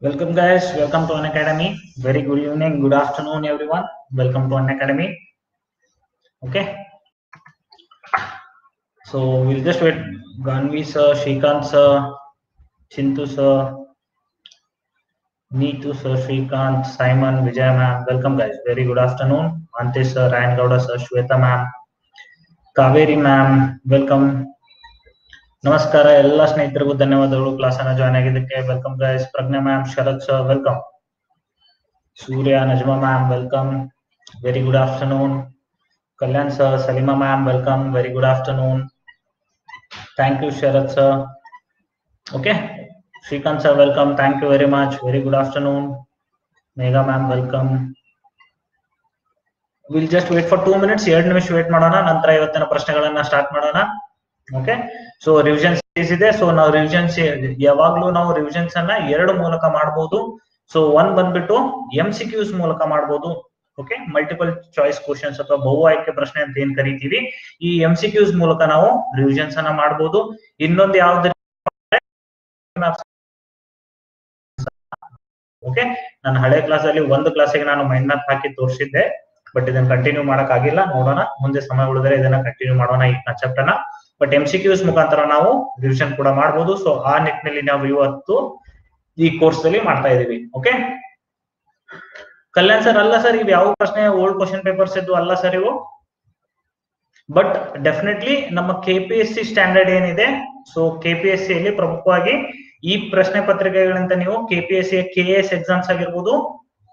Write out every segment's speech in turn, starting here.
Welcome guys, welcome to An Academy. Very good evening, good afternoon everyone. Welcome to An Academy. Okay. So we'll just wait. Ganvi sir, Shrikant sir, Chintu sir, Neetu sir, Shrikant, Simon, Vijay ma'am. Welcome guys. Very good afternoon. Ante sir, Ryan Gowda sir, Shweta ma'am, Kaveri ma'am. Welcome. ನಮಸ್ಕಾರ, ಎಲ್ಲ ಸ್ನೇಹಿತರಿಗೂ ಧನ್ಯವಾದಗಳು. Class ಅನ್ನ join ಆಗಿದ್ದಕ್ಕೆ welcome guys Prajna ma'am Sharath sir welcome Surya, Najma ma'am welcome very good afternoon Kalyan sir Saleema ma'am welcome very good afternoon thank you Sharath sir okay Srikanth sir welcome thank you very much very good afternoon Megha ma'am welcome will just wait for two minutes ಎರಡು ನಿಮಿಷ wait ಮಾಡೋಣ. ನಂತರ ಇವತ್ತಿನ ಪ್ರಶ್ನೆಗಳನ್ನ start ಮಾಡೋಣ. Okay so revision series ಇದೆ. So ನಾವು revision ಯಾವಾಗ್ಲೂ ನಾವು ರಿವಿಷನ್ಸ್ ಅನ್ನ ಎರಡು ಮೂಲಕ ಮಾಡಬಹುದು ಸೊ ಒನ್ ಬಂದ್ಬಿಟ್ಟು ಎಂ ಸಿ ಕ್ಯೂಸ್ ಮೂಲಕ ಮಾಡಬಹುದು ಓಕೆ ಮಲ್ಟಿಪಲ್ ಚಾಯ್ಸ್ ಕ್ವಶನ್ಸ್ ಅಥವಾ ಬಹು ಆಯ್ಕೆ ಪ್ರಶ್ನೆ ಅಂತ ಏನ್ ಕರಿತೀವಿ? ಈ ಎಂ ಸಿ ಕ್ಯೂಸ್ ಮೂಲಕ ನಾವು ರಿವಿಷನ್ಸ್ ಅನ್ನ ಮಾಡಬಹುದು ಇನ್ನೊಂದು ಯಾವ್ದು ಓಕೆ ನಾನು ಹಳೆ ಕ್ಲಾಸ್ ಅಲ್ಲಿ ಒಂದು ಕ್ಲಾಸಿಗೆ ನಾನು ಮೈಂಡ್ ಮ್ಯಾಪ್ ಹಾಕಿ ತೋರಿಸಿದ್ದೆ. ಬಟ್ ಇದನ್ನ ಕಂಟಿನ್ಯೂ ಮಾಡಕ್ ಆಗಿಲ್ಲ ನೋಡೋಣ. ಮುಂದೆ ಸಮಯ ಉಳಿದ್ರೆ ಇದನ್ನ ಕಂಟಿನ್ಯೂ ಮಾಡೋಣ ಈ ಕಾನ್ಸೆಪ್ಟ್ ಅನ್ನ. ಬಟ್ ಎಂ ಸಿ ಕ್ಯೂಸ್ ಮುಖಾಂತರ ನಾವು ರಿವಿಷನ್ ಕೂಡ ಮಾಡಬಹುದು ಸೊ ಆ ನಿಟ್ಟಿನಲ್ಲಿ ನಾವು ಇವತ್ತು ಈ ಕೋರ್ಸ್ ಅಲ್ಲಿ ಮಾಡ್ತಾ ಇದೀವಿ ಓಕೆ ಕಲ್ಯಾಣ್ ಸರ್ ಅಲ್ಲ ಸರ್ ಇವು ಯಾವ ಪ್ರಶ್ನೆ ಓಲ್ಡ್ ಕ್ವಶನ್ ಪೇಪರ್ಸ್ ಇದ್ದು ಅಲ್ಲ ಸರ್ ಇವು? ಬಟ್ ಡೆಫಿನೆಟ್ಲಿ ನಮ್ಮ K P S C standard ಏನಿದೆ so K P S C ಅಲ್ಲಿ ಪ್ರಮುಖವಾಗಿ ಈ ಪ್ರಶ್ನೆ ಪತ್ರಿಕೆಗಳಂತ ನೀವು K P S C K S exams ಆಗಿರ್ಬೋದು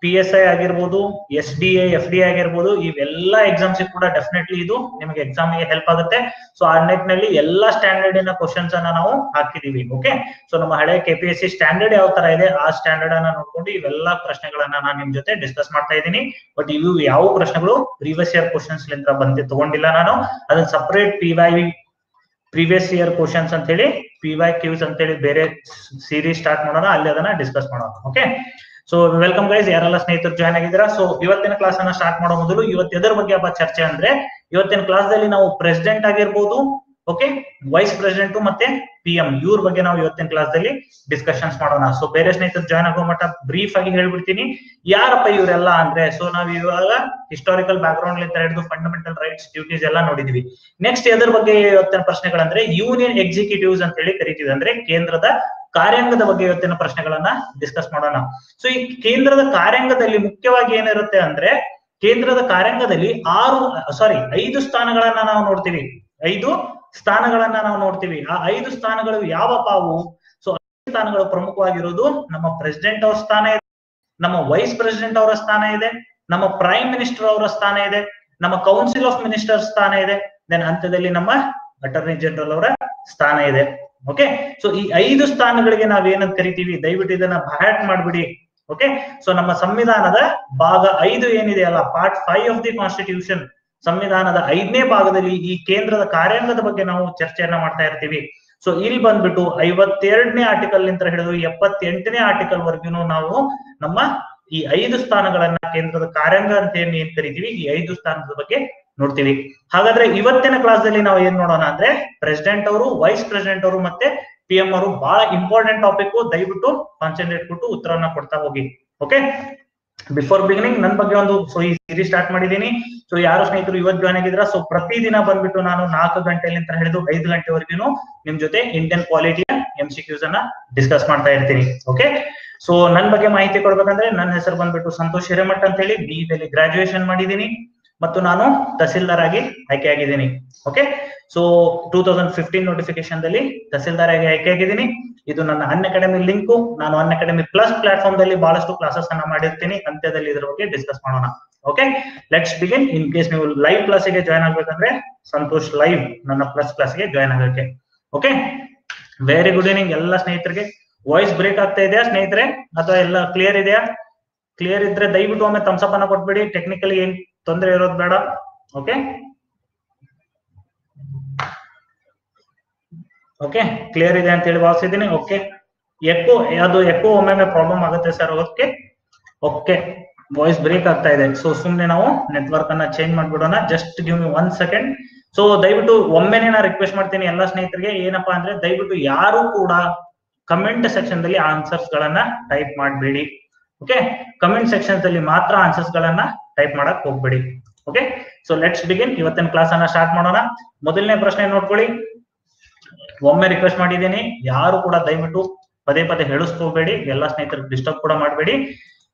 ಪಿ ಎಸ್ ಐ ಆಗಿರ್ಬೋದು S D A F D ಆಗಿರ್ಬೋದು, ಇವೆಲ್ಲ ಎಕ್ಸಾಮ್ಸ್ ಕೂಡ ಡೆಫಿನೆಟ್ಲಿ ಇದು ನಿಮಗೆ ಎಕ್ಸಾಮ್ಗೆ ಹೆಲ್ಪ್ ಆಗುತ್ತೆ. ಸೊ ಆ ನಿಟ್ಟಿನಲ್ಲಿ ಎಲ್ಲಾ ಸ್ಟ್ಯಾಂಡರ್ಡ್ ಇನ ಕ್ವಶನ್ಸ್ ಅನ್ನ ನಾವು ಹಾಕಿದೀವಿ ಓಕೆ ಸೊ ನಮ್ಮ ಹಳೆ K P S C standard ಯಾವ ತರ ಇದೆ, ಆ ಸ್ಟ್ಯಾಂಡರ್ಡ್ ಅನ್ನ ನೋಡ್ಕೊಂಡು ಇವೆಲ್ಲ ಪ್ರಶ್ನೆಗಳನ್ನ ನಾನು ನಿಮ್ ಜೊತೆ ಡಿಸ್ಕಸ್ ಮಾಡ್ತಾ ಇದ್ದೀನಿ. ಬಟ್ ಇವು ಯಾವ ಪ್ರಶ್ನೆಗಳು ಪ್ರೀವಿಯಸ್ ಇಯರ್ ಕ್ವಶನ್ಸ್ ಲಿಂದ ಬಂದಿ ತಗೊಂಡಿಲ್ಲ ನಾನು. ಅದನ್ನ separate P Y previous year questions ಅಂತ ಹೇಳಿ ಪಿ ವೈ ಕ್ಯೂಸ್ ಅಂತ ಹೇಳಿ ಬೇರೆ ಸೀರೀಸ್ ಸ್ಟಾರ್ಟ್ ಮಾಡೋಣ, ಅಲ್ಲಿ ಅದನ್ನ ಡಿಸ್ಕಸ್ ಮಾಡೋಣ ಓಕೆ ಸೊ ವೆಲ್ಕಮ್ ಗೈಸ್ ಯಾರೆಲ್ಲ ಸ್ನೇಹಿತರು ಜಾಯ್ನ್ ಆಗಿದ್ದೀರಾ? ಸೊ ಇವತ್ತಿನ ಕ್ಲಾಸ್ ಅನ್ನ ಸ್ಟಾರ್ಟ್ ಮಾಡೋ ಮೊದಲು ಇವತ್ತು ಎದರ ಬಗ್ಗೆ ಚರ್ಚೆ ಅಂದ್ರೆ, ಇವತ್ತಿನ ಕ್ಲಾಸ್ ದಲ್ಲಿ ನಾವು ಪ್ರೆಸಿಡೆಂಟ್ ಆಗಿರ್ಬೋದು ಓಕೆ ವೈಸ್ ಪ್ರೆಸಿಡೆಂಟ್ ಮತ್ತೆ ಪಿ ಎಂ ಇವ್ರ ಬಗ್ಗೆ ನಾವು ಇವತ್ತಿನ ಕ್ಲಾಸ್ ದಲ್ಲಿ ಡಿಸ್ಕಷನ್ಸ್ ಮಾಡೋಣ. ಸೊ ಬೇರೆ ಸ್ನೇಹಿತರು ಜಾಯ್ನ್ ಆಗೋ ಮಟ್ಟ ಬ್ರೀಫ್ ಆಗಿ ಹೇಳ್ಬಿಡ್ತೀನಿ. ಯಾರಪ್ಪ ಇವರೆಲ್ಲ ಅಂದ್ರೆ ಸೊ ನಾವ್ ಇವಾಗ ಹಿಸ್ಟಾರಿಕಲ್ ಬ್ಯಾಕ್ ಗ್ರೌಂಡ್ ಹಿಡಿದು ಫಂಡಮೆಂಟಲ್ ರೈಟ್ಸ್ ಡ್ಯೂಟೀಸ್ ಎಲ್ಲ ನೋಡಿದ್ವಿ. ನೆಕ್ಸ್ಟ್ ಎದ್ರ ಬಗ್ಗೆ ಇವತ್ತಿನ ಪ್ರಶ್ನೆಗಳಂದ್ರೆ ಯೂನಿಯನ್ ಎಕ್ಸಿಕ್ಯೂಟಿವ್ಸ್ ಅಂತ ಹೇಳಿ ಕರಿತೀವಿ. ಅಂದ್ರೆ ಕೇಂದ್ರದ ಕಾರ್ಯಾಂಗದ ಬಗ್ಗೆ ಇವತ್ತಿನ ಪ್ರಶ್ನೆಗಳನ್ನ ಡಿಸ್ಕಸ್ ಮಾಡೋಣ. ಸೊ ಈ ಕೇಂದ್ರದ ಕಾರ್ಯಾಂಗದಲ್ಲಿ ಮುಖ್ಯವಾಗಿ ಏನಿರುತ್ತೆ ಅಂದ್ರೆ, ಕೇಂದ್ರದ ಕಾರ್ಯಾಂಗದಲ್ಲಿ ಆರು ಸಾರಿ ಐದು ಸ್ಥಾನಗಳನ್ನ ನಾವು ನೋಡ್ತೀವಿ. ಐದು ಸ್ಥಾನಗಳನ್ನ ನಾವು ನೋಡ್ತೀವಿ. ಆ ಐದು ಸ್ಥಾನಗಳು ಯಾವ ಪಾವು? ಸೊ ಐದು ಸ್ಥಾನಗಳು ಪ್ರಮುಖವಾಗಿರೋದು ನಮ್ಮ ಪ್ರೆಸಿಡೆಂಟ್ ಅವರ ಸ್ಥಾನ ಇದೆ, ನಮ್ಮ ವೈಸ್ ಪ್ರೆಸಿಡೆಂಟ್ ಅವರ ಸ್ಥಾನ ಇದೆ, ನಮ್ಮ ಪ್ರೈಮ್ ಮಿನಿಸ್ಟರ್ ಅವರ ಸ್ಥಾನ ಇದೆ, ನಮ್ಮ ಕೌನ್ಸಿಲ್ ಆಫ್ ಮಿನಿಸ್ಟರ್ ಸ್ಥಾನ ಇದೆ ದೆನ್ ಹಂತದಲ್ಲಿ ನಮ್ಮ ಅಟಾರ್ನಿ ಜನರಲ್ ಅವರ ಸ್ಥಾನ ಇದೆ. ಓಕೆ ಸೊ ಈ ಐದು ಸ್ಥಾನಗಳಿಗೆ ನಾವ್ ಏನಂತ ಕರಿತೀವಿ? ದಯವಿಟ್ಟು ಇದನ್ನ ಬ್ಯಾಟ್ ಮಾಡ್ಬಿಡಿ. ಓಕೆ ಸೊ ನಮ್ಮ ಸಂವಿಧಾನದ ಭಾಗ ಐದು ಏನಿದೆ ಅಲ್ಲ? Part five of the constitution ಸಂವಿಧಾನದ ಐದನೇ ಭಾಗದಲ್ಲಿ ಈ ಕೇಂದ್ರದ ಕಾರ್ಯಾಂಗದ ಬಗ್ಗೆ ನಾವು ಚರ್ಚೆಯನ್ನ ಮಾಡ್ತಾ ಇರ್ತೀವಿ. ಸೊ ಇಲ್ಲಿ ಬಂದ್ಬಿಟ್ಟು ಐವತ್ತೆರಡನೇ ಆರ್ಟಿಕಲ್ ನಿಂತ ಹಿಡಿದು ಎಪ್ಪತ್ತೆಂಟನೇ ಆರ್ಟಿಕಲ್ ವರೆಗೂ ನಾವು ನಮ್ಮ ಈ ಐದು ಸ್ಥಾನಗಳನ್ನ ಕೇಂದ್ರದ ಕಾರ್ಯಾಂಗ ಅಂತ ಏನ್ ಕರಿತೀವಿ. ಈ ಐದು ಸ್ಥಾನದ ಬಗ್ಗೆ ನೋಡ್ತೀವಿ. ಹಾಗಾದ್ರೆ ಇವತ್ತಿನ ಕ್ಲಾಸ್ ಅಲ್ಲಿ ನಾವು ಏನ್ ನೋಡೋಣ ಅಂದ್ರೆ ಪ್ರೆಸಿಡೆಂಟ್ ಅವರು ವೈಸ್ ಪ್ರೆಸಿಡೆಂಟ್ ಅವರು ಮತ್ತೆ ಪಿ ಅವರು ಬಹಳ ಇಂಪಾರ್ಟೆಂಟ್ ಟಾಪಿಕ್ ದಯವಿಟ್ಟು ಕಾನ್ಸಂಟ್ರೇಟ್ ಕೊಟ್ಟು ಉತ್ತರವನ್ನ ಕೊಡ್ತಾ ಹೋಗಿ. ಓಕೆ ಬಿಫೋರ್ ಬಿಗಿನಿಂಗ್ ನನ್ನ ಬಗ್ಗೆ ಒಂದು ಸೊ ಈ ಸೀರೀಸ್ ಸ್ಟಾರ್ಟ್ ಮಾಡಿದ್ದೀನಿ. ಸೊ ಯಾರು ಸ್ನೇಹಿತರು ಇವತ್ತು ಜಾಯ್ನ್ ಆಗಿದ್ರ ಸೊ ಪ್ರತಿದಿನ ಬಂದ್ಬಿಟ್ಟು ನಾನು ನಾಲ್ಕು ಗಂಟೆಲಿಂದ ಹಿಡಿದು ಐದು ಗಂಟೆವರೆಗೂ ನಿಮ್ ಜೊತೆ ಇಂಡಿಯನ್ ಕ್ವಾಲಿಟಿಯ ಎಂ ಸಿ ಕ್ಯೂಸ್ ಅನ್ನ ಡಿಸ್ಕಸ್ ಮಾಡ್ತಾ ಇರ್ತೀನಿ. ಓಕೆ ಸೊ ನನ್ ಬಗ್ಗೆ ಮಾಹಿತಿ ಕೊಡ್ಬೇಕಂದ್ರೆ ನನ್ನ ಹೆಸರು ಬಂದ್ಬಿಟ್ಟು ಸಂತೋಷ್ ಹಿರೇಮಠ್ ಅಂತ ಹೇಳಿ ಬಿ ದಲ್ಲಿ ಗ್ರಾಜುಯೇಷನ್ ಮಾಡಿದೀನಿ ಮತ್ತು ನಾನು ತಹಸೀಲ್ದಾರ್ ಆಗಿ ಆಯ್ಕೆಯಾಗಿದ್ದೀನಿ. Okay so two thousand fifteen notification ದಲ್ಲಿ ತಹಸೀಲ್ದಾರ್ ಆಗಿ ಆಯ್ಕೆಯಾಗಿದ್ದೀನಿ. ಇದು ನನ್ನ ಅನ್ ಅಕಾಡೆಮಿ ಲಿಂಕ್ ನಾನು ಅನ್ ಅಕಾಡೆಮಿ ಪ್ಲಸ್ ಪ್ಲಾಟ್ಫಾರ್ಮ್ ದಲ್ಲಿ ಬಹಳಷ್ಟು ಕ್ಲಾಸಸ್ ಅನ್ನ ಮಾಡಿರ್ತೀನಿ. ಅಂತ್ಯದಲ್ಲಿ ಇದರ ಬಗ್ಗೆ ಡಿಸ್ಕಸ್ ಮಾಡೋಣ. Okay let's begin in case ನೀವು ಲೈವ್ ಕ್ಲಾಸಿಗೆ ಜಾಯ್ನ್ ಆಗ್ಬೇಕಂದ್ರೆ ಸಂತೋಷ್ ಲೈವ್ ನನ್ನ ಪ್ಲಸ್ ಕ್ಲಾಸ್ಗೆ ಜಾಯ್ನ್ ಆಗಕ್ಕೆ. ಓಕೆ ವೆರಿ ಗುಡ್ ಈವ್ನಿಂಗ್ ಎಲ್ಲ ಸ್ನೇಹಿತರಿಗೆ. ವಾಯ್ಸ್ ಬ್ರೇಕ್ ಆಗ್ತಾ ಇದೆಯಾ ಸ್ನೇಹಿತರೆ? ಅಥವಾ ಎಲ್ಲ ಕ್ಲಿಯರ್ ಇದೆಯಾ? ಕ್ಲಿಯರ್ ಇದ್ರೆ ದಯವಿಟ್ಟು ಒಮ್ಮೆ ತಮ್ಸಪ್ ಅನ್ನ ಕೊಟ್ಬಿಡಿ. ಟೆಕ್ನಿಕಲಿ ಏನ್ ತೊಂದರೆ ಇರೋದು ಬೇಡ ಓಕೆ ಓಕೆ ಕ್ಲಿಯರ್ ಇದೆ ಅಂತ ಹೇಳಿ ಭಾವಿಸಿದ್ದೀನಿ ಓಕೆ ಎಕ್ಕೋ ಅದು ಎಕ್ಕೋ ಒಮ್ಮೆ ಪ್ರಾಬ್ಲಮ್ ಆಗುತ್ತೆ sir okay okay voice break ಆಗ್ತಾ ಇದೆ. ಸೊ ಸುಮ್ನೆ ನಾವು ನೆಟ್ವರ್ಕ್ ಅನ್ನ change ಮಾಡ್ಬಿಡೋಣ. Just give me one second so ದಯವಿಟ್ಟು ಒಮ್ಮೆನೆ ನಾನು ರಿಕ್ವೆಸ್ಟ್ ಮಾಡ್ತೀನಿ ಎಲ್ಲ ಸ್ನೇಹಿತರಿಗೆ, ಏನಪ್ಪಾ ಅಂದ್ರೆ ದಯವಿಟ್ಟು ಯಾರು ಕೂಡ ಕಮೆಂಟ್ ಸೆಕ್ಷನ್ ದಲ್ಲಿ ಆನ್ಸರ್ಸ್ ಗಳನ್ನ ಟೈಪ್ ಮಾಡಬೇಡಿ ಓಕೆ ಕಮೆಂಟ್ ಸೆಕ್ಷನ್ ಅಲ್ಲಿ ಮಾತ್ರ ಆನ್ಸರ್ಸ್ ಗಳನ್ನ ಟೈಪ್ ಮಾಡಕ್ ಹೋಗ್ಬೇಡಿ. ಓಕೆ ಸೊ ಲೆಟ್ಸ್ ಬಿಗಿನ್ ಇವತ್ತಿನ ಕ್ಲಾಸ್ ಅನ್ನ ಸ್ಟಾರ್ಟ್ ಮಾಡೋಣ. ಮೊದಲನೇ ಪ್ರಶ್ನೆ ನೋಡ್ಕೊಳ್ಳಿ. ಒಮ್ಮೆ ರಿಕ್ವೆಸ್ಟ್ ಮಾಡಿದ್ದೀನಿ. ಯಾರು ಕೂಡ ದಯವಿಟ್ಟು ಪದೇ ಪದೇ ಹೇಳಿಸ್ಕೋಬೇಡಿ ಎಲ್ಲ ಸ್ನೇಹಿತರು ಡಿಸ್ಟರ್ಬ್ ಕೂಡ ಮಾಡಬೇಡಿ.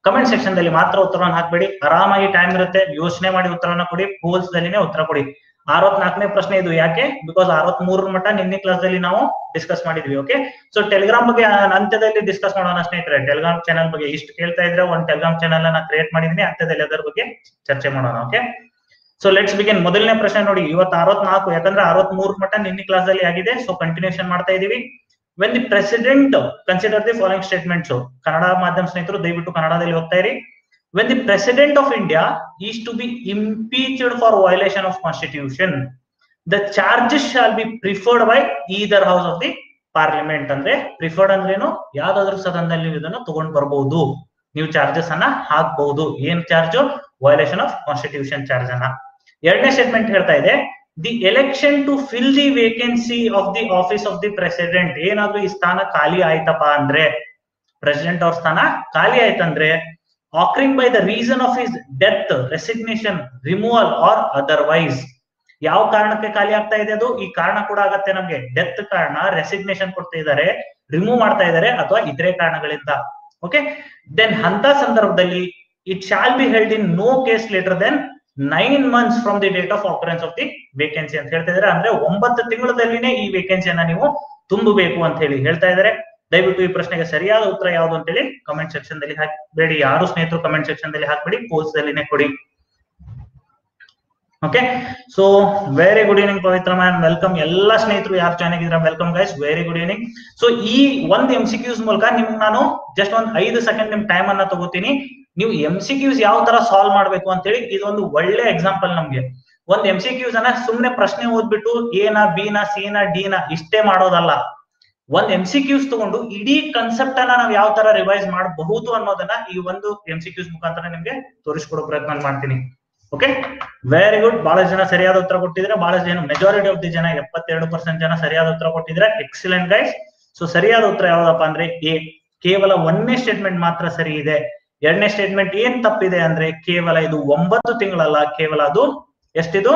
ಕಮೆಂಟ್ ಸೆಕ್ಷನ್ ದಲ್ಲಿ ಮಾತ್ರ ಉತ್ತರವನ್ನು ಹಾಕ್ಬೇಡಿ. ಆರಾಮಾಗಿ ಟೈಮ್ ಇರುತ್ತೆ. ಯೋಚನೆ ಮಾಡಿ ಉತ್ತರವನ್ನು ಕೊಡಿ. ಪೋಲ್ಸ್ ದಲ್ಲಿನೇ ಉತ್ತರ ಕೊಡಿ. ಅರವತ್ನಾಲ್ಕನೇ ಪ್ರಶ್ನೆ ಇದು. ಯಾಕೆ? ಬಿಕಾಸ್ ಅರವತ್ ಮೂರರ ಮಟ್ಟ ನಿನ್ನೆ ಕ್ಲಾಸ್ ಅಲ್ಲಿ ನಾವು ಡಿಸ್ಕಸ್ ಮಾಡಿದ್ವಿ ಓಕೆ ಸೊ ಟೆಲಿಗ್ರಾಮ್ ಬಗ್ಗೆ ಅಂತ್ಯದಲ್ಲಿ ಡಿಸ್ಕಸ್ ಮಾಡೋಣ ಸ್ನೇಹಿತರೆ. ಟೆಲಿಗ್ರಾಮ್ ಚಾನಲ್ ಬಗ್ಗೆ ಇಷ್ಟು ಕೇಳ್ತಾ ಇದ್ರೆ ಒಂದು ಟೆಲಿಗ್ರಾಮ್ ಚಾನಲ್ ಅನ್ನ ಕ್ರಿಯೇಟ್ ಮಾಡಿದೀನಿ ಅಂತ್ಯದಲ್ಲಿ ಅದರ ಬಗ್ಗೆ ಚರ್ಚೆ ಮಾಡೋಣ ಓಕೆ ಸೊ ಲೆಟ್ಸ್ ಬಿಗಿನ್ ಮೊದಲನೇ ಪ್ರಶ್ನೆ ನೋಡಿ. ಇವತ್ತು ಅರವತ್ನಾಲ್ಕು, ಯಾಕಂದ್ರೆ ಅರವತ್ ಮೂರ್ ಮಟ್ಟ ನಿನ್ನೆ ಕ್ಲಾಸ್ ಅಲ್ಲಿ ಆಗಿದೆ. ಸೊ ಕಂಟಿನ್ಯೂಷನ್ ಮಾಡ್ತಾ ಇದೀವಿ. When the president consider the following statements Kannada ಮಾಧ್ಯಮ ಸ್ನೇಹಿತರು, ದಯವಿಟ್ಟು ಕನ್ನಡದಲ್ಲಿ ಹೋಗ್ತಾ ಇರಿ. When the president of india is to be impeached for violation of constitution, the charges shall be preferred by either house of the parliament ಅಂದ್ರೆ preferred ಅಂದ್ರೇನು ಯಾವ್ದಾದ್ರು ಸದನದಲ್ಲಿ ನೀವು ಇದನ್ನ ತಗೊಂಡ್ ಬರ್ಬಹುದು ನೀವು ಚಾರ್ಜಸ್ ಅನ್ನ ಹಾಕ್ಬಹುದು ಏನ್ charge violation of constitution charge ಅನ್ನ. ಎರಡನೇ ಸ್ಟೇಟ್ಮೆಂಟ್ ಹೇಳ್ತಾ ಇದೆ. The election to fill the vacancy of the office of the president ಏನಾದ್ರೂ ಈ ಸ್ಥಾನ ಖಾಲಿ ಆಯ್ತಪ್ಪ ಅಂದ್ರೆ ಪ್ರೆಸಿಡೆಂಟ್ ಅವ್ರ ಸ್ಥಾನ ಖಾಲಿ ಆಯ್ತಂದ್ರೆ occurring by the reason of his death resignation removal or otherwise ಯಾವ ಕಾರಣಕ್ಕೆ ಖಾಲಿ ಆಗ್ತಾ ಇದೆ ಅದು? ಈ ಕಾರಣ ಕೂಡ ಆಗತ್ತೆ ನಮ್ಗೆ. ಡೆತ್ ಕಾರಣ ರೆಸಿಗ್ನೇಷನ್ ಕೊಡ್ತಾ ಇದ್ದಾರೆ ರಿಮೂವ್ ಮಾಡ್ತಾ ಇದ್ದಾರೆ, ಅಥವಾ ಇತರೆ ಕಾರಣಗಳಿಂದ. ಓಕೆ ದೆನ್ ಅಂತ ಸಂದರ್ಭದಲ್ಲಿ it shall be held in no case later than nine months from the date of occurrence of the vacancy ಅಂತ ಹೇಳ್ತಾ ಇದ್ದಾರೆ. ಅಂದ್ರೆ ಒಂಬತ್ತು ತಿಂಗಳಲ್ಲಿನೇ ಈ ವೇಕೆನ್ಸಿಯನ್ನ ನೀವು ತುಂಬಬೇಕು ಅಂತ ಹೇಳಿ ಹೇಳ್ತಾ ಇದ್ದಾರೆ. ದಯವಿಟ್ಟು ಈ ಪ್ರಶ್ನೆಗೆ ಸರಿಯಾದ ಉತ್ತರ ಯಾವುದು ಅಂತೇಳಿ ಕಮೆಂಟ್ ಸೆಕ್ಷನ್ ದಲ್ಲಿ ಹಾಕಬೇಡಿ ಯಾರು ಸ್ನೇಹಿತರು ಕಮೆಂಟ್ ಸೆಕ್ಷನ್ ದಲ್ಲಿ ಹಾಕ್ಬೇಡಿ ಪೋಸ್ಟ್ ದಲ್ಲಿನೇ ಕೊಡಿ. Okay so very good evening Pavithra ma'am. Welcome ಎಲ್ಲಾ ಸ್ನೇಹಿತರು ಯಾರು ಜಾಯ್ನ್ ಆಗಿದ್ರ welcome guys very good evening so ಈ ಒಂದ್ ಎಂ ಸಿ ಕ್ಯೂಸ್ ಮೂಲಕ ನಿಮ್ಗೆ ನಾನು ಜಸ್ಟ್ ಒಂದ್ ಐದು ಸೆಕೆಂಡ್ ನಿಮ್ ಟೈಮ್ ಅನ್ನ ತಗೋತೀನಿ. ನೀವು ಎಂ ಸಿ ಕ್ಯೂಸ್ ಯಾವ ತರ ಸಾಲ್ವ್ ಮಾಡ್ಬೇಕು ಅಂತೇಳಿ ಇದೊಂದು ಒಳ್ಳೆ ಎಕ್ಸಾಂಪಲ್ ನಮ್ಗೆ. ಒಂದ್ ಎಂ ಸಿ ಕ್ಯೂಸ್ ಅನ್ನ ಸುಮ್ನೆ ಪ್ರಶ್ನೆ ಓದ್ಬಿಟ್ಟು ಎನ ಬಿನ ಡಿ ಡಿನ ಇಷ್ಟೇ ಮಾಡೋದಲ್ಲ. ಒಂದ್ ಎಂ ಸಿ ಕ್ಯೂಸ್ ತಗೊಂಡು ಇಡೀ ಕನ್ಸೆಪ್ಟ್ ಅನ್ನ ನಾವು ಯಾವ ತರ ರಿವೈಸ್ ಮಾಡಬಹುದು ಅನ್ನೋದನ್ನ ಈ ಒಂದು ಎಂ ಸಿ ಕ್ಯೂಸ್ ಮುಖಾಂತರ ನಿಮ್ಗೆ ತೋರಿಸ್ಕೊಡೋ ಪ್ರಯತ್ನ ಮಾಡ್ತೀನಿ. ಓಕೆ ವೆರಿ ಗುಡ್ ಬಹಳಷ್ಟು ಜನ ಸರಿಯಾದ ಉತ್ತರ ಕೊಟ್ಟಿದ್ರೆ, ಬಹಳಷ್ಟು ಜನ ಮೆಜಾರಿಟಿ ಆಫ್ ದಿ ಜನ ಎಪ್ಪತ್ತೆರಡು ಪರ್ಸೆಂಟ್ ಜನ ಸರಿಯಾದ ಉತ್ತರ ಕೊಟ್ಟಿದ್ರೆ ಎಕ್ಸಲೆಂಟ್ ಗೈಸ್ ಸೊ ಸರಿಯಾದ ಉತ್ತರ ಯಾವ್ದಪ್ಪ ಅಂದ್ರೆ ಎ. ಕೇವಲ ಒಂದನೇ ಸ್ಟೇಟ್ಮೆಂಟ್ ಮಾತ್ರ ಸರಿ ಇದೆ. ಎರಡನೇ ಸ್ಟೇಟ್ಮೆಂಟ್ ಏನ್ ತಪ್ಪಿದೆ ಅಂದ್ರೆ ಕೇವಲ ಇದು ಒಂಬತ್ತು ತಿಂಗಳಲ್ಲ, ಕೇವಲ ಅದು ಎಷ್ಟಿದು?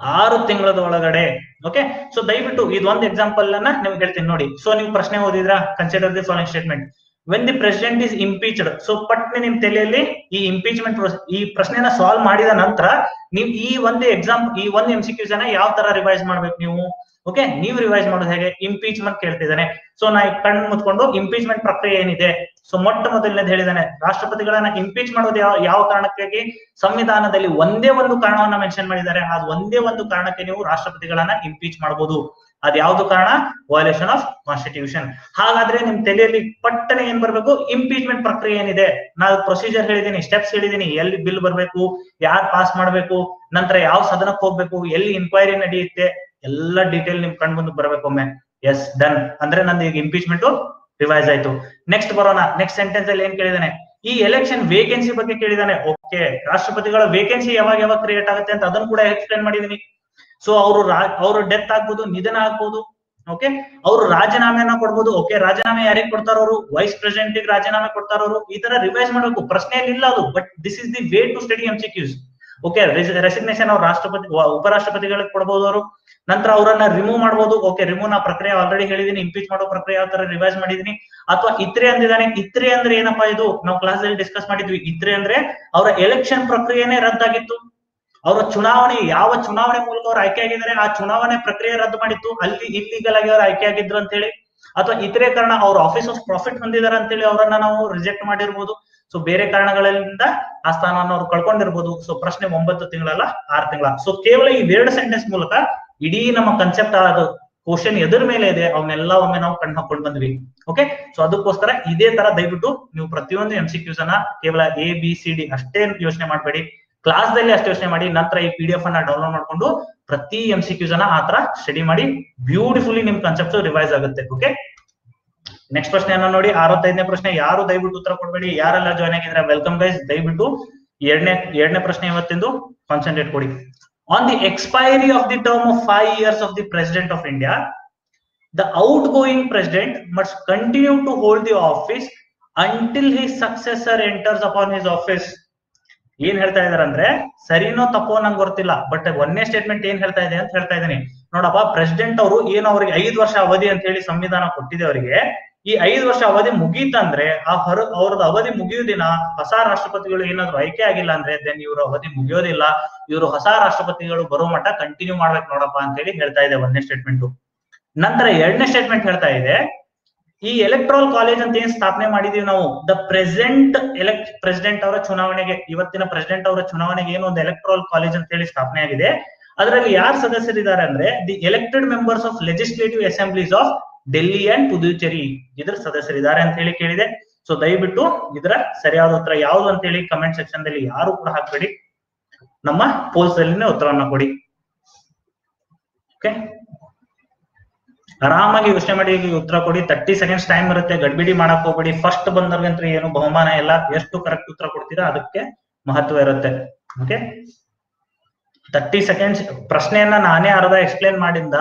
ಆರು ತಿಂಗಳದ ಒಳಗಡೆ ಓಕೆ ಸೊ ದಯವಿಟ್ಟು ಇದೊಂದು ಎಕ್ಸಾಂಪಲ್ ಅನ್ನ ನಿಮ್ಗೆ ಹೇಳ್ತೀನಿ ನೋಡಿ. ಸೊ ನೀವು ಪ್ರಶ್ನೆ ಓದಿದ್ರ? Consider the following statement when the president is impeached so ಪಟ್ನೆ ನಿಮ್ ತಲೆಯಲ್ಲಿ ಈ ಇಂಪೀಚ್ಮೆಂಟ್ ಈ ಪ್ರಶ್ನೆನ ಸಾಲ್ವ್ ಮಾಡಿದ ನಂತರ ನೀವು ಈ ಒಂದು ಎಕ್ಸಾಮ್ ಈ ಒಂದು ಎಂ ಸಿ ಅನ್ನ ಯಾವ ತರ ರಿವೈಸ್ ಮಾಡ್ಬೇಕು ನೀವು? ಓಕೆ ನೀವು ರಿವೈಸ್ ಮಾಡೋದು ಹೇಗೆ? ಇಂಪೀಚ್ಮೆಂಟ್ ಕೇಳ್ತಿದ್ದಾನೆ. ಸೊ ನಾ ಕಣ್ಣು ಮುಚ್ಕೊಂಡು ಇಂಪೀಚ್ಮೆಂಟ್ ಪ್ರಕ್ರಿಯೆ ಏನಿದೆ? ಸೊ ಮೊಟ್ಟ ಮೊದಲನೇದು ಹೇಳಿದಾನೆ, ರಾಷ್ಟ್ರಪತಿಗಳನ್ನ ಇಂಪೀಚ್ ಮಾಡೋದು ಯಾವ ಯಾವ ಕಾರಣಕ್ಕಾಗಿ? ಸಂವಿಧಾನದಲ್ಲಿ ಒಂದೇ ಒಂದು ಕಾರಣವನ್ನ ಮೆನ್ಷನ್ ಮಾಡಿದ್ದಾರೆ ಅದು ಒಂದೇ ಒಂದು ಕಾರಣಕ್ಕೆ ನೀವು ರಾಷ್ಟ್ರಪತಿಗಳನ್ನ ಇಂಪೀಚ್ ಮಾಡಬಹುದು ಅದ್ ಯಾವ್ದು ಕಾರಣ? ವಯೋಲೇಷನ್ ಆಫ್ ಕಾನ್ಸ್ಟಿಟ್ಯೂಷನ್ ಹಾಗಾದ್ರೆ ನಿಮ್ ತಲೆಯಲ್ಲಿ ಪಟ್ಟನೆ ಏನ್ ಬರ್ಬೇಕು? ಇಂಪೀಚ್ಮೆಂಟ್ ಪ್ರಕ್ರಿಯೆ ಏನಿದೆ? ನಾವು ಪ್ರೊಸೀಜರ್ ಹೇಳಿದೀನಿ ಸ್ಟೆಪ್ಸ್ ಹೇಳಿದೀನಿ, ಎಲ್ಲಿ ಬಿಲ್ ಬರ್ಬೇಕು, ಯಾರು ಪಾಸ್ ಮಾಡ್ಬೇಕು, ನಂತರ ಯಾವ ಸದನಕ್ಕೆ ಹೋಗ್ಬೇಕು, ಎಲ್ಲಿ ಇನ್ಕ್ವೈರಿ ನಡೆಯುತ್ತೆ, ಎಲ್ಲ ಡೀಟೇಲ್ ನಿಮ್ ಕಣ್ ಮುಂದೆ ಬರ್ಬೇಕು ಒಮ್ಮೆ ಎಸ್ ಡನ್ ಅಂದ್ರೆ ನಂದು ಈಗ ಇಂಪೀಚ್ಮೆಂಟ್ ರಿವೈಸ್ ಆಯ್ತು. ನೆಕ್ಸ್ಟ್ ಬರೋಣ. ನೆಕ್ಸ್ಟ್ ಸೆಂಟೆನ್ಸ್ ಅಲ್ಲಿ ಏನ್ ಕೇಳಿದಾನೆ? ಈ ಎಲೆಕ್ಷನ್ ವೇಕೆನ್ಸಿ ಬಗ್ಗೆ ಕೇಳಿದಾನೆ. ಓಕೆ ರಾಷ್ಟ್ರಪತಿಗಳ ವೇಕೆನ್ಸಿ ಯಾವಾಗ ಯಾವಾಗ ಕ್ರಿಯೇಟ್ ಆಗುತ್ತೆ ಅಂತ ಅದನ್ನು ಕೂಡ ಎಕ್ಸ್ಪ್ಲೇನ್ ಮಾಡಿದೀನಿ. ಸೊ ಅವರು ಅವರು ಡೆತ್ ಆಗ್ಬೋದು, ನಿಧನ ಆಗ್ಬೋದು ಓಕೆ ಅವರು ರಾಜೀನಾಮೆನ ಕೊಡ್ಬೋದು ಓಕೆ ರಾಜೀನಾಮೆ ಯಾರಿಗೆ ಕೊಡ್ತಾರ ಅವರು? ವೈಸ್ ಪ್ರೆಸಿಡೆಂಟ್ ರಾಜೀನಾಮೆ ಕೊಡ್ತಾರ ಅವರು? ಈ ತರ ರಿವೈಸ್ ಮಾಡಬೇಕು. ಪ್ರಶ್ನೆಯಲ್ಲಿ ಇಲ್ಲ ಅದು but this is the way to study M C Qs okay resignation ಅವ್ರು ರಾಷ್ಟ್ರಪತಿ ಉಪರಾಷ್ಟ್ರಪತಿಗಳಿಗೆ ಕೊಡಬಹುದು ಅವರು. ನಂತರ ಅವರನ್ನ ರಿಮೂವ್ ಮಾಡಬಹುದು ಓಕೆ ರಿಮೂವ್ ನಾ ಪ್ರಕ್ರಿಯೆ ಆಲ್ರೆಡಿ ಹೇಳಿದೀನಿ. ಇಂಪೀಚ್ ಮಾಡೋ ಪ್ರಕ್ರಿಯೆ ಯಾವ ತರ ರಿವೈಸ್ ಮಾಡಿದೀನಿ. ಅಥವಾ ಇತ್ರೆ ಅಂದಿದ್ದಾನೆ. ಇತ್ರಿ ಅಂದ್ರೆ ಏನಪ್ಪಾ ಇದು? ನಾವು ಕ್ಲಾಸ್ ಅಲ್ಲಿ ಡಿಸ್ಕಸ್ ಮಾಡಿದ್ವಿ. ಇತ್ರಿ ಅಂದ್ರೆ ಅವರ ಎಲೆಕ್ಷನ್ ಪ್ರಕ್ರಿಯೆನೇ ರದ್ದಾಗಿತ್ತು. ಅವರ ಚುನಾವಣೆ, ಯಾವ ಚುನಾವಣೆ ಮೂಲಕ ಅವ್ರು ಆಯ್ಕೆ ಆಗಿದ್ದಾರೆ, ಆ ಚುನಾವಣೆ ಪ್ರಕ್ರಿಯೆ ರದ್ದು ಮಾಡಿತ್ತು. ಅಲ್ಲಿ ಇಲ್ಲಿಗಲ್ ಆಗಿ ಅವ್ರು ಆಯ್ಕೆ ಆಗಿದ್ರು ಅಂತ ಹೇಳಿ ಅಥವಾ ಇತರೆ ಕಾರಣ ಅವ್ರ ಆಫೀಸ್ ಆಫ್ ಪ್ರಾಫಿಟ್ ಹೊಂದಿದ್ದಾರೆ ಅಂತ ಹೇಳಿ ಅವರನ್ನ ನಾವು ರಿಜೆಕ್ಟ್ ಮಾಡಿರ್ಬೋದು. ಸೊ ಬೇರೆ ಕಾರಣಗಳಿಂದ ಆ ಸ್ಥಾನವನ್ನು ಅವ್ರು ಕಳ್ಕೊಂಡಿರ್ಬೋದು. ಸೊ ಪ್ರಶ್ನೆ ಒಂಬತ್ತು ತಿಂಗಳಲ್ಲ, ಆರು ತಿಂಗಳ ಸೊ ಕೇವಲ ಈ ಎರಡು ಸೆಂಟೆನ್ಸ್ ಮೂಲಕ ಇಡೀ ನಮ್ಮ ಕನ್ಸೆಪ್ಟ್ ಅದು ಕ್ವಶನ್ ಎದುರ ಮೇಲೆ ಇದೆ ಅವನ್ನೆಲ್ಲ ಒಮ್ಮೆ ನಾವು ಕಣ್ಣು ಹಾಕೊಂಡು ಬಂದ್ವಿ. ಓಕೆ ಸೊ ಅದಕ್ಕೋಸ್ಕರ ಇದೇ ತರ ದಯವಿಟ್ಟು ನೀವು ಪ್ರತಿಯೊಂದು ಎಂ ಸಿ ಕ್ಯೂಸ್ ಅನ್ನ ಕೇವಲ ಎ ಬಿ ಸಿ ಡಿ ಅಷ್ಟೇ ಯೋಚನೆ ಮಾಡಬೇಡಿ. ಕ್ಲಾಸ್ ದಲ್ಲಿ ಅಷ್ಟು ಯೋಚನೆ ಮಾಡಿ, ನಂತರ ಈ ಪಿ ಡಿ ಎಫ್ ಅನ್ನ ಡೌನ್ಲೋಡ್ ಮಾಡ್ಕೊಂಡು ಪ್ರತಿ ಎಂ ಸಿ ಕ್ಯೂಸ್ ಅನ್ನ ಆ ತರ ಸ್ಟಡಿ ಮಾಡಿ ಬ್ಯೂಟಿಫುಲಿ ನಿಮ್ ಕನ್ಸೆಪ್ಟ್ ರಿವೈಸ್ ಆಗುತ್ತೆ. ಓಕೆ ನೆಕ್ಸ್ಟ್ ಪ್ರಶ್ನೆ ಏನೋ ನೋಡಿ, ಅರವತ್ತೈದನೇ ಪ್ರಶ್ನೆ, ಯಾರು ದಯವಿಟ್ಟು ಉತ್ತರ ಕೊಡಬೇಡಿ? ಯಾರೆಲ್ಲ ಜಾಯ್ನ್ ಆಗಿದ್ರೆ ವೆಲ್ಕಮ್ ಗೈಸ್ ದಯವಿಟ್ಟು ಎರಡನೇ ಎರಡನೇ ಪ್ರಶ್ನೆ ಇವತ್ತಿಂದು ಕಾನ್ಸಂಟ್ರೇಟ್ ಕೊಡಿ. The expiry of the term of five years of the president of India the outgoing president must continue to hold the office until his successor enters upon his office ಏನ್ ಹೇಳ್ತಾ ಇದಾರೆ ಅಂದ್ರೆ, ಸರಿನೋ ತಪ್ಪೋ ನಂಗೆ ಗೊತ್ತಿಲ್ಲ ಬಟ್ ಒಂದೇ statement ಏನ್ ಹೇಳ್ತಾ ಇದೆ ಅಂತ ಹೇಳ್ತಾ ಇದ್ದೀನಿ. ನೋಡಪ್ಪ ಪ್ರೆಸಿಡೆಂಟ್ ಅವರು ಏನು ಅವ್ರಿಗೆ ಐದು ವರ್ಷ ಅವಧಿ ಅಂತ ಹೇಳಿ ಸಂವಿಧಾನ ಕೊಟ್ಟಿದೆ ಅವರಿಗೆ. ಈ ಐದು ವರ್ಷ ಅವಧಿ ಮುಗೀತಂದ್ರೆ ಆ ಹೊರ, ಅವ್ರದ್ದು ಅವಧಿ ಮುಗಿಯುವ ದಿನ ಹೊಸ ರಾಷ್ಟ್ರಪತಿಗಳು ಏನಾದ್ರು ಆಯ್ಕೆ ಆಗಿಲ್ಲ ಅಂದ್ರೆ ದೆನ್ ಇವರ ಅವಧಿ ಮುಗಿಯೋದಿಲ್ಲ. ಇವರು ಹೊಸ ರಾಷ್ಟ್ರಪತಿಗಳು ಬರೋ ಮಟ್ಟ ಕಂಟಿನ್ಯೂ ಮಾಡ್ಬೇಕು ನೋಡಪ್ಪ ಅಂತ ಹೇಳಿ ಹೇಳ್ತಾ ಇದೆ ಒಂದನೇ ಸ್ಟೇಟ್ಮೆಂಟ್ ನಂತರ ಎರಡನೇ ಸ್ಟೇಟ್ಮೆಂಟ್ ಹೇಳ್ತಾ ಇದೆ, ಈ ಎಲೆಕ್ಟ್ರಲ್ ಕಾಲೇಜ್ ಅಂತ ಏನ್ ಸ್ಥಾಪನೆ ಮಾಡಿದೀವಿ ನಾವು? ದ ಪ್ರೆಸೆಂಟ್ ಎಲೆಕ್ಟ್ ಪ್ರೆಸಿಡೆಂಟ್ ಅವರ ಚುನಾವಣೆಗೆ, ಇವತ್ತಿನ ಪ್ರೆಸಿಡೆಂಟ್ ಅವರ ಚುನಾವಣೆಗೆ ಏನು ಒಂದು ಎಲೆಕ್ಟ್ರಲ್ ಕಾಲೇಜ್ ಅಂತ ಹೇಳಿ ಸ್ಥಾಪನೆ ಆಗಿದೆ. ಅದರಲ್ಲಿ ಯಾರು ಸದಸ್ಯರಿದ್ದಾರೆ ಅಂದ್ರೆ the elected members of legislative assemblies of Delhi and Puducherry ಇದ್ರ ಸದಸ್ಯರಿದ್ದಾರೆ ಅಂತ ಹೇಳಿ ಕೇಳಿದೆ. ಸೊ ದಯವಿಟ್ಟು ಇದರ ಸರಿಯಾದ ಉತ್ತರ ಯಾವುದು ಅಂತ ಹೇಳಿ ಕಮೆಂಟ್ ಸೆಕ್ಷನ್ ದಲ್ಲಿ ಯಾರು ಕೂಡ ಹಾಕ್ಬೇಡಿ. ನಮ್ಮ ಪೋಸ್ಟ್ ಅಲ್ಲಿನೇ ಉತ್ತರವನ್ನ ಕೊಡಿ. ಆರಾಮಾಗಿ ಯೋಚನೆ ಮಾಡಿ ಉತ್ತರ ಕೊಡಿ. ತರ್ಟಿ ಸೆಕೆಂಡ್ಸ್ ಟೈಮ್ ಇರುತ್ತೆ. ಗಡ್ಬಿಡಿ ಮಾಡಕ್ ಹೋಗ್ಬೇಡಿ. ಫಸ್ಟ್ ಬಂದವ್ರಿಗಂತ ಏನು ಬಹುಮಾನ ಇಲ್ಲ. ಎಷ್ಟು ಕರೆಕ್ಟ್ ಉತ್ತರ ಕೊಡ್ತೀರಾ ಅದಕ್ಕೆ ಮಹತ್ವ ಇರುತ್ತೆ. ಓಕೆ ತರ್ಟಿ ಸೆಕೆಂಡ್ಸ್ ಪ್ರಶ್ನೆಯನ್ನ ನಾನೇ ಅರ್ಧ ಎಕ್ಸ್ಪ್ಲೇನ್ ಮಾಡಿದ್ದ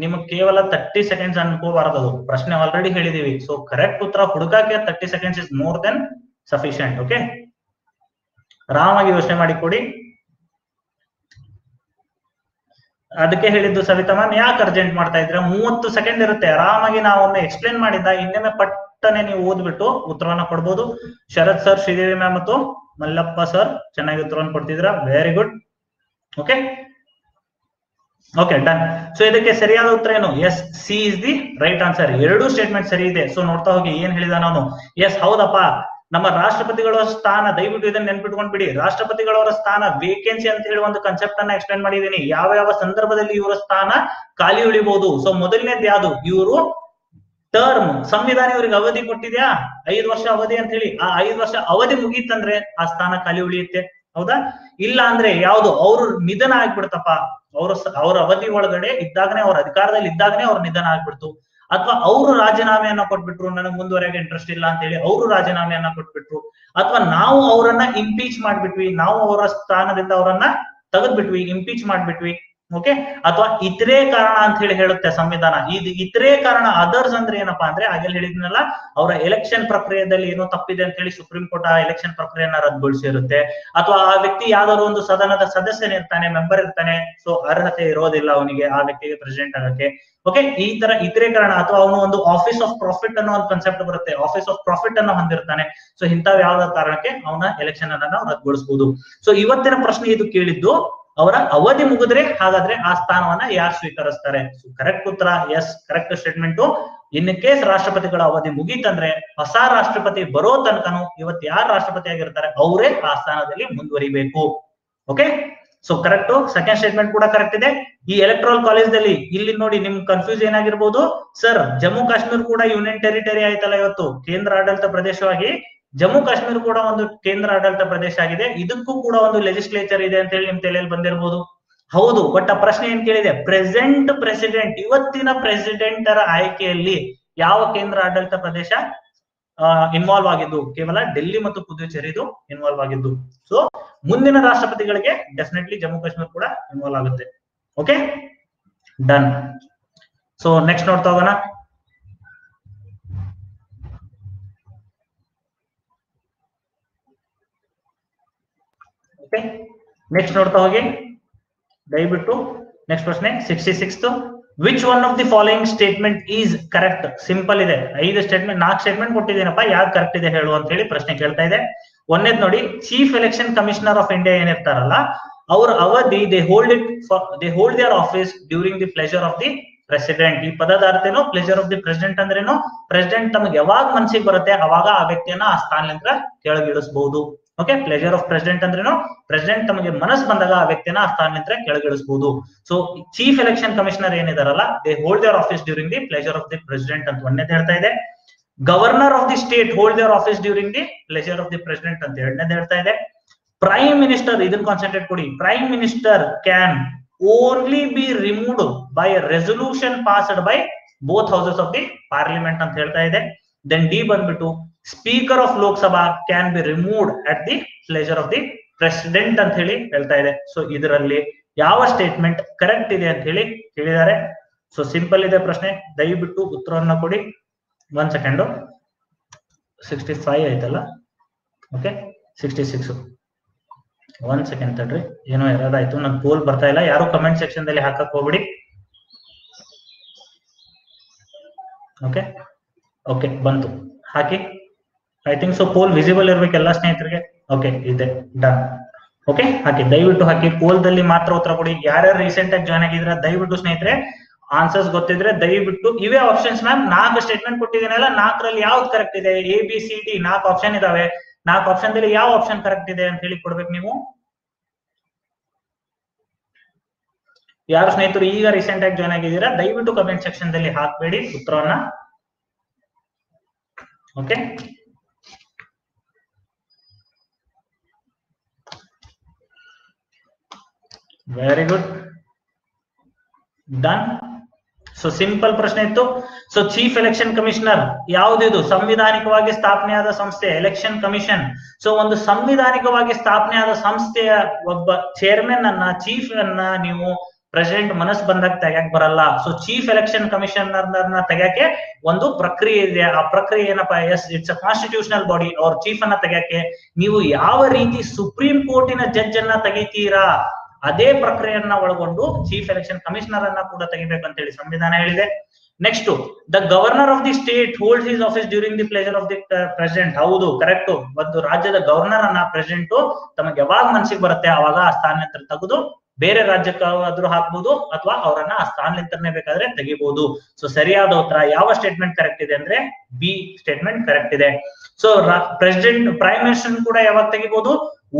ನಿಮಗೆ ಕೇವಲ ತರ್ಟಿ ಸೆಕೆಂಡ್ಸ್ ಅನ್ಕೋಬಾರದು ಅದು. ಪ್ರಶ್ನೆ ಆಲ್ರೆಡಿ ಹೇಳಿದೀವಿ. ಸೊ ಕರೆಕ್ಟ್ ಉತ್ತರ ಹುಡುಕಾಕೆ thirty seconds is more than sufficient okay ಆರಾಮಾಗಿ ಯೋಚನೆ ಮಾಡಿ ಕೊಡಿ. ಅದಕ್ಕೆ ಹೇಳಿದ್ದು ಸವಿತಾ ಮ್ಯಾಮ್ ಯಾಕೆ ಅರ್ಜೆಂಟ್ ಮಾಡ್ತಾ ಇದ್ರೆ ಮೂವತ್ತು ಸೆಕೆಂಡ್ ಇರುತ್ತೆ. ಆರಾಮಾಗಿ ನಾವು ಎಕ್ಸ್ಪ್ಲೇನ್ ಮಾಡಿದ್ದ ಇನ್ನೊಮ್ಮೆ ಪಟ್ಟನೆ ನೀವು ಓದ್ಬಿಟ್ಟು ಉತ್ತರವನ್ನ ಕೊಡ್ಬೋದು. ಶರತ್ ಸರ್ ಶ್ರೀದೇವಿ ಮ್ಯಾಮ್ ಮತ್ತು ಮಲ್ಲಪ್ಪ ಸರ್ ಚೆನ್ನಾಗಿ ಉತ್ತರವನ್ನು ಕೊಡ್ತಿದ್ರ very good okay okay done so ಇದಕ್ಕೆ ಸರಿಯಾದ ಉತ್ತರ ಏನು? Yes C is the right answer ಎರಡು ಸ್ಟೇಟ್ಮೆಂಟ್ ಸರಿ ಇದೆ. ಸೊ ನೋಡ್ತಾ ಹೋಗಿ ಏನ್ ಹೇಳಿದ ನಾನು? ಎಸ್ ಹೌದಪ್ಪ. ನಮ್ಮ ರಾಷ್ಟ್ರಪತಿಗಳ ಸ್ಥಾನ, ದಯವಿಟ್ಟು ಇದನ್ನ ನೆನ್ಪಿಟ್ಕೊಂಡ್ ಬಿಡಿ ರಾಷ್ಟ್ರಪತಿಗಳವರ ಸ್ಥಾನ ವೇಕೆನ್ಸಿ ಅಂತ ಹೇಳಿ ಒಂದು ಕಾನ್ಸೆಪ್ಟ್ ಅನ್ನ ಎಕ್ಸ್ಪ್ಲೇನ್ ಮಾಡಿದ್ದೀನಿ. ಯಾವ ಯಾವ ಸಂದರ್ಭದಲ್ಲಿ ಇವರ ಸ್ಥಾನ ಖಾಲಿ ಉಳಿಬಹುದು ಸೊ ಮೊದಲನೇದು ಯಾವುದು? ಇವರು ಟರ್ಮ್ ಸಂವಿಧಾನ ಇವರಿಗೆ ಅವಧಿ ಕೊಟ್ಟಿದ್ಯಾ? ಐದು ವರ್ಷ ಅವಧಿ ಅಂತ ಹೇಳಿ. ಆ ಐದು ವರ್ಷ ಅವಧಿ ಮುಗೀತಂದ್ರೆ ಆ ಸ್ಥಾನ ಖಾಲಿ ಉಳಿಯುತ್ತೆ. ಹೌದಾ? ಇಲ್ಲ ಅಂದ್ರೆ ಯಾವುದು? ಅವರು ನಿಧನ ಆಗ್ಬಿಡ್ತಪ್ಪ. ಅವ್ರ ಅವ್ರ ಅವಧಿ ಒಳಗಡೆ ಇದ್ದಾಗನೇ, ಅವ್ರ ಅಧಿಕಾರದಲ್ಲಿ ಇದ್ದಾಗನೇ ಅವ್ರ ನಿಧನ ಆಗ್ಬಿಡ್ತು. ಅಥವಾ ಅವರು ರಾಜೀನಾಮೆಯನ್ನ ಕೊಟ್ಬಿಟ್ರು, ನನಗೆ ಮುಂದುವರೆಗೆ ಇಂಟ್ರೆಸ್ಟ್ ಇಲ್ಲ ಅಂತ ಹೇಳಿ ಅವರು ರಾಜೀನಾಮೆಯನ್ನ ಕೊಟ್ಬಿಟ್ರು. ಅಥವಾ ನಾವು ಅವರನ್ನ ಇಂಪೀಚ್ ಮಾಡ್ಬಿಟ್ವಿ, ನಾವು ಅವರ ಸ್ಥಾನದಿಂದ ಅವರನ್ನ ತೆಗೆದ್ಬಿಟ್ವಿ ಇಂಪೀಚ್ ಮಾಡ್ಬಿಟ್ವಿ. ಓಕೆ ಅಥವಾ ಇತರೆ ಕಾರಣ ಅಂತ ಹೇಳಿ ಹೇಳುತ್ತೆ ಸಂವಿಧಾನ. ಇದು ಇತರೆ ಕಾರಣ ಅದರ್ಸ್ ಅಂದ್ರೆ ಏನಪ್ಪಾ ಅಂದ್ರೆ ಆಗಲೇ ಹೇಳಿದ್ನಲ್ಲ, ಅವರ ಎಲೆಕ್ಷನ್ ಪ್ರಕ್ರಿಯೆಯಲ್ಲಿ ಏನೋ ತಪ್ಪಿದೆ ಅಂತ ಹೇಳಿ ಸುಪ್ರೀಂ ಕೋರ್ಟ್ ಆ ಎಲೆಕ್ಷನ್ ಪ್ರಕ್ರಿಯೆಯನ್ನ ರದ್ದುಗೊಳಿಸಿರುತ್ತೆ ಅಥವಾ ಆ ವ್ಯಕ್ತಿ ಯಾವ್ದಾದ್ರು ಒಂದು ಸದನದ ಸದಸ್ಯನಿರ್ತಾನೆ ಮೆಂಬರ್ ಇರ್ತಾನೆ ಸೊ ಅರ್ಹತೆ ಇರೋದಿಲ್ಲ ಅವನಿಗೆ, ಆ ವ್ಯಕ್ತಿಗೆ ಪ್ರೆಸಿಡೆಂಟ್ ಆಗಕ್ಕೆ. ಓಕೆ ಈ ತರ ಇತರೆ ಕಾರಣ, ಅಥವಾ ಅವನು ಒಂದು ಆಫೀಸ್ ಆಫ್ ಪ್ರಾಫಿಟ್ ಅನ್ನೋ ಒಂದು ಕನ್ಸೆಪ್ಟ್ ಬರುತ್ತೆ. ಆಫೀಸ್ ಆಫ್ ಪ್ರಾಫಿಟ್ ಅನ್ನು ಹೊಂದಿರ್ತಾನೆ. ಸೊ ಇಂಥ ಯಾವ್ದಾದ ಕಾರಣಕ್ಕೆ ಅವನ ಎಲೆಕ್ಷನ್ ಅನ್ನ ನಾವು ರದ್ದುಗೊಳಿಸಬಹುದು ಸೊ ಇವತ್ತಿನ ಪ್ರಶ್ನೆ ಇದು ಕೇಳಿದ್ದು ಅವರ ಅವಧಿ ಮುಗಿದ್ರೆ ಹಾಗಾದ್ರೆ ಆ ಸ್ಥಾನವನ್ನ ಯಾರು ಸ್ವೀಕರಿಸ್ತಾರೆ? ಕರೆಕ್ಟ್ ಉತ್ತರ yes correct statement in case ರಾಷ್ಟ್ರಪತಿಗಳ ಅವಧಿ ಮುಗೀತಂದ್ರೆ, ಹೊಸ ರಾಷ್ಟ್ರಪತಿ ಬರೋ ತನಕನು ಇವತ್ತು ಯಾರು ರಾಷ್ಟ್ರಪತಿ ಆಗಿರ್ತಾರೆ, ಅವರೇ ಆ ಸ್ಥಾನದಲ್ಲಿ ಮುಂದುವರಿಬೇಕು. Okay so correct second statement ಕೂಡ ಕರೆಕ್ಟ್ ಇದೆ. ಈ ಎಲೆಕ್ಟ್ರಲ್ ಕಾಲೇಜ್ ದಲ್ಲಿ ಇಲ್ಲಿ ನೋಡಿ ನಿಮ್ ಕನ್ಫ್ಯೂಸ್ ಏನಾಗಿರ್ಬೋದು? ಸರ್ ಜಮ್ಮು ಕಾಶ್ಮೀರ್ ಕೂಡ ಯೂನಿಯನ್ ಟೆರಿಟರಿ ಆಯ್ತಲ್ಲ ಇವತ್ತು. ಕೇಂದ್ರ ಆಡಳಿತ ಪ್ರದೇಶವಾಗಿ ಜಮ್ಮು ಕಾಶ್ಮೀರ ಕೂಡ ಒಂದು ಕೇಂದ್ರ ಆಡಳಿತ ಪ್ರದೇಶ ಆಗಿದೆ. ಇದಕ್ಕೂ ಕೂಡ ಒಂದು ಲೆಜಿಸ್ಲೇಚರ್ ಇದೆ ಅಂತ ಹೇಳಿ ನಿಮ್ ತಲೆಯಲ್ಲಿ ಬಂದಿರಬಹುದು ಹೌದು ಬಟ್ ಆ ಪ್ರಶ್ನೆ ಏನ್ ಕೇಳಿದೆ? ಪ್ರೆಸೆಂಟ್ ಪ್ರೆಸಿಡೆಂಟ್ ಇವತ್ತಿನ ಪ್ರೆಸಿಡೆಂಟರ ಆಯ್ಕೆಯಲ್ಲಿ ಯಾವ ಕೇಂದ್ರ ಆಡಳಿತ ಪ್ರದೇಶ ಇನ್ವಾಲ್ವ್ ಆಗಿದ್ದು? ಕೇವಲ ಡೆಲ್ಲಿ ಮತ್ತು ಪುದುಚೇರಿದು ಇನ್ವಾಲ್ವ್ ಆಗಿದ್ದು. ಸೊ ಮುಂದಿನ ರಾಷ್ಟ್ರಪತಿಗಳಿಗೆ ಡೆಫಿನೆಟ್ಲಿ ಜಮ್ಮು ಕಾಶ್ಮೀರ ಕೂಡ ಇನ್ವಾಲ್ವ್ ಆಗುತ್ತೆ. ಓಕೆ ಡನ್ ಸೊ ನೆಕ್ಸ್ಟ್ ನೋಡ್ತಾ ಹೋಗೋಣ. ಓಕೆ ನೆಕ್ಸ್ಟ್ ನೋಡ್ತಾ ಹೋಗಿ. ದಯವಿಟ್ಟು ನೆಕ್ಸ್ಟ್ ಪ್ರಶ್ನೆ sixty six which one of the following statement is correct simple ಇದೆ. ಐದು ಸ್ಟೇಟ್ಮೆಂಟ್ ನಾಲ್ಕು ಸ್ಟೇಟ್ಮೆಂಟ್ ಕೊಟ್ಟಿದ್ದೀನಪ್ಪ ಯಾವ್ದು ಕರೆಕ್ಟ್ ಇದೆ ಹೇಳು ಅಂತ ಹೇಳಿ ಪ್ರಶ್ನೆ ಕೇಳ್ತಾ ಇದೆ. ಒಂದೇದ್ ನೋಡಿ chief election commissioner of India ಏನಿರ್ತಾರಲ್ಲ, ಅವ್ರ ಅವಧಿ they hold it they hold their office during the pleasure of the president ಈ ಪದದ ಅರ್ಥೇನು ಪ್ಲೆಜರ್ ಆಫ್ ದಿ ಪ್ರೆಸಿಡೆಂಟ್ ಅಂದ್ರೇನು ಪ್ರೆಸಿಡೆಂಟ್ ತಮಗೆ ಯಾವಾಗ ಮನ್ಸಿಗೆ ಬರುತ್ತೆ, ಅವಾಗ ಆ ವ್ಯಕ್ತಿಯನ್ನ ಆ ಸ್ಥಾನದಿಂದ ಕೆಳಗಿಳಿಸಬಹುದು ಓಕೆ ಪ್ಲೆಜರ್ ಆಫ್ ಪ್ರೆಸಿಡೆಂಟ್ ಅಂದ್ರೇನು ಪ್ರೆಸಿಡೆಂಟ್ ತಮಗೆ ಮನಸ್ಸು ಬಂದಾಗ ಆ ವ್ಯಕ್ತಿನ ಆ ಕೆಳಗಿಳಿಸಬಹುದು so chief election commissioner ಏನಿದಾರಲ್ಲ they hold their office during the pleasure of the president ಅಂತ ಒಂದೇದ್ ಹೇಳ್ತಾ ಇದೆ. Governor of the state hold their office during the pleasure of the president ಅಂತ ಎರಡನೇದು ಹೇಳ್ತಾ ಇದೆ. ಪ್ರೈಮ್ ಮಿನಿಸ್ಟರ್ ಇದನ್ನ ಕಾನ್ಸಂಟ್ರೇಟ್ ಕೊಡಿ. Prime minister can only be removed by resolution passed by both houses of the parliament ಅಂತ ಹೇಳ್ತಾ ಇದೆ. Then the ಬಂದ್ಬಿಟ್ಟು speaker of Lok Sabha can be removed at the pleasure of the president ಅಂತ ಹೇಳಿ ಹೇಳ್ತಾ ಇದೆ. So ಇದರಲ್ಲಿ ಯಾವ ಸ್ಟೇಟ್ಮೆಂಟ್ ಕರೆಕ್ಟ್ ಇದೆ ಅಂತ ಹೇಳಿ ಹೇಳಿದ್ದಾರೆ ಸೊ ಸಿಂಪಲ್ ಇದೆ ಪ್ರಶ್ನೆ. ದಯವಿಟ್ಟು ಉತ್ತರವನ್ನು ಕೊಡಿ. ಒನ್ ಸೆಕೆಂಡು ಸಿಕ್ಸ್ಟಿ ಫೈವ್ ಆಯ್ತಲ್ಲ? Okay sixty six one second ತಡ್ರಿ. ಏನೋ ಎರಡಾಯ್ತು ನನ್ ಪೋಲ್ ಬರ್ತಾ ಇಲ್ಲ. ಯಾರು ಕಮೆಂಟ್ ಸೆಕ್ಷನ್ ದಲ್ಲಿ ಹಾಕಕ್ ಹೋಗ್ಬಿಡಿ. ಓಕೆ ಓಕೆ ಬಂತು. ಹಾಕಿ. I think so poll visible ಇರ್ಬೇಕು ಎಲ್ಲ ಸ್ನೇಹಿತರಿಗೆ? ಓಕೆ ಇದೆ ಡನ್ ಓಕೆ ಹಾಕಿ, ದಯವಿಟ್ಟು ಹಾಕಿ ಪೋಲ್ ದಲ್ಲಿ ಮಾತ್ರ ಉತ್ತರ ಕೊಡಿ. ಯಾರ್ಯಾರು ರೀಸೆಂಟ್ ಆಗಿ ಜಾಯ್ನ್ ಆಗಿದ್ರೆ ದಯವಿಟ್ಟು ಸ್ನೇಹಿತರೆ ಆನ್ಸರ್ಸ್ ಗೊತ್ತಿದ್ರೆ ದಯವಿಟ್ಟು ಇವೇ ಆಪ್ಷನ್ಸ್ ಮ್ಯಾಮ್ ನಾಲ್ಕು ಸ್ಟೇಟ್ಮೆಂಟ್ ಕೊಟ್ಟಿದ್ದೀನಲ್ಲ, ನಾಲ್ಕರಲ್ಲಿ ಯಾವ್ದು ಕರೆಕ್ಟ್ ಇದೆ? ಎ ಬಿ ಸಿ ಡಿ ನಾಲ್ಕು ಆಪ್ಷನ್ ಇದಾವೆ. ನಾಲ್ಕು ಆಪ್ಷನ್ ದಲ್ಲಿ ಯಾವ ಆಪ್ಷನ್ ಕರೆಕ್ಟ್ ಇದೆ ಅಂತ ಹೇಳಿ ಕೊಡ್ಬೇಕು ನೀವು. ಯಾರು ಸ್ನೇಹಿತರು ಈಗ ರೀಸೆಂಟ್ ಆಗಿ ಜಾಯ್ನ್ ಆಗಿದ್ದೀರಾ, ದಯವಿಟ್ಟು ಕಮೆಂಟ್ ಸೆಕ್ಷನ್ ದಲ್ಲಿ ಹಾಕ್ಬೇಡಿ ಉತ್ತರವನ್ನ. Okay very good done so simple ಪ್ರಶ್ನೆ ಇತ್ತು. ಸೊ ಚೀಫ್ ಎಲೆಕ್ಷನ್ ಕಮಿಷನರ್ ಯಾವ್ದಿದು ಸಂವಿಧಾನಿಕವಾಗಿ ಸ್ಥಾಪನೆಯಾದ ಸಂಸ್ಥೆ ಎಲೆಕ್ಷನ್ ಕಮಿಷನ್ ಸೊ ಒಂದು ಸಂವಿಧಾನಿಕವಾಗಿ ಸ್ಥಾಪನೆಯಾದ ಸಂಸ್ಥೆಯ ಒಬ್ಬ ಚೇರ್ಮನ್ ಅನ್ನ ಚೀಫ್ ಅನ್ನ ನೀವು ಪ್ರೆಸಿಡೆಂಟ್ ಮನಸ್ಸು ಬಂದಾಗ ತೆಗ್ಯಾಕ್ ಬರಲ್ಲ. ಸೊ ಚೀಫ್ ಎಲೆಕ್ಷನ್ ಕಮಿಷನರ್ನ ತೆಗ್ಯಾಕೆ ಒಂದು ಪ್ರಕ್ರಿಯೆ ಇದೆ. ಆ ಪ್ರಕ್ರಿಯೆ ಏನಪ್ಪಾ? Yes it's a constitutional body ಅವ್ರ ಚೀಫ್ ಅನ್ನ ತೆಗ್ಯಾಕೆ ನೀವು ಯಾವ ರೀತಿ ಸುಪ್ರೀಂ ಕೋರ್ಟಿನ ಜಡ್ಜ್ ಅನ್ನ ತೆಗಿತೀರಾ? ಅದೇ ಪ್ರಕ್ರಿಯೆಯನ್ನ ಒಳಗೊಂಡು ಚೀಫ್ ಎಲೆಕ್ಷನ್ ಕಮಿಷನರ್ ಅನ್ನ ಕೂಡ ತೆಗಿಬೇಕಂತ ಹೇಳಿ ಸಂವಿಧಾನ ಹೇಳಿದೆ. Next the governor of the state hold his office during the pleasure of the president ಹೌದು ಕರೆಕ್ಟ್ ಒಂದು ರಾಜ್ಯದ ಗವರ್ನರ್ ಅನ್ನ ಪ್ರೆಸಿಡೆಂಟ್ ತಮಗೆ ಯಾವಾಗ ಮನಸ್ಸಿಗೆ ಬರುತ್ತೆ, ಅವಾಗ ಆ ಸ್ಥಾನದಿಂದ ತೆಗೆದು ಬೇರೆ ರಾಜ್ಯಕ್ಕಾದ್ರೂ ಹಾಕ್ಬಹುದು ಅಥವಾ ಅವರನ್ನ ಆ ಸ್ಥಾನಲಿಂತರನೇ ಬೇಕಾದ್ರೆ ತೆಗಿಬಹುದು ಸೊ ಸರಿಯಾದ ಉತ್ತರ ಯಾವ ಸ್ಟೇಟ್ಮೆಂಟ್ ಕರೆಕ್ಟ್ ಇದೆ ಅಂದ್ರೆ ಬಿ ಸ್ಟೇಟ್ಮೆಂಟ್ ಕರೆಕ್ಟ್ ಇದೆ. ಸೊ ಪ್ರೆಸಿಡೆಂಟ್ ಪ್ರೈಮ್ ಮಿನಿಸ್ಟರ್ ಕೂಡ ಯಾವಾಗ ತೆಗಿಬಹುದು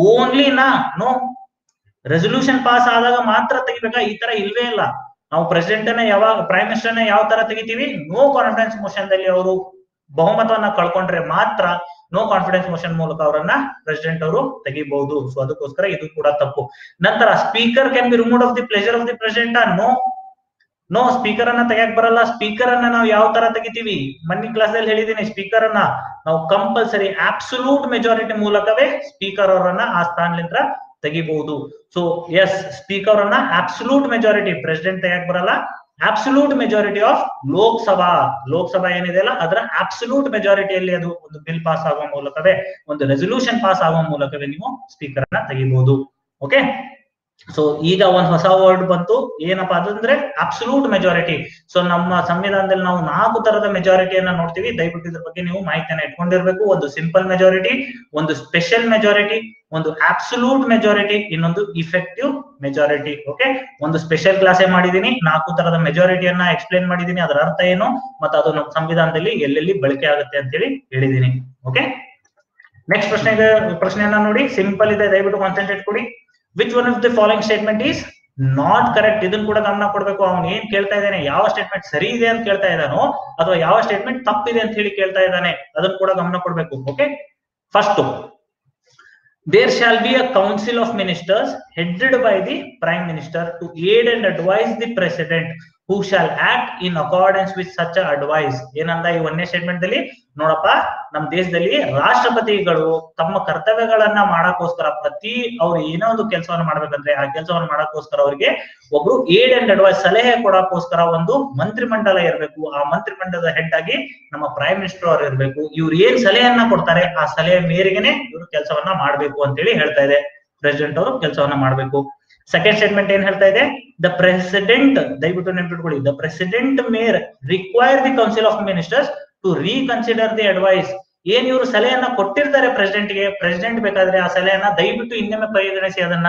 ಓನ್ಲಿ ನಾ ನೋ ರೆಸೊಲ್ಯೂಷನ್ ಪಾಸ್ ಆದಾಗ ಮಾತ್ರ ತೆಗಿಬೇಕಾ? ಈ ತರ ಇಲ್ವೇ ಇಲ್ಲ. ನಾವು ಪ್ರೆಸಿಡೆಂಟ್ ಅನ್ನ ಯಾವಾಗ ಪ್ರೈಮ್ ಮಿನಿಸ್ಟರ್ನ ಯಾವ ತರ ತೆಗಿತೀವಿ? ನೋ ಕಾನ್ಫಿಡೆನ್ಸ್ ಮೋಷನ್ ದಲ್ಲಿ ಅವರು ಬಹುಮತವನ್ನ ಕಳ್ಕೊಂಡ್ರೆ ಮಾತ್ರ ನೋ ಕಾನ್ಫಿಡೆನ್ಸ್ ಮೋಷನ್ ಮೂಲಕ ಅವರನ್ನ ಪ್ರೆಸಿಡೆಂಟ್ ಅವರು ತೆಗಿಬಹುದು. ಸೊ ಅದಕ್ಕೋಸ್ಕರ ಇದು ಕೂಡ ತಪ್ಪು. ನಂತರ speaker can be remove of the pleasure of the president no no speaker ಅನ್ನ ತೆಗಿಯಕ್ ಬರಲ್ಲ. ಸ್ಪೀಕರ್ ಅನ್ನ ನಾವು ಯಾವ ತರ ತೆಗಿತೀವಿ? ಮನ್ನಿ ಕ್ಲಾಸ್ ಅಲ್ಲಿ ಹೇಳಿದೀನಿ ಸ್ಪೀಕರ್ ಅನ್ನ ನಾವು ಕಂಪಲ್ಸರಿ ಆಬ್ಸಲ್ಯೂಟ್ ಮೆಜಾರಿಟಿ ಮೂಲಕವೇ ಸ್ಪೀಕರ್ ಅವರನ್ನ ಆ ಸ್ಥಾನಲಿಂದ ತೆಗಿಬಹುದು. ಸೊ ಎಸ್ ಸ್ಪೀಕರ್ ಅನ್ನ ಅಬ್ಸಲ್ಯೂಟ್ ಮೆಜಾರಿಟಿ ಪ್ರೆಸಿಡೆಂಟ್ ತೆಗಿಯಕ್ ಬರಲ್ಲ? Absolute majority of Lok Sabha Lok Sabha ಏನಿದೆ ಅಲ್ಲ, ಅದರ ಅಬ್ಸಲ್ಯೂಟ್ ಮೆಜಾರಿಟಿಯಲ್ಲಿ ಅದು ಒಂದು ಬಿಲ್ ಪಾಸ್ ಆಗುವ ಮೂಲಕವೇ, ಒಂದು ರೆಸೊಲ್ಯೂಷನ್ ಪಾಸ್ ಆಗುವ ಮೂಲಕವೇ ನೀವು ಸ್ಪೀಕರ್ ಅನ್ನ ತೆಗಿಬಹುದು. ಓಕೆ ಸೊ ಈಗ ಒಂದ್ ಹೊಸ ವರ್ಡ್ ಬಂತು. ಏನಪ್ಪಾ ಅದಂದ್ರೆ ಅಬ್ಸಲ್ಯೂಟ್ ಮೆಜಾರಿಟಿ ಸೊ ನಮ್ಮ ಸಂವಿಧಾನದಲ್ಲಿ ನಾವು ನಾಲ್ಕು ತರದ ಮೆಜಾರಿಟಿಯನ್ನ ನೋಡ್ತೀವಿ. ದಯವಿಟ್ಟು ಇದ್ರ ಬಗ್ಗೆ ನೀವು ಮಾಹಿತಿಯನ್ನ ಇಟ್ಕೊಂಡಿರ್ಬೇಕು. ಒಂದು ಸಿಂಪಲ್ ಮೆಜಾರಿಟಿ ಒಂದು ಸ್ಪೆಷಲ್ ಮೆಜಾರಿಟಿ ಒಂದು ಅಬ್ಸಲ್ಯೂಟ್ ಮೆಜಾರಿಟಿ ಇನ್ನೊಂದು ಇಫೆಕ್ಟಿವ್ ಮೆಜಾರಿಟಿ ಓಕೆ ಒಂದು ಸ್ಪೆಷಲ್ ಕ್ಲಾಸೇ ಮಾಡಿದೀನಿ, ನಾಲ್ಕು ತರದ ಮೆಜಾರಿಟಿಯನ್ನ ಎಕ್ಸ್ಪ್ಲೇನ್ ಮಾಡಿದೀನಿ, ಅದರ ಅರ್ಥ ಏನು? ಮತ್ತೆ ಅದು ನಮ್ಮ ಸಂವಿಧಾನದಲ್ಲಿ ಎಲ್ಲೆಲ್ಲಿ ಬಳಕೆ ಆಗುತ್ತೆ ಅಂತ ಹೇಳಿ ಹೇಳಿದೀನಿ ಓಕೆ ನೆಕ್ಸ್ಟ್ ಪ್ರಶ್ನೆ ಪ್ರಶ್ನೆಯನ್ನ ನೋಡಿ ಸಿಂಪಲ್ ಇದೆ, ದಯವಿಟ್ಟು ಕಾನ್ಸಂಟ್ರೇಟ್ ಕೊಡಿ. Which one of the following statement is not correct ಇದನ್ನ ಕೂಡ ಗಮನ ಕೊಡ್ಬೇಕು, ಅವನು ಏನ್ ಕೇಳ್ತಾ ಇದ್ದಾನೆ, ಯಾವ ಸ್ಟೇಟ್ಮೆಂಟ್ ಸರಿ ಇದೆ ಅಂತ ಕೇಳ್ತಾ ಇದ್ದಾನೋ, ಅಥವಾ ಯಾವ ಸ್ಟೇಟ್ಮೆಂಟ್ ತಪ್ಪಿದೆ ಅಂತ ಹೇಳಿ ಕೇಳ್ತಾ ಇದ್ದಾನೆ ಅದನ್ನ ಕೂಡ ಗಮನ ಕೊಡಬೇಕು okay first there shall be a council of ministers headed by the prime minister to aid and advise the president who shall act in accordance with such advice ಏನಂದ ಈ ಒಂದನೇ ಸ್ಟೇಟ್ಮೆಂಟ್ ಅಲ್ಲಿ? ನೋಡಪ್ಪ ನಮ್ಮ ದೇಶದಲ್ಲಿ ರಾಷ್ಟ್ರಪತಿಗಳು ತಮ್ಮ ಕರ್ತವ್ಯಗಳನ್ನ ಮಾಡಕ್ಕೋಸ್ಕರ ಪ್ರತಿ ಅವ್ರು ಏನೋ ಒಂದು ಕೆಲಸವನ್ನು ಮಾಡ್ಬೇಕಂದ್ರೆ ಆ ಕೆಲಸವನ್ನು ಮಾಡಕ್ಕೋಸ್ಕರ ಅವರಿಗೆ ಒಬ್ರು ಏಡ್ ಅಂಡ್ ಅಡ್ವೈಸ್ ಸಲಹೆ ಕೊಡಕ್ಕೋಸ್ಕರ ಒಂದು ಮಂತ್ರಿಮಂಡಲ ಇರಬೇಕು. ಆ ಮಂತ್ರಿಮಂಡಲದ ಹೆಡ್ ಆಗಿ ನಮ್ಮ ಪ್ರೈಮ್ ಮಿನಿಸ್ಟರ್ ಅವರು ಇರಬೇಕು. ಇವ್ರು ಏನ್ ಸಲಹೆಯನ್ನ ಕೊಡ್ತಾರೆ? ಆ ಸಲಹೆ ಮೇರೆಗೆನೆ ಇವರು ಕೆಲಸವನ್ನ ಮಾಡ್ಬೇಕು ಅಂತೇಳಿ ಹೇಳ್ತಾ ಇದೆ. ಪ್ರೆಸಿಡೆಂಟ್ ಅವರು ಕೆಲಸವನ್ನ ಮಾಡ್ಬೇಕು. ಸೆಕೆಂಡ್ ಸ್ಟೇಟ್ಮೆಂಟ್ ಏನ್ ಹೇಳ್ತಾ ಇದೆ? ದ ಪ್ರೆಸಿಡೆಂಟ್ ದಯವಿಟ್ಟು ನೆನ್ಪಿಟ್ಕೊಳ್ಳಿ. The president may require the council of ministers to reconsider the advice ಏನ್ ಇವರು ಸಲಹೆಯನ್ನ ಕೊಟ್ಟಿರ್ತಾರೆ ಪ್ರೆಸಿಡೆಂಟ್ಗೆ? ಪ್ರೆಸಿಡೆಂಟ್ ಬೇಕಾದ್ರೆ ಆ ಸಲಹೆಯನ್ನ ದಯವಿಟ್ಟು ಇನ್ನೊಮ್ಮೆ ಪರಿಗಣಿಸಿ ಅದನ್ನ.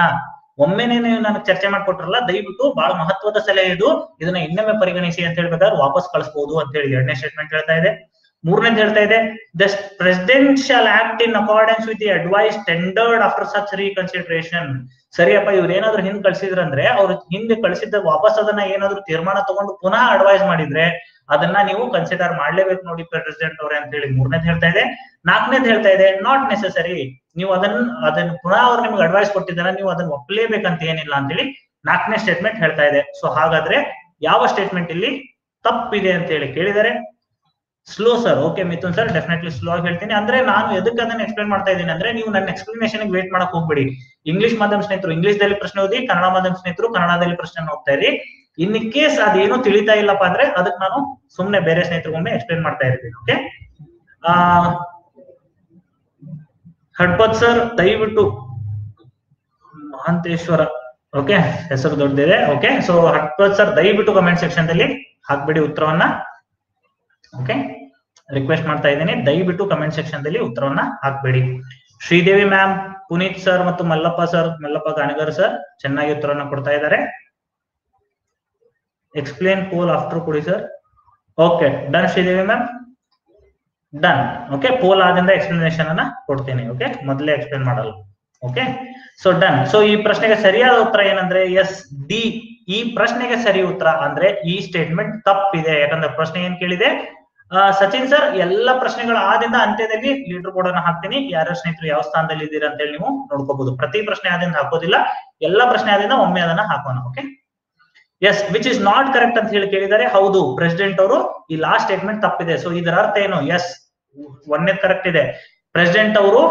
ಒಮ್ಮೆನೇ ನನಗೆ ಚರ್ಚೆ ಮಾಡ್ಕೊಟ್ರಲ್ಲ, ದಯವಿಟ್ಟು ಬಹಳ ಮಹತ್ವದ ಸಲಹೆ ಇದು. ಇದನ್ನ ಇನ್ನೊಮ್ಮೆ ಪರಿಗಣಿಸಿ ಅಂತ ಹೇಳ್ಬೇಕಾದ್ರೆ ವಾಪಸ್ ಕಳಿಸಬಹುದು ಅಂತ ಹೇಳಿ ಎರಡನೇ ಸ್ಟೇಟ್ಮೆಂಟ್ ಹೇಳ್ತಾ ಇದೆ. ಮೂರನೇದು ಹೇಳ್ತಾ ಇದೆ the presidential act in accordance with the advice tendered after such reconsideration ಸರಿಯಪ್ಪ, ಇವ್ರು ಏನಾದ್ರು ಹಿಂದ್ ಕಳ್ಸಿದ್ರಂದ್ರೆ, ಅವ್ರು ಹಿಂದೆ ಕಳ್ಸಿದ್ದ ವಾಪಸ್ ಅದನ್ನ ಏನಾದ್ರು ತೀರ್ಮಾನ ತಗೊಂಡು ಪುನಃ ಅಡ್ವೈಸ್ ಮಾಡಿದ್ರೆ, ಅದನ್ನ ನೀವು ಕನ್ಸಿಡರ್ ಮಾಡ್ಲೇಬೇಕು ನೋಡಿ ಪ್ರೆಸಿಡೆಂಟ್ ಅವ್ರೆ ಅಂತ ಹೇಳಿ ಮೂರನೇದು ಹೇಳ್ತಾ ಇದೆ. ನಾಲ್ಕನೇದು ಹೇಳ್ತಾ ಇದೆ ನಾಟ್ ನೆಸೆಸರಿ ನೀವು ಅದನ್ನ ಅದನ್ನ ಪುನಃ ಅವ್ರು ನಿಮ್ಗೆ ಅಡ್ವೈಸ್ ಕೊಟ್ಟಿದ್ದಾರೆ, ನೀವು ಅದನ್ನ ಒಪ್ಪಲೇಬೇಕಂತ ಏನಿಲ್ಲ ಅಂತೇಳಿ ನಾಲ್ಕನೇ ಸ್ಟೇಟ್ಮೆಂಟ್ ಹೇಳ್ತಾ ಇದೆ. ಸೊ ಹಾಗಾದ್ರೆ ಯಾವ ಸ್ಟೇಟ್ಮೆಂಟ್ ಇಲ್ಲಿ? ತಪ್ಪಿದೆ ಅಂತ ಹೇಳಿ ಕೇಳಿದರೆ. Slow sir okay Mithun sir definitely slow ಆಗಿ ಹೇಳ್ತೀನಿ. ಅಂದ್ರೆ ನಾನು ಎದಕ್ಕೆ ಅದನ್ನ ಎಕ್ಸ್ಪ್ಲೇನ್ ಮಾಡ್ತಾ ಇದ್ದೀನಿ ಅಂದ್ರೆ ನೀವು ನನ್ನ ಎಕ್ಸ್ಪ್ಲನೇಷನ್ ವೇಟ್ ಮಾಡಕ್ ಹೋಗ್ಬೇಡಿ. ಇಂಗ್ಲಿಷ್ ಮಾಧ್ಯಮ ಸ್ನೇಹಿತರು ಇಂಗ್ಲಿಷ್ ದಲ್ಲಿ ಪ್ರಶ್ನೆ ಓದಿ, ಕನ್ನಡ ಮಾಧ್ಯಮ ಸ್ನೇಹಿತರು, ಕನ್ನಡದಲ್ಲಿ ಪ್ರಶ್ನೆ ಓದ್ತಾ ಇರಿ. ಇನ್ ಕೇಸ್ ಅದೇನು ತಿಳಿತಾ ಇಲ್ಲಪ್ಪ ಅಂದ್ರೆ ಅದಕ್ಕೆ ನಾನು ಸುಮ್ನೆ ಬೇರೆ ಸ್ನೇಹಿತರಿಗೊಮ್ಮೆ ಎಕ್ಸ್ಪ್ಲೇನ್ ಮಾಡ್ತಾ ಇರ್ತೀನಿ ಓಕೆ ಆ ಹಡ್ಪತ್ ಸರ್ ದಯವಿಟ್ಟು ಮಹಾಂತೇಶ್ವರ ಓಕೆ ಹೆಸರು ದೊಡ್ಡದಿದೆ ಓಕೆ ಸೊ ಹಡ್ಪತ್ ಸರ್ ದಯವಿಟ್ಟು ಕಮೆಂಟ್ ಸೆಕ್ಷನ್ ದಲ್ಲಿ ಹಾಕ್ಬಿಡಿ ಉತ್ತರವನ್ನ. ಓಕೆ ರಿಕ್ವೆಸ್ಟ್ ಮಾಡ್ತಾ ಇದ್ದೀನಿ. ದಯವಿಟ್ಟು ಕಮೆಂಟ್ ಸೆಕ್ಷನ್ ದಲ್ಲಿ ಉತ್ತರವನ್ನ ಹಾಕ್ಬೇಡಿ. ಶ್ರೀದೇವಿ ಮ್ಯಾಮ್ ಪುನೀತ್ ಸರ್ ಮತ್ತು ಮಲ್ಲಪ್ಪ ಸರ್ ಮಲ್ಲಪ್ಪ ಗಾಣಿಗರ್ ಸರ್ ಚೆನ್ನಾಗಿ ಉತ್ತರವನ್ನ ಕೊಡ್ತಾ ಇದ್ದಾರೆ. ಎಕ್ಸ್ಪ್ಲೇನ್ ಪೋಲ್ ಆಫ್ಟರ್ ಕೊಡಿ sir okay done Sridevi ma'am done okay poll ಆದಿಂದ explanation ಅನ್ನ ಕೊಡ್ತೀನಿ. ಓಕೆ ಮೊದಲೇ ಎಕ್ಸ್ಪ್ಲೇನ್ ಮಾಡಲ್ಲ. ಓಕೆ ಸೊ ಡನ್ ಸೊ ಈ ಪ್ರಶ್ನೆಗೆ ಸರಿಯಾದ ಉತ್ತರ ಏನಂದ್ರೆ ಎಸ್ ಡಿ ಈ ಪ್ರಶ್ನೆಗೆ ಸರಿ ಉತ್ತರ ಅಂದ್ರೆ ಈ ಸ್ಟೇಟ್ಮೆಂಟ್ ತಪ್ಪಿದೆ. ಯಾಕಂದ್ರೆ ಪ್ರಶ್ನೆ ಏನ್ ಕೇಳಿದೆ? ಸಚಿನ್ ಸರ್ ಎಲ್ಲ ಪ್ರಶ್ನೆಗಳ ಆದಿಂದ ಅಂತ್ಯದಲ್ಲಿ ಲೀಡರ್ ಬೋರ್ಡ್ ಅನ್ನ ಹಾಕ್ತೀನಿ. ಯಾರ ಸ್ನೇಹಿತರು ಯಾವ ಸ್ಥಾನದಲ್ಲಿ ಇದ್ದೀರಾ ಅಂತ ಹೇಳಿ ನೀವು ನೋಡ್ಕೋಬಹುದು ಪ್ರತಿ ಪ್ರಶ್ನೆ ಆದಿಂದ ಹಾಕೋದಿಲ್ಲ. ಎಲ್ಲ ಪ್ರಶ್ನೆ ಆದಿಂದ ಒಮ್ಮೆ ಅದನ್ನ ಹಾಕೋಣ okay yes which is not correct ಅಂತ ಹೇಳಿ ಕೇಳಿದ್ದಾರೆ. ಹೌದು ಪ್ರೆಸಿಡೆಂಟ್ ಅವರು ಈ ಲಾಸ್ಟ್ ಸ್ಟೇಟ್ಮೆಂಟ್ ತಪ್ಪಿದೆ. ಸೊ ಇದರ ಅರ್ಥ ಏನು? ಎಸ್ ಒಂದೇ ಕರೆಕ್ಟ್ ಇದೆ. ಪ್ರೆಸಿಡೆಂಟ್ ಅವರು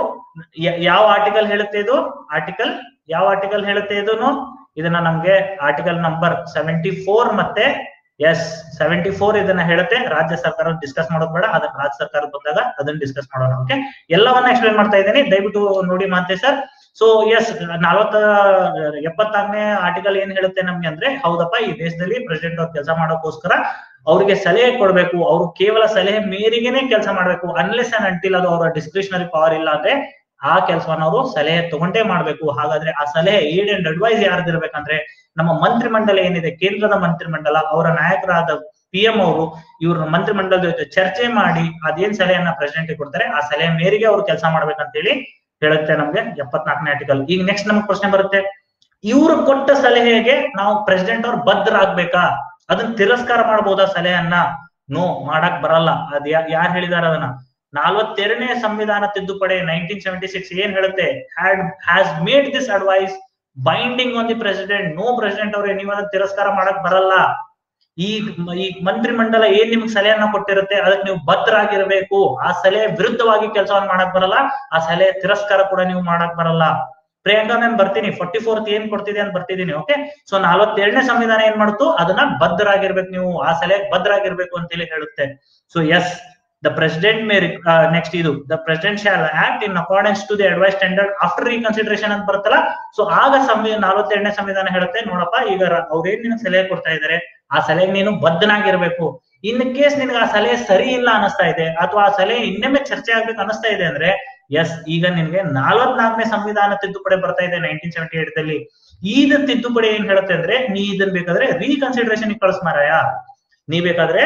ಯಾವ ಆರ್ಟಿಕಲ್ ಹೇಳುತ್ತೆ ಇದು? ಆರ್ಟಿಕಲ್ ಯಾವ ಆರ್ಟಿಕಲ್ ಹೇಳುತ್ತೆ ಇದನ್ನು ಇದನ್ನ ನಮ್ಗೆ ಆರ್ಟಿಕಲ್ ನಂಬರ್ ಸೆವೆಂಟಿ ಫೋರ್ ಮತ್ತೆ ಎಸ್ ಸೆವೆಂಟಿ ಫೋರ್ ಇದನ್ನ ಹೇಳುತ್ತೆ. ರಾಜ್ಯ ಸರ್ಕಾರ ಡಿಸ್ಕಸ್ ಮಾಡೋದು ಬೇಡ. ಅದನ್ನ ರಾಜ್ಯ ಸರ್ಕಾರ ಬಂದಾಗ ಅದನ್ನ ಡಿಸ್ಕಸ್ ಮಾಡೋಣ ಓಕೆ ಎಲ್ಲವನ್ನ ಎಕ್ಸ್ಪ್ಲೇನ್ ಮಾಡ್ತಾ ಇದ್ದೀನಿ. ದಯವಿಟ್ಟು ನೋಡಿ ಮಾತೆ ಸರ್ ಸೊ ಎಸ್ ನಲವತ್ತ ಎಪ್ಪತ್ತಾರನೇ ಆರ್ಟಿಕಲ್ ಏನ್ ಹೇಳುತ್ತೆ ನಮ್ಗೆ ಅಂದ್ರೆ, ಹೌದಪ್ಪ, ಈ ದೇಶದಲ್ಲಿ ಪ್ರೆಸಿಡೆಂಟ್ ಅವ್ರು ಕೆಲಸ ಮಾಡೋಕ್ಕೋಸ್ಕರ ಅವ್ರಿಗೆ ಸಲಹೆ ಕೊಡ್ಬೇಕು. ಅವ್ರು ಕೇವಲ ಸಲಹೆ ಮೇರೆಗೆನೆ ಕೆಲಸ ಮಾಡ್ಬೇಕು. ಅನ್ಲೆಸ್ ಅಂಡ್ ಅಂಟಿಲ್ ಅದು ಅವರ ಡಿಸ್ಕ್ರಿಷನರಿ ಪವರ್ ಇಲ್ಲ ಅಂದ್ರೆ ಆ ಕೆಲಸವನ್ನ ಅವರು ಸಲಹೆ ತಗೊಂಡೇ ಮಾಡ್ಬೇಕು. ಹಾಗಾದ್ರೆ ಆ ಸಲಹೆ ಏಡ್ ಅಂಡ್ ಅಡ್ವೈಸ್ ಯಾರ್ದಿರ್ಬೇಕಂದ್ರೆ ನಮ್ಮ ಮಂತ್ರಿಮಂಡಲ ಏನಿದೆ, ಕೇಂದ್ರದ ಮಂತ್ರಿಮಂಡಲ, ಅವರ ನಾಯಕರಾದ ಪಿ ಎಂ ಅವರು ಇವ್ರ ಮಂತ್ರಿಮಂಡಲದ ಜೊತೆ ಚರ್ಚೆ ಮಾಡಿ ಅದೇನ್ ಸಲಹೆಯನ್ನ ಪ್ರೆಸಿಡೆಂಟ್ ಕೊಡ್ತಾರೆ, ಆ ಸಲಹೆ ಮೇರೆಗೆ ಅವ್ರು ಕೆಲಸ ಮಾಡ್ಬೇಕಂತ ಹೇಳಿ ಹೇಳುತ್ತೆ ನಮ್ಗೆ ಎಪ್ಪತ್ನಾಲ್ಕನೇ ಆರ್ಟಿಕಲ್ ಈಗ ನೆಕ್ಸ್ಟ್ ನಮ್ಗೆ ಪ್ರಶ್ನೆ ಬರುತ್ತೆ. ಇವರು ಕೊಟ್ಟ ಸಲಹೆಗೆ ನಾವು ಪ್ರೆಸಿಡೆಂಟ್ ಅವ್ರು ಬದ್ಧರಾಗ್ಬೇಕಾ ಅದನ್ನ ತಿರಸ್ಕಾರ ಮಾಡಬಹುದಾ ಸಲಹೆಯನ್ನ? ನೋ ಮಾಡಕ್ ಬರಲ್ಲ. ಅದ್ ಯಾರು ಹೇಳಿದಾರ ಅದನ್ನ? ನಾಲ್ವತ್ತೆರಡನೇ ಸಂವಿಧಾನ ತಿದ್ದುಪಡಿ ನೈನ್ಟೀನ್ ಸೆವೆಂಟಿ ಸಿಕ್ಸ್ ಏನ್ ಹೇಳುತ್ತೆ? Had has made this advice binding on the president no president ಅವ್ರು ನೀವು ತಿರಸ್ಕಾರ ಮಾಡಕ್ ಬರಲ್ಲ. ಈ ಈ ಮಂತ್ರಿ ಮಂಡಲ ಏನ್ ನಿಮ್ಗೆ ಸಲಹೆಯನ್ನ ಕೊಟ್ಟಿರುತ್ತೆ? ಅದಕ್ಕೆ ನೀವು ಬದ್ಧರಾಗಿರ್ಬೇಕು. ಆ ಸಲಹೆ ವಿರುದ್ಧವಾಗಿ ಕೆಲಸವನ್ನು ಮಾಡಕ್ ಬರಲ್ಲ. ಆ ಸಲಹೆ ತಿರಸ್ಕಾರ ಕೂಡ ನೀವು ಮಾಡಕ್ ಬರಲ್ಲ. ಪ್ರಿಯಾಂಕಾ ನಾನು ಬರ್ತೀನಿ. ಫೋರ್ಟಿ ಫೋರ್ತ್ ಏನ್ ಕೊಡ್ತಿದೆ ಅಂತ ಬರ್ತಿದ್ದೀನಿ ಓಕೆ ಸೊ ನಲವತ್ತೆರಡನೇ ಸಂವಿಧಾನ ಏನ್ ಮಾಡ್ತು? ಅದನ್ನ ಬದ್ಧರಾಗಿರ್ಬೇಕು ನೀವು. ಆ ಸಲಹೆ ಬದ್ಧರಾಗಿರ್ಬೇಕು ಅಂತ ಹೇಳಿ ಹೇಳುತ್ತೆ. So yes the president may next ಇದು the president shall act in accordance to the advice standard after reconsideration ಅಂತ ಬರುತ್ತಲ್ಲ? ಸೊ ಆಗ ಸಂವಿ, ನಲವತ್ತೆರಡನೇ ಸಂವಿಧಾನ ಹೇಳುತ್ತೆ, ನೋಡಪ್ಪ, ಈಗ ಅವ್ರೇನ್ ನಿನ್ ಸಲಹೆ ಕೊಡ್ತಾ ಇದಾರೆ? ಆ ಸಲಹೆಗೆ ನೀನು ಬದ್ಧನಾಗಿರ್ಬೇಕು. ಇನ್ ಕೇಸ್ ನಿನ್ಗೆ ಆ ಸಲಹೆ ಸರಿ ಇಲ್ಲ ಅನಿಸ್ತಾ ಇದೆ, ಅಥವಾ ಆ ಸಲಹೆ ಇನ್ನೊಮ್ಮೆ ಚರ್ಚೆ ಆಗ್ಬೇಕು ಅನಿಸ್ತಾ ಇದೆ ಅಂದ್ರೆ ಎಸ್ ಈಗ ನಿನ್ಗೆ ನಾಲ್ವತ್ನಾಲ್ಕನೇ ಸಂವಿಧಾನ ತಿದ್ದುಪಡಿ ಬರ್ತಾ ಇದೆ ನೈನ್ಟೀನ್ ಸೆವೆಂಟಿ ಏಟ್ ದಲ್ಲಿ. ಈದ ತಿದ್ದುಪಡಿ ಏನ್ ಹೇಳುತ್ತೆ ಅಂದ್ರೆ, ನೀ ಇದನ್ ಬೇಕಾದ್ರೆ ರೀಕನ್ಸಿಡರೇಷನ್ ಕಳಿಸ್ ಮಾರಾಯ. ನೀ ಬೇಕಾದ್ರೆ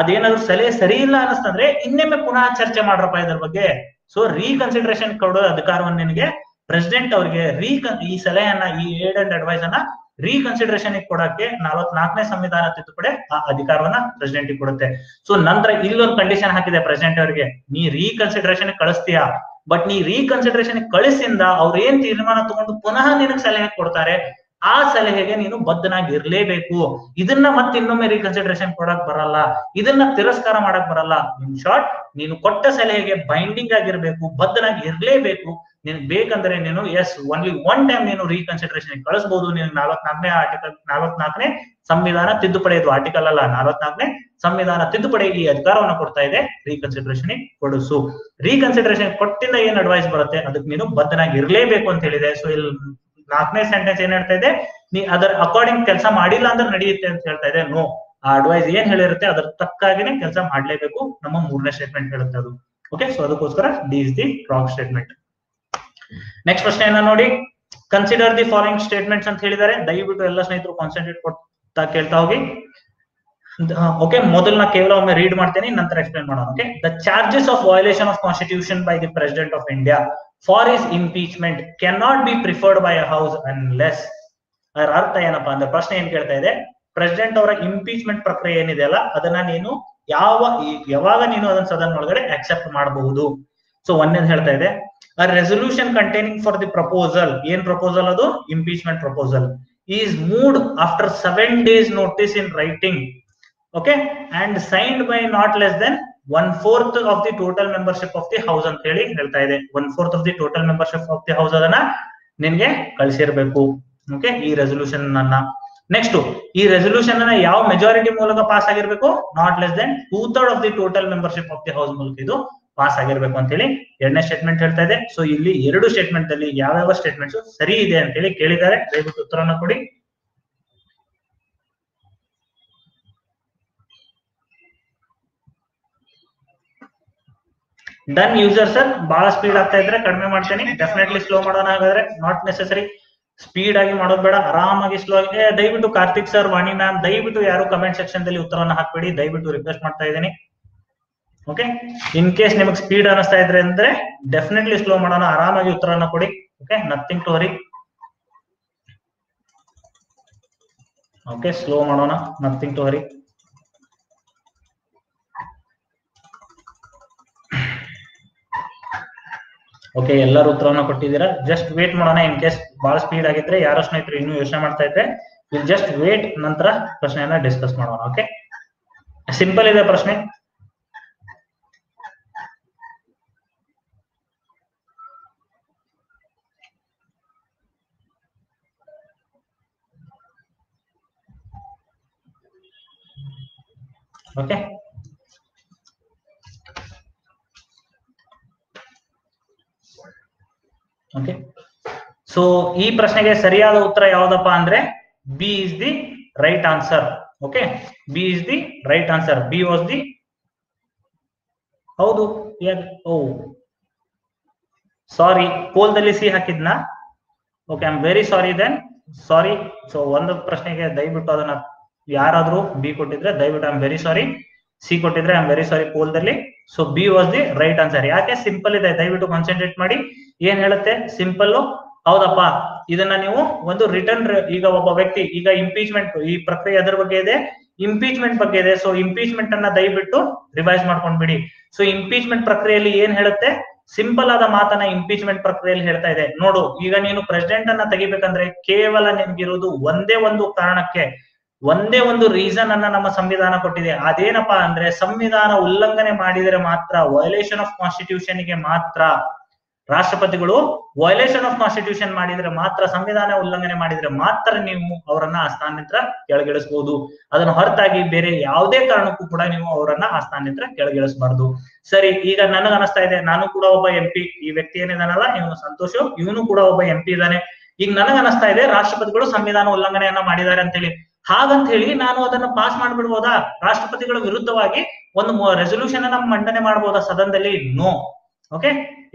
ಅದೇನಾದ್ರು ಸಲಹೆ ಸರಿ ಇಲ್ಲ ಅನಿಸ್ತಂದ್ರೆ ಇನ್ನೊಮ್ಮೆ ಪುನಃ ಚರ್ಚೆ ಮಾಡ್ರಪ್ಪ ಇದ್ರ ಬಗ್ಗೆ. ಸೊ ರೀಕನ್ಸಿಡರೇಷನ್ ಕೊಡೋ ಅಧಿಕಾರವನ್ನು ನಿನಗೆ ಪ್ರೆಸಿಡೆಂಟ್ ಅವರಿಗೆ ರೀಕನ್ ಈ ಸಲಹೆಯನ್ನ, ಈ ಏಡ್ ಅಂಡ್ ಅಡ್ವೈಸ್ ಅನ್ನ ರೀಕನ್ಸಿಡರೇಷನ್ ಕೊಡಕ್ಕೆ ನಲವತ್ನಾಲ್ಕನೇ ಸಂವಿಧಾನ ತಿದ್ದುಪಡಿ ಆ ಅಧಿಕಾರವನ್ನ ಪ್ರೆಸಿಡೆಂಟ್ ಕೊಡುತ್ತೆ. ಸೊ ನಂತರ ಇಲ್ಲೊಂದು ಕಂಡೀಷನ್ ಹಾಕಿದೆ ಪ್ರೆಸಿಡೆಂಟ್ ಅವರಿಗೆ. ನೀ ರೀಕನ್ಸಿಡರೇಷನ್ ಕಳಿಸ್ತೀಯಾ? ಬಟ್ ನೀ ರೀಕನ್ಸಿಡರೇಷನ್ ಕಳಿಸಿಂದ ಅವ್ರು ಏನ್ ತೀರ್ಮಾನ ತಗೊಂಡು ಪುನಃ ನಿನಗೆ ಸಲಹೆ ಕೊಡ್ತಾರೆ? ಆ ಸಲಹೆಗೆ ನೀನು ಬದ್ಧನಾಗಿ ಇರ್ಲೇಬೇಕು ಇದನ್ನ ಮತ್ತೆ ಇನ್ನೊಮ್ಮೆ ರೀಕನ್ಸಿಡರೇಷನ್ ಕೊಡಕ್ ಬರಲ್ಲ. ಇದನ್ನ ತಿರಸ್ಕಾರ ಮಾಡಕ್ ಬರಲ್ಲ. ಇನ್ ಶಾರ್ಟ್ ನೀನು ಕೊಟ್ಟ ಸಲಹೆಗೆ ಬೈಂಡಿಂಗ್ ಆಗಿರ್ಬೇಕು ಬದ್ಧನಾಗಿ ಇರ್ಲೇಬೇಕು ನಿನ್ ಬೇಕಂದ್ರೆ ನೀನು ಎಸ್ ಒನ್ಲಿ ಒನ್ ಟೈಮ್ ನೀನು ರೀಕನ್ಸಿಡರೇಷನ್ ಕಳಿಸಬಹುದು ನೀನು ನಾಲ್ವತ್ನಾಲ್ಕನೇ ಆರ್ಟಿಕಲ್ ನಾಲ್ವತ್ನಾಲ್ಕನೇ ಸಂವಿಧಾನ ತಿದ್ದುಪಡಿ, ಇದು ಆರ್ಟಿಕಲ್ ಅಲ್ಲ, ನಾಲ್ವತ್ನಾಲ್ಕನೇ ಸಂವಿಧಾನ ತಿದ್ದುಪಡಿ ಈ ಅಧಿಕಾರವನ್ನು ಕೊಡ್ತಾ ಇದೆ. ರೀಕನ್ಸಿಡರೇಷನ್ ಕೊಡಿಸು. ರೀಕನ್ಸಿಡರೇಷನ್ ಕೊಟ್ಟಿಂದ ಏನ್ ಅಡ್ವೈಸ್ ಬರುತ್ತೆ? ಅದಕ್ಕೆ ನೀನು ಬದ್ಧನಾಗಿ ಇರ್ಲೇಬೇಕು ಅಂತ ಹೇಳಿದೆ. ಸೊ ಇಲ್ಲಿ ನಾಲ್ಕನೇ ಸೆಂಟೆನ್ಸ್ ಏನ್ ಹೇಳ್ತಾ ಇದೆ? ನೀ ಅದರ ಅಕಾರ್ಡಿಂಗ್ ಕೆಲಸ ಮಾಡಿಲ್ಲ ಅಂದ್ರೆ ನಡೆಯುತ್ತೆ ಅಂತ ಹೇಳ್ತಾ ಇದೆ. ನೋ ಆ ಅಡ್ವೈಸ್ ಏನ್ ಹೇಳಿರುತ್ತೆ? ಅದ್ರ ತಕ್ಕಾಗಿನೇ ಕೆಲಸ ಮಾಡ್ಲೇಬೇಕು ನಮ್ಮ ಮೂರನೇ ಸ್ಟೇಟ್ಮೆಂಟ್ ಹೇಳುತ್ತೆ ಅದು. ಓಕೆ ಸೊ ಅದಕ್ಕೋಸ್ಕರ D is the wrong statement next ಪ್ರಶ್ನೆಯನ್ನ ನೋಡಿ? ಕನ್ಸಿಡರ್ ದಿ ಫಾಲೋಯಿಂಗ್ ಸ್ಟೇಟ್ಮೆಂಟ್ಸ್ ಅಂತ ಹೇಳಿದ್ದಾರೆ. ದಯವಿಟ್ಟು ಎಲ್ಲ ಸ್ನೇಹಿತರು ಕಾನ್ಸಂಟ್ರೇಟ್ ಕೊಡ್ತಾ ಕೇಳ್ತಾ ಹೋಗಿ. ಓಕೆ ಮೊದಲು ನಾ ಕೇವಲ ಒಮ್ಮೆ ರೀಡ್ ಮಾಡ್ತೇನೆ, ನಂತರ ಎಕ್ಸ್ಪ್ಲೇನ್ ಮಾಡೋಣ okay the charges of violation of constitution by the president of India for is impeachment can not be preferred by a house unless ಅದರ ಅರ್ಥ ಏನಪ್ಪಾ ಅಂದ್ರೆ, ಪ್ರಶ್ನೆ ಏನ್ ಕೇಳ್ತಾ ಇದೆ? ಪ್ರೆಸಿಡೆಂಟ್ ಅವರ ಇಂಪೀಚ್ಮೆಂಟ್ ಪ್ರಕ್ರಿಯೆ ಏನಿದೆ ಅಲ್ಲ, ಅದನ್ನ ನೀನು ಯಾವ ಯಾವಾಗ ನೀನು ಅದನ್ನ ಸದನ ಒಳಗಡೆ ಅಕ್ಸೆಪ್ಟ್ ಮಾಡಬಹುದು? ಸೊ ಒಂದೇ ಹೇಳ್ತಾ ಇದೆ? A resolution containing for the proposal ಏನ್ ಪ್ರಪೋಸಲ್ ಅದು? Impeachment proposal is moved after seven days notice in writing okay and signed by not less than one fourth of the total membership of the house ಅಂತ ಹೇಳಿ ಹೇಳ್ತಾ ಇದೆ. One fourth of the total membership of the house ಅದನ್ನ ನಿನ್ಗೆ ಕಳಿಸಿರ್ಬೇಕು. Okay ಈ resolution ಅನ್ನ next ಈ ರೆಸೊಲ್ಯೂಷನ್ ಅನ್ನ ಯಾವ ಮೆಜಾರಿಟಿ ಮೂಲಕ ಪಾಸ್ ಆಗಿರ್ಬೇಕು? Not less than two third of the total membership of the house ಮೂಲಕ ಇದು ಪಾಸ್ ಆಗಿರ್ಬೇಕು ಅಂತ ಹೇಳಿ ಎರಡನೇ ಸ್ಟೇಟ್ಮೆಂಟ್ ಹೇಳ್ತಾ ಇದೆ. ಸೊ ಇಲ್ಲಿ ಎರಡು ಸ್ಟೇಟ್ಮೆಂಟ್ ಅಲ್ಲಿ ಯಾವ್ಯಾವ ಸ್ಟೇಟ್ಮೆಂಟ್ಸ್ ಸರಿ ಇದೆ ಅಂತ ಹೇಳಿ ಕೇಳಿದ್ದಾರೆ. ದಯವಿಟ್ಟು ಉತ್ತರನ ಕೊಡಿ. ಡನ್ ಯೂಸರ್ ಸರ್ ಬಹಳ ಸ್ಪೀಡ್ ಆಗ್ತಾ ಇದ್ರೆ ಕಡಿಮೆ ಮಾಡ್ತೇನೆ. ಡೆಫಿನೆಟ್ಲಿ ಸ್ಲೋ ಮಾಡೋಣ ಹಾಗಾದ್ರೆ. ನಾಟ್ ನೆಸೆಸರಿ ಸ್ಪೀಡ್ ಆಗಿ ಮಾಡೋದು ಬೇಡ. ಆರಾಮಾಗಿ ಸ್ಲೋ ಆಗಿ ದಯವಿಟ್ಟು ಕಾರ್ತಿಕ್ ಸರ್ ವಾಣಿ ಮ್ಯಾಮ್ ದಯವಿಟ್ಟು ಯಾರು ಕಮೆಂಟ್ ಸೆಕ್ಷನ್ ದಲ್ಲಿ ಉತ್ತರವನ್ನು ಹಾಕ್ಬೇಡಿ. ದಯವಿಟ್ಟು ರಿಕ್ವೆಸ್ಟ್ ಮಾಡ್ತಾ ಇದ್ದೀನಿ. ಓಕೆ ಇನ್ ಕೇಸ್ ನಿಮಗೆ ಸ್ಪೀಡ್ ಅನಿಸ್ತಾ ಇದ್ರೆ ಅಂದ್ರೆ ಡೆಫಿನೆಟ್ಲಿ ಸ್ಲೋ ಮಾಡೋಣ. ಆರಾಮಾಗಿ ಉತ್ತರವನ್ನು ಕೊಡಿ. Okay nothing to hurry okay slow ಮಾಡೋಣ. ನಥಿಂಗ್ ಟು ಹರಿ ಓಕೆ ಎಲ್ಲರೂ ಉತ್ತರವನ್ನ ಕೊಟ್ಟಿದ್ದೀರಾ. ಜಸ್ಟ್ ವೇಟ್ ಮಾಡೋಣ ಇನ್ ಕೇಸ್ ಬಹಳ ಸ್ಪೀಡ್ ಆಗಿದ್ರೆ ಯಾರೋ ಸ್ನೇಹಿತರು ಇನ್ನೂ ಯೋಚನೆ ಮಾಡ್ತಾ ಇದ್ರೆ ವಿಲ್ ಜಸ್ಟ್ ವೇಟ್ ನಂತರ ಪ್ರಶ್ನೆಯನ್ನ ಡಿಸ್ಕಸ್ ಮಾಡೋಣ ಓಕೆ ಸಿಂಪಲ್ ಇದೆ ಪ್ರಶ್ನೆ. ಓಕೆ ಓಕೆ ಸೊ ಈ ಪ್ರಶ್ನೆಗೆ ಸರಿಯಾದ ಉತ್ತರ ಯಾವ್ದಪ್ಪ ಅಂದ್ರೆ B is the right answer okay B is the right answer B was the ಹೌದು. ಓ. ಸಾರಿ ಪೋಲ್ದಲ್ಲಿ C ಹಾಕಿದ್ನಾ? Okay I am very sorry then sorry so ಒಂದು ಪ್ರಶ್ನೆಗೆ ದಯವಿಟ್ಟು ಅದನ್ನ ಯಾರಾದ್ರೂ ಬಿ ಕೊಟ್ಟಿದ್ರೆ, ದಯವಿಟ್ಟು I am very sorry C ಕೊಟ್ಟಿದ್ರೆ I am very sorry ಪೋಲ್ದಲ್ಲಿ so B was the right answer ಯಾಕೆ? ಸಿಂಪಲ್ ಇದೆ. ದಯವಿಟ್ಟು ಕಾನ್ಸಂಟ್ರೇಟ್ ಮಾಡಿ. ಏನ್ ಹೇಳುತ್ತೆ? ಸಿಂಪಲ್ ಹೌದಪ್ಪ. ಇದನ್ನ ನೀವು ಒಂದು ರಿಟರ್ನ್ ಈಗ ಒಬ್ಬ ವ್ಯಕ್ತಿ, ಈಗ ಇಂಪೀಚ್ಮೆಂಟ್ ಈ ಪ್ರಕ್ರಿಯೆ ಅದರ ಬಗ್ಗೆ ಇದೆ. ಇಂಪೀಚ್ಮೆಂಟ್ ಬಗ್ಗೆ ಇದೆ. ಸೊ ಇಂಪೀಚ್ಮೆಂಟ್ ಅನ್ನ ದಯವಿಟ್ಟು ರಿವೈಸ್ ಮಾಡ್ಕೊಂಡ್ಬಿಡಿ ಸೊ ಇಂಪೀಚ್ಮೆಂಟ್ ಪ್ರಕ್ರಿಯೆಯಲ್ಲಿ ಏನ್ ಹೇಳುತ್ತೆ? ಸಿಂಪಲ್ ಆದ ಮಾತನ್ನ ಇಂಪೀಚ್ಮೆಂಟ್ ಪ್ರಕ್ರಿಯೆಯಲ್ಲಿ ಹೇಳ್ತಾ ಇದೆ. ನೋಡು, ಈಗ ನೀನು ಪ್ರೆಸಿಡೆಂಟ್ ಅನ್ನ ತೆಗಿಬೇಕಂದ್ರೆ ಕೇವಲ ನಿನ್ಗಿರೋದು ಒಂದೇ ಒಂದು ಕಾರಣಕ್ಕೆ, ಒಂದೇ ಒಂದು ರೀಸನ್ ಅನ್ನ ನಮ್ಮ ಸಂವಿಧಾನ ಕೊಟ್ಟಿದೆ. ಅದೇನಪ್ಪಾ ಅಂದ್ರೆ ಸಂವಿಧಾನ ಉಲ್ಲಂಘನೆ ಮಾಡಿದರೆ ಮಾತ್ರ ವಯೋಲೇಷನ್ ಆಫ್ ಕಾನ್ಸ್ಟಿಟ್ಯೂಷನ್ಗೆ ಮಾತ್ರ ರಾಷ್ಟ್ರಪತಿಗಳು ವಯೋಲೇಷನ್ ಆಫ್ ಕಾನ್ಸ್ಟಿಟ್ಯೂಷನ್ ಮಾಡಿದ್ರೆ ಮಾತ್ರ, ಸಂವಿಧಾನ ಉಲ್ಲಂಘನೆ ಮಾಡಿದ್ರೆ ಮಾತ್ರ ನೀವು ಅವರನ್ನ ಆ ಸ್ಥಾನದಿಂದ ಕೆಳಗಿಳಿಸಬಹುದು ಅದನ್ನು ಹೊರತಾಗಿ ಬೇರೆ ಯಾವುದೇ ಕಾರಣಕ್ಕೂ ಕೂಡ ನೀವು ಅವರನ್ನ ಆ ಸ್ಥಾನದಿಂದ ಕೆಳಗಿಳಿಸಬಾರ್ದು. ಸರಿ, ಈಗ ನನಗ ಅನಿಸ್ತಾ ಇದೆ, ನಾನು ಕೂಡ ಒಬ್ಬ ಎಂ ಪಿ ಈ ವ್ಯಕ್ತಿ ಏನಿದಾನಲ್ಲ, ಇವನು ಸಂತೋಷ, ಇವನು ಕೂಡ ಒಬ್ಬ ಎಂ ಪಿ ಇದ್ದಾನೆ. ಈಗ ನನಗ ಅನಿಸ್ತಾ ಇದೆ, ರಾಷ್ಟ್ರಪತಿಗಳು ಸಂವಿಧಾನ ಉಲ್ಲಂಘನೆಯನ್ನ ಮಾಡಿದ್ದಾರೆ ಅಂತ ಹೇಳಿ ಹಾಗಂತ ಹೇಳಿ ನಾನು ಅದನ್ನ ಪಾಸ್ ಮಾಡ್ಬಿಡ್ಬೋದಾ? ರಾಷ್ಟ್ರಪತಿಗಳ ವಿರುದ್ಧವಾಗಿ ಒಂದು ರೆಸೊಲ್ಯೂಷನ್ ಅನ್ನ ಮಂಡನೆ ಮಾಡಬಹುದಾ ಸದನದಲ್ಲಿ? No okay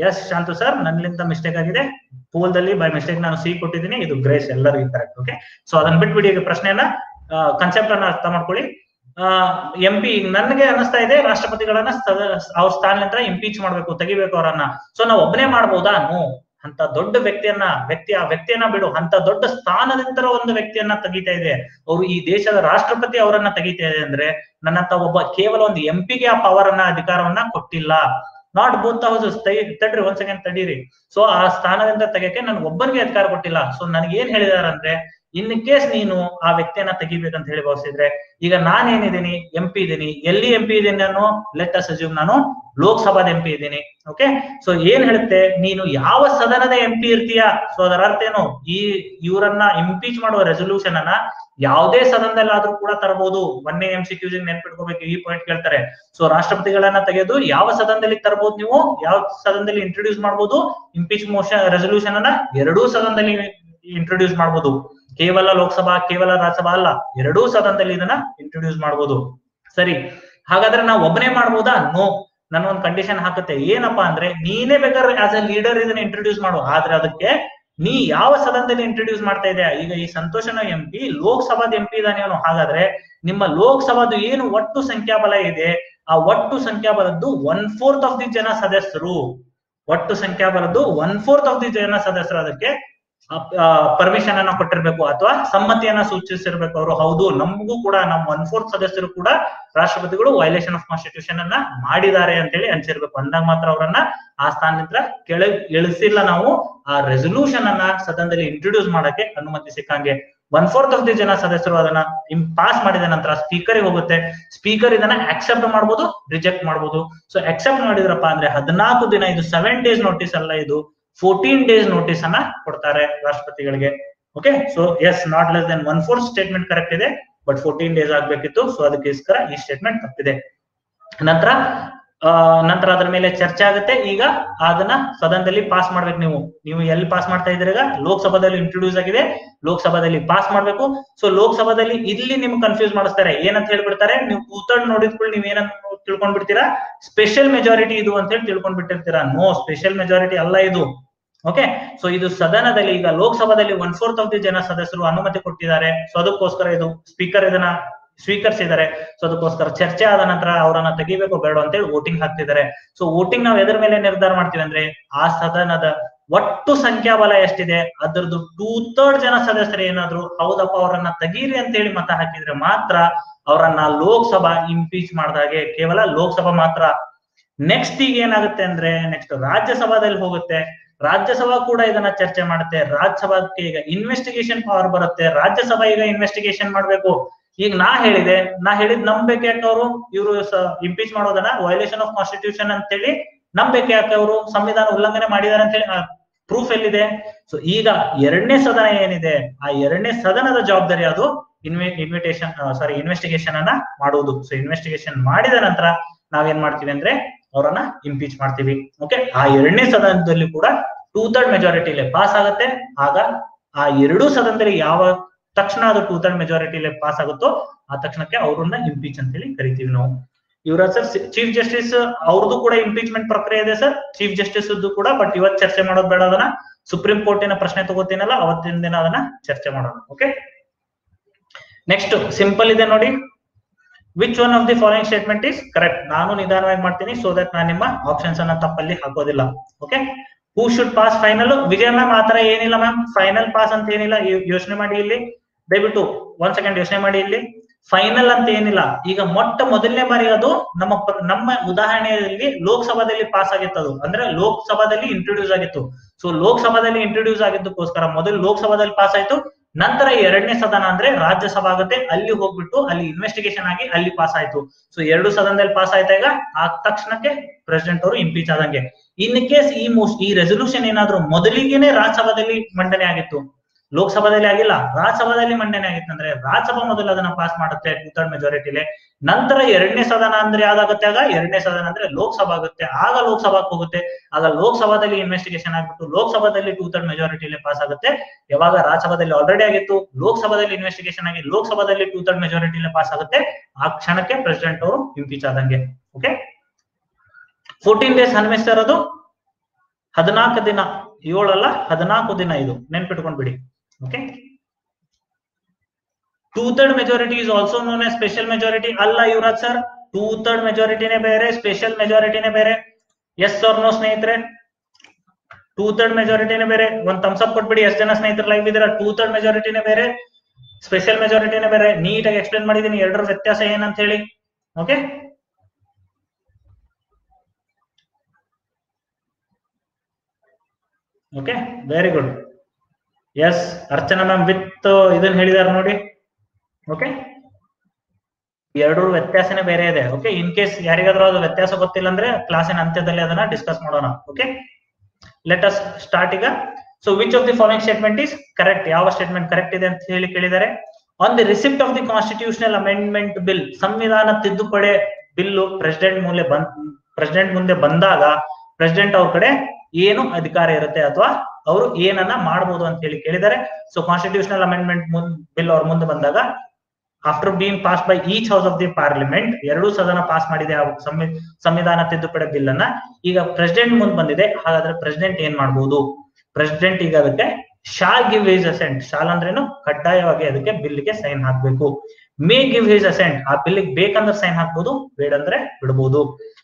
yes Shantu sir ನನ್ನಿಂದ ಮಿಸ್ಟೇಕ್ ಆಗಿದೆ. ಪೂಲ್ದಲ್ಲಿ ಬೈ ಮಿಸ್ಟೇಕ್ ನಾನು ಸಿ ಕೊಟ್ಟಿದ್ದೀನಿ. ಇದು ಗ್ರೇಸ್ ಎಲ್ಲರಿಗೂ ಕರೆಕ್ಟ್ ಓಕೆ ಸೊ ಅದನ್ನ ಬಿಟ್ಬಿಡಿ ಈಗ ಪ್ರಶ್ನೆಯನ್ನ. ಕನ್ಸೆಪ್ಟ್ ಅನ್ನ ಅರ್ಥ ಮಾಡ್ಕೊಳ್ಳಿ. ಎಂ ಪಿ ನನಗೆ ಅನಿಸ್ತಾ ಇದೆ, ರಾಷ್ಟ್ರಪತಿಗಳನ್ನ ಅವ್ರ ಸ್ಥಾನದಿಂದ ಇಂಪೀಚ್ ಮಾಡ್ಬೇಕು, ತೆಗಿಬೇಕು ಅವರನ್ನ. ಸೊ ನಾವು ಒಬ್ಬನೇ ಮಾಡ್ಬೋದಾ? ನೋ ಅಂತ ದೊಡ್ಡ ವ್ಯಕ್ತಿಯನ್ನ, ವ್ಯಕ್ತಿ, ಆ ವ್ಯಕ್ತಿಯನ್ನ ಬಿಡು. ಅಂತ ದೊಡ್ಡ ಸ್ಥಾನದಿಂದ ಒಂದು ವ್ಯಕ್ತಿಯನ್ನ ತೆಗಿತಾ ಇದೆ. ಅವರು ಈ ದೇಶದ ರಾಷ್ಟ್ರಪತಿ ಅವರನ್ನ ತೆಗಿತಾ ಇದೆ ಅಂದ್ರೆ ನನ್ನಂತ ಒಬ್ಬ ಕೇವಲ ಒಂದು ಎಂ ಪಿಗೆ ಆ ಪವರ್ ಅನ್ನ, ಅಧಿಕಾರವನ್ನ ಕೊಟ್ಟಿಲ್ಲ. ನಾಟ್ ಬೋತ್ ಹೌಸಸ್ ತಡ್ರಿ ಒಂದ್ ಸೆಕೆಂಡ್ ತಡೀರಿ ಸೊ ಆ ಸ್ಥಾನದಿಂದ ತೆಗೆಯಕ್ಕೆ ನನ್ಗೆ ಒಬ್ಬನಿಗೆ ಅಧಿಕಾರ ಕೊಟ್ಟಿಲ್ಲ. ಸೊ ನನಗೆ ಏನ್ ಹೇಳಿದಾರೆ ಅಂದ್ರೆ ಇನ್ ಕೇಸ್ ನೀನು ಆ ವ್ಯಕ್ತಿಯನ್ನ ತೆಗಿಬೇಕಂತ ಹೇಳಿ ಭಾವಿಸಿದ್ರೆ, ಈಗ ನಾನೇನಿದ್ದೀನಿ ಎಂ ಪಿ ಇದ್ದೀನಿ ಎಲ್ಲಿ ಎಂ ಪಿ ಇದ್ದೀನಿ ನಾನು? ಲೆಟ್ ಅಸ್ ಅಸ್ಯೂಮ್ ನಾನು ಲೋಕಸಭಾದ ಎಂ ಪಿ ಇದ್ದೀನಿ ಓಕೆ ಸೊ ಏನ್ ಹೇಳುತ್ತೆ? ನೀನು ಯಾವ ಸದನದ ಎಂ ಪಿ ಇರ್ತೀಯ? ಸೊ ಅದರ ಅರ್ಥ ಏನು? ಈ ಇವರನ್ನ ಇಂಪೀಚ್ ಮಾಡುವ ರೆಸೊಲ್ಯೂಷನ್ ಅನ್ನ ಯಾವುದೇ ಸದನದಲ್ಲಾದ್ರೂ ಕೂಡ ತರಬಹುದು. ಒನ್ನೇ ಎಂ ಸಿ ಕ್ಯೂಸ್ ನೆನ್ಪಿಟ್ಕೋಬೇಕು, ಈ ಪಾಯಿಂಟ್ ಕೇಳ್ತಾರೆ. ಸೊ ರಾಷ್ಟ್ರಪತಿಗಳನ್ನ ತೆಗೆದು ಯಾವ ಸದನದಲ್ಲಿ ತರಬಹುದು ನೀವು? ಯಾವ ಸದನದಲ್ಲಿ ಇಂಟ್ರೊಡ್ಯೂಸ್ ಮಾಡಬಹುದು ಇಂಪೀಚ್ ಮೋಷನ್ ರೆಸೊಲ್ಯೂಷನ್ ಅನ್ನ ಎರಡೂ ಸದನದಲ್ಲಿ ಇಂಟ್ರೊಡ್ಯೂಸ್ ಮಾಡಬಹುದು ಕೇವಲ ಲೋಕಸಭಾ, ಕೇವಲ ರಾಜ್ಯಸಭಾ ಅಲ್ಲ, ಎರಡೂ ಸದನದಲ್ಲಿ ಇದನ್ನ ಇಂಟ್ರೊಡ್ಯೂಸ್ ಮಾಡಬಹುದು ಸರಿ, ಹಾಗಾದ್ರೆ ನಾವು ಒಬ್ಬನೇ ಮಾಡ್ಬೋದಾ? ನೋ ನನ್ನ ಒಂದು ಕಂಡೀಷನ್ ಹಾಕುತ್ತೆ. ಏನಪ್ಪಾ ಅಂದ್ರೆ, ನೀನೇ ಬೇಕಾದ್ರೆ ಆಸ್ ಎ ಲೀಡರ್ ಇದನ್ನ ಇಂಟ್ರೊಡ್ಯೂಸ್ ಮಾಡು. ಆದ್ರೆ ಅದಕ್ಕೆ ನೀ ಯಾವ ಸದನದಲ್ಲಿ ಇಂಟ್ರೊಡ್ಯೂಸ್ ಮಾಡ್ತಾ ಇದೆಯಾ? ಈಗ ಈ ಸಂತೋಷನ ಎಂ ಪಿ ಲೋಕಸಭಾದ ಎಂ ಪಿ ಇದಾನೆ ಅವನು. ಹಾಗಾದ್ರೆ ನಿಮ್ಮ ಲೋಕಸಭಾದ ಏನು ಒಟ್ಟು ಸಂಖ್ಯಾಬಲ ಇದೆ? ಆ ಒಟ್ಟು ಸಂಖ್ಯಾಬಲದ್ದು ಒನ್ ಫೋರ್ತ್ ಆಫ್ ದಿ ಜನ ಸದಸ್ಯರು. ಒಟ್ಟು ಸಂಖ್ಯಾಬಲದ್ದು ಒನ್ ಫೋರ್ತ್ ಆಫ್ ದಿ ಜನ ಸದಸ್ಯರು. ಅದಕ್ಕೆ ಪರ್ಮಿಷನ್ ಅನ್ನ ಕೊಟ್ಟಿರ್ಬೇಕು ಅಥವಾ ಸಮ್ಮತಿಯನ್ನ ಸೂಚಿಸಿರ್ಬೇಕು ಅವರು, ಹೌದು, ನಮಗೂ ಕೂಡ ನಮ್ಮ ಒನ್ ಫೋರ್ತ್ ಸದಸ್ಯರು ಕೂಡ ರಾಷ್ಟ್ರಪತಿಗಳು ವೈಲೇಷನ್ ಆಫ್ ಕಾನ್ಸ್ಟಿಟ್ಯೂಷನ್ ಅನ್ನ ಮಾಡಿದ್ದಾರೆ ಅಂತೇಳಿ ಅನ್ಸಿರ್ಬೇಕು. ಅಂದಾಗ ಮಾತ್ರ ಅವರನ್ನ ಆ ಸ್ಥಾನದಿಂದ ಕೆಳ, ಇಳಿಸಿಲ್ಲ ನಾವು, ಆ ರೆಸೊಲ್ಯೂಷನ್ ಅನ್ನ ಸದನದಲ್ಲಿ ಇಂಟ್ರೊಡ್ಯೂಸ್ ಮಾಡಕ್ಕೆ ಅನುಮತಿ ಸಿಕ್ಕಂಗೆ. ಒನ್ ಫೋರ್ತ್ ಆಫ್ ದಿ ಜನ ಸದಸ್ಯರು ಅದನ್ನ ಪಾಸ್ ಮಾಡಿದ ನಂತರ ಸ್ಪೀಕರ್ ಹೋಗುತ್ತೆ. ಸ್ಪೀಕರ್ ಇದನ್ನ ಅಕ್ಸೆಪ್ಟ್ ಮಾಡ್ಬೋದು ರಿಜೆಕ್ಟ್ ಮಾಡ್ಬೋದು. ಸೊ ಅಕ್ಸೆಪ್ಟ್ ಮಾಡಿದ್ರಪ್ಪ ಅಂದ್ರೆ ಹದಿನಾಲ್ಕು ದಿನ ಇದು ಸೆವೆನ್ ಡೇಸ್ ನೋಟಿಸ್ ಅಲ್ಲ ಇದು. ಫೋರ್ಟೀನ್ ಡೇಸ್ ನೋಟಿಸ್ ಅನ್ನ ಕೊಡ್ತಾರೆ ರಾಷ್ಟ್ರಪತಿಗಳಿಗೆ. Okay so yes not less then one four statement correct ಇದೆ ಬಟ್ ಫೋರ್ಟೀನ್ ಡೇಸ್ ಆಗ್ಬೇಕಿತ್ತು ಸೊ ಅದಕ್ಕೋಸ್ಕರ ಈ ಸ್ಟೇಟ್ಮೆಂಟ್ ತಪ್ಪಿದೆ. ನಂತರ ನಂತರ ಅದರ ಮೇಲೆ ಚರ್ಚೆ ಆಗುತ್ತೆ. ಈಗ ಅದನ್ನ ಸದನದಲ್ಲಿ ಪಾಸ್ ಮಾಡ್ಬೇಕು ನೀವು. ನೀವು ಎಲ್ಲಿ ಪಾಸ್ ಮಾಡ್ತಾ ಇದ್ರೀಗ ಲೋಕಸಭಾದಲ್ಲಿ ಇಂಟ್ರೊಡ್ಯೂಸ್ ಆಗಿದೆ. ಲೋಕಸಭಾದಲ್ಲಿ ಪಾಸ್ ಮಾಡ್ಬೇಕು. ಸೊ ಲೋಕಸಭಾದಲ್ಲಿ ಇಲ್ಲಿ ನಿಮ್ಗೆ ಕನ್ಫ್ಯೂಸ್ ಮಾಡಿಸ್ತಾರೆ. ಏನಂತ ಹೇಳ್ಬಿಡ್ತಾರೆ? ನೀವು ಟೂ ತರ್ಡ್ ನೋಡಿದ್ಕೊಳ್ಳಿ ನೀವ್ ಏನಂತ ತಿಳ್ಕೊಂಡ್ ಬಿಡ್ತೀರಾ ಸ್ಪೆಷಲ್ ಮೆಜಾರಿಟಿ ಇದು ಅಂತ ಹೇಳಿ ತಿಳ್ಕೊಂಡ್ ಬಿಟ್ಟಿರ್ತೀರಾ ನೋ ಸ್ಪೆಷಲ್ ಮೆಜಾರಿಟಿ ಅಲ್ಲ ಇದು. ಓಕೆ ಸೊ ಇದು ಸದನದಲ್ಲಿ ಈಗ ಲೋಕಸಭಾದಲ್ಲಿ ಒನ್ ಫೋರ್ತ್ ಆಫ್ ಜನ ಸದಸ್ಯರು ಅನುಮತಿ ಕೊಟ್ಟಿದ್ದಾರೆ. ಸೊ ಅದಕ್ಕೋಸ್ಕರ ಇದು ಸ್ಪೀಕರ್ ಇದನ್ನ ಸ್ವೀಕರಿಸಿದ್ದಾರೆ. ಸೊ ಅದಕ್ಕೋಸ್ಕರ ಚರ್ಚೆ ಆದ ನಂತರ ಅವರನ್ನ ತೆಗಿಬೇಕು ಬೇಡ ಅಂತ ಹೇಳಿ ವೋಟಿಂಗ್ ಹಾಕ್ತಿದ್ದಾರೆ. ಸೊ ವೋಟಿಂಗ್ ನಾವು ಎದ್ರ ಮೇಲೆ ನಿರ್ಧಾರ ಮಾಡ್ತೀವಿ ಅಂದ್ರೆ ಆ ಸದನದ ಒಟ್ಟು ಸಂಖ್ಯಾಬಲ ಎಷ್ಟಿದೆ? ಅದರದ್ದು ಟೂ ಥರ್ಡ್ ಜನ ಸದಸ್ಯರು ಏನಾದ್ರು, ಹೌದಪ್ಪ ಅವರನ್ನ ತಗೀರಿ ಅಂತ ಹೇಳಿ ಮತ ಹಾಕಿದ್ರೆ ಮಾತ್ರ ಅವರನ್ನ ಲೋಕಸಭಾ ಇಂಪೀಚ್ ಮಾಡಿದಾಗೆ ಕೇವಲ ಲೋಕಸಭಾ ಮಾತ್ರ. ನೆಕ್ಸ್ಟ್ ಈಗ ಏನಾಗುತ್ತೆ ಅಂದ್ರೆ ನೆಕ್ಸ್ಟ್ ರಾಜ್ಯಸಭಾದಲ್ಲಿ ಹೋಗುತ್ತೆ. ರಾಜ್ಯಸಭಾ ಕೂಡ ಇದನ್ನ ಚರ್ಚೆ ಮಾಡುತ್ತೆ. ರಾಜ್ಯಸಭಾಕ್ಕೆ ಈಗ ಇನ್ವೆಸ್ಟಿಗೇಷನ್ ಪವರ್ ಬರುತ್ತೆ. ರಾಜ್ಯಸಭಾ ಈಗ ಇನ್ವೆಸ್ಟಿಗೇಷನ್ ಮಾಡ್ಬೇಕು. ಈಗ ನಾ ಹೇಳಿದೆ, ನಾ ಹೇಳಿದ್ ನಂಬಬೇಕು ಅವರು? ಇವರು ಇಂಪೀಚ್ ಮಾಡೋದನ್ನ? ವೈಲೇಷನ್ ಆಫ್ ಕಾನ್ಸ್ಟಿಟ್ಯೂಷನ್ ಅಂತ ನಂಬೇಕು ಯಾಕೆ ಅವರು ಸಂವಿಧಾನ ಉಲ್ಲಂಘನೆ ಮಾಡಿದ್ದಾರೆ ಅಂತ ಹೇಳಿ ಪ್ರೂಫ್ ಎಲ್ಲಿದೆ? ಸೊ ಈಗ ಎರಡನೇ ಸದನ ಏನಿದೆ, ಆ ಎರಡನೇ ಸದನದ ಜವಾಬ್ದಾರಿ ಅದು ಇನ್ವೆ ಇನ್ವಿಟೇಷನ್ ಸಾರಿ ಇನ್ವೆಸ್ಟಿಗೇಷನ್ ಅನ್ನ ಮಾಡುವುದು. ಸೊ ಇನ್ವೆಸ್ಟಿಗೇಷನ್ ಮಾಡಿದ ನಂತರ ನಾವೇನ್ ಮಾಡ್ತೀವಿ ಅಂದ್ರೆ ಅವರನ್ನ ಇಂಪೀಚ್ ಮಾಡ್ತೀವಿ. ಓಕೆ ಆ ಎರಡನೇ ಸದನದಲ್ಲಿ ಕೂಡ ಟೂ ಥರ್ಡ್ ಮೆಜಾರಿಟಿಲೆ ಪಾಸ್ ಆಗುತ್ತೆ. ಆಗ ಆ ಎರಡೂ ಸದನದಲ್ಲಿ ಯಾವ ತಕ್ಷಣ ಅದು ಟೂ ಥರ್ಡ್ ಮೆಜಾರಿಟಿಲೆ ಪಾಸ್ ಆಗುತ್ತೋ ಆ ತಕ್ಷಣಕ್ಕೆ ಅವ್ರನ್ನ ಇಂಪೀಚ್ ಅಂತ ಹೇಳಿ ಕರಿತೀವಿ ನಾವು. ಇವರ ಸರ್ ಚೀಫ್ ಜಸ್ಟಿಸ್ ಅವ್ರದ್ದು ಕೂಡ ಇಂಪೀಚ್ಮೆಂಟ್ ಪ್ರಕ್ರಿಯೆ ಇದೆ ಸರ್. ಚೀಫ್ ಜಸ್ಟಿಸ್ ಕೂಡ ಬಟ್ ಇವತ್ತು ಚರ್ಚೆ ಮಾಡೋದು ಬೇಡ ಅದನ್ನ. ಸುಪ್ರೀಂ ಕೋರ್ಟಿನ ಪ್ರಶ್ನೆ ತಗೋತೀನಲ್ಲ, ಅವತ್ತಿನ ದಿನ ಅದನ್ನ ಚರ್ಚೆ ಮಾಡೋಣ ಓಕೆ ನೆಕ್ಸ್ಟ್ ಸಿಂಪಲ್ ಇದೆ ನೋಡಿ. Which one of the following statement is correct ನಾನು ನಿಧಾನವಾಗಿ ಮಾಡ್ತೀನಿ ಸೊ ದಟ್ ನಾನು ನಿಮ್ಮ ಆಪ್ಷನ್ಸ್ ಅನ್ನ ತಪ್ಪಲ್ಲಿ ಹಾಕೋದಿಲ್ಲ okay who should pass final Vijaya ma'am ಆತರ ಏನಿಲ್ಲ ಮ್ಯಾಮ್ ಫೈನಲ್ ಪಾಸ್ ಅಂತ ಏನಿಲ್ಲ ಯೋಚನೆ ಮಾಡಿ ಇಲ್ಲಿ. ದಯವಿಟ್ಟು ಒಂದ್ ಸೆಕೆಂಡ್ ಯೋಚನೆ ಮಾಡಿ ಇಲ್ಲಿ. ಫೈನಲ್ ಅಂತ ಏನಿಲ್ಲ. ಈಗ ಮೊಟ್ಟ ಮೊದಲನೇ ಬಾರಿ ಅದು ನಮ್ಮ ನಮ್ಮ ಉದಾಹರಣೆಯಲ್ಲಿ ಲೋಕಸಭಾದಲ್ಲಿ ಪಾಸ್ ಆಗಿತ್ತು ಅದು. ಅಂದ್ರೆ ಲೋಕಸಭಾದಲ್ಲಿ ಇಂಟ್ರೊಡ್ಯೂಸ್ ಆಗಿತ್ತು. ಸೊ ಲೋಕಸಭಾದಲ್ಲಿ ಇಂಟ್ರೊಡ್ಯೂಸ್ ಆಗಿದ್ದಕ್ಕೋಸ್ಕರ ಮೊದಲು ಲೋಕಸಭಾದಲ್ಲಿ ಪಾಸ್ ಆಯ್ತು. ನಂತರ ಎರಡನೇ ಸದನ ಅಂದ್ರೆ ರಾಜ್ಯಸಭಾ ಆಗುತ್ತೆ. ಅಲ್ಲಿ ಹೋಗ್ಬಿಟ್ಟು ಅಲ್ಲಿ ಇನ್ವೆಸ್ಟಿಗೇಷನ್ ಆಗಿ ಅಲ್ಲಿ ಪಾಸ್ ಆಯ್ತು. ಸೊ ಎರಡು ಸದನದಲ್ಲಿ ಪಾಸ್ ಆಯ್ತಾ ಈಗ? ಆ ತಕ್ಷಣಕ್ಕೆ ಪ್ರೆಸಿಡೆಂಟ್ ಅವರು ಇಂಪೀಚ್ ಆದಂಗೆ. ಇನ್ ಕೇಸ್ ಈ ಮೋಸ್ಟ್ ಈ ರೆಸೊಲ್ಯೂಷನ್ ಏನಾದ್ರು ಮೊದಲಿಗೆನೆ ರಾಜ್ಯಸಭಾದಲ್ಲಿ ಮಂಡನೆ ಆಗಿತ್ತು. ಲೋಕಸಭಾದಲ್ಲಿ ಆಗಿಲ್ಲ, ರಾಜ್ಯಸಭಾದಲ್ಲಿ ಮಂಡನೆ ಆಗಿತ್ತು ಅಂದ್ರೆ ರಾಜ್ಯಸಭಾ ಮೊದಲು ಅದನ್ನ ಪಾಸ್ ಮಾಡುತ್ತೆ ಟೂ ಥರ್ಡ್ ಮೆಜಾರಿಟಿಲಿ ನಂತರ ಎರಡನೇ ಸದನ ಅಂದ್ರೆ ಯಾವ್ದಾಗುತ್ತೆ ಆಗ? ಎರಡನೇ ಸದನ ಅಂದ್ರೆ ಲೋಕಸಭಾ ಆಗುತ್ತೆ. ಆಗ ಲೋಕಸಭಾಕ್ ಹೋಗುತ್ತೆ. ಆಗ ಲೋಕಸಭಾದಲ್ಲಿ ಇನ್ವೆಸ್ಟಿಗೇಷನ್ ಆಗ್ಬಿಟ್ಟು ಲೋಕಸಭಾದಲ್ಲಿ ಟೂ ಥರ್ಡ್ ಮೆಜಾರಿಟಿಲಿ ಪಾಸ್ ಆಗುತ್ತೆ. ಯಾವಾಗ? ರಾಜ್ಯಸಭಾದಲ್ಲಿ ಆಲ್ರೆಡಿ ಆಗಿತ್ತು. ಲೋಕಸಭಾದಲ್ಲಿ ಇನ್ವೆಸ್ಟಿಗೇಷನ್ ಆಗಿ ಲೋಕಸಭಾದಲ್ಲಿ ಟೂ ಥರ್ಡ್ ಮೆಜಾರಿಟಿಲಿ ಪಾಸ್ ಆಗುತ್ತೆ. ಆ ಕ್ಷಣಕ್ಕೆ ಪ್ರೆಸಿಡೆಂಟ್ ಅವರು ಇಂಪೀಚ್ ಆದಂಗೆ. ಓಕೆ ಫೋರ್ಟೀನ್ ಡೇಸ್ ಅನ್ವೆಸ್ಟ್ ಇರೋದು ಹದಿನಾಲ್ಕು ದಿನ, ಏಳಲ್ಲ, ಹದಿನಾಲ್ಕು ದಿನ ಇದು. ನೆನ್ಪಿಟ್ಕೊಂಡ್ಬಿಡಿ okay two third majority is also known as special majority ಅಲ್ಲ ಯುವರಾಜ್ ಸರ್ ಟೂ ಥರ್ಡ್ ಮೆಜಾರಿಟಿನೇ ಬೇರೆ ಸ್ಪೆಷಲ್ ಮೆಜಾರಿಟಿನೇ ಬೇರೆ ಎಸ್ ಆರ್ ನೋ ಸ್ನೇಹಿತರೆ ಟೂ ತರ್ಡ್ ಮೆಜಾರಿಟಿನೇ ಬೇರೆ ಒಂದ್ ಥಮ್ಸ್ ಅಪ್ ಕೊಟ್ಬಿಡಿ, ಎಷ್ಟು ಜನ ಸ್ನೇಹಿತರು ಲೈವ್ ಇದ್ದೀರಾ? ಟೂ ಥರ್ಡ್ ಮೆಜಾರಿಟಿನೇ ಬೇರೆ ಸ್ಪೆಷಲ್ ಮೆಜಾರಿಟಿನೇ ಬೇರೆ ನೀಟಾಗಿ ಎಕ್ಸ್ಪ್ಲೇನ್ ಮಾಡಿದೀನಿ ಎರಡರ ವ್ಯತ್ಯಾಸ ಏನಂತ ಹೇಳಿ okay okay very good yes Archana ma'am with ಇದನ್ನ ಹೇಳಿದಾರೆ ನೋಡಿ. ಓಕೆ ಎರಡೂ ವ್ಯತ್ಯಾಸನೇ ಬೇರೆ ಇದೆ. ಓಕೆ ಇನ್ ಕೇಸ್ ಯಾರಿಗಾದ್ರೂ ಅದು ವ್ಯತ್ಯಾಸ ಗೊತ್ತಿಲ್ಲ ಅಂದ್ರೆ ಕ್ಲಾಸಿನ ಅಂತ್ಯದಲ್ಲಿ ಅದನ್ನ ಡಿಸ್ಕಸ್ ಮಾಡೋಣ. ಓಕೆ ಲೆಟ್ ಅಸ್ ಸ್ಟಾರ್ಟ್ ಈಗ. So which of the following statement is correct ಯಾವ ಸ್ಟೇಟ್ಮೆಂಟ್ ಕರೆಕ್ಟ್ ಇದೆ ಅಂತ ಹೇಳಿ ಕೇಳಿದ್ದಾರೆ on the receipt of the constitutional amendment bill ಸಂವಿಧಾನ ತಿದ್ದುಪಡಿ ಬಿಲ್ಲು ಪ್ರೆಸಿಡೆಂಟ್ ಮುಂದೆ ಬಂದ್ ಪ್ರೆಸಿಡೆಂಟ್ ಮುಂದೆ ಬಂದಾಗ ಪ್ರೆಸಿಡೆಂಟ್ ಅವ್ರ ಕಡೆ ಏನು ಅಧಿಕಾರ ಇರುತ್ತೆ ಅಥವಾ ಅವರು ಏನನ್ನ ಮಾಡಬಹುದು ಅಂತ ಹೇಳಿ ಕೇಳಿದ್ದಾರೆ. ಸೊ ಕಾನ್ಸ್ಟಿಟ್ಯೂಷನಲ್ ಅಮೆಂಡ್ಮೆಂಟ್ ಮುಂದ್ ಬಿಲ್ ಅವ್ರ ಮುಂದೆ ಬಂದಾಗ after being pass by each house of the parliament ಎರಡೂ ಸದನ ಪಾಸ್ ಮಾಡಿದೆ. ಆ ಸಂವಿಧಾನ ತಿದ್ದುಪಡಿ ಬಿಲ್ ಅನ್ನ. ಈಗ ಪ್ರೆಸಿಡೆಂಟ್ ಮುಂದೆ ಬಂದಿದೆ. ಹಾಗಾದ್ರೆ ಪ್ರೆಸಿಡೆಂಟ್ ಏನ್ ಮಾಡಬಹುದು ಪ್ರೆಸಿಡೆಂಟ್ ಈಗ ಅದಕ್ಕೆ shall give his assent shall ಅಂದ್ರೇನು? ಕಡ್ಡಾಯವಾಗಿ ಅದಕ್ಕೆ ಬಿಲ್ಗೆ ಸೈನ್ ಹಾಕ್ಬೇಕು. ಮೇ ಗಿವ್ ಹಿಸ್ ಅಸೆಂಟ್ ಆ ಬಿಲ್ಗೆ ಬೇಕಂದ್ರೆ ಸೈನ್ ಹಾಕ್ಬಹುದು ಬೇಡಂದ್ರೆ ಬಿಡಬಹುದು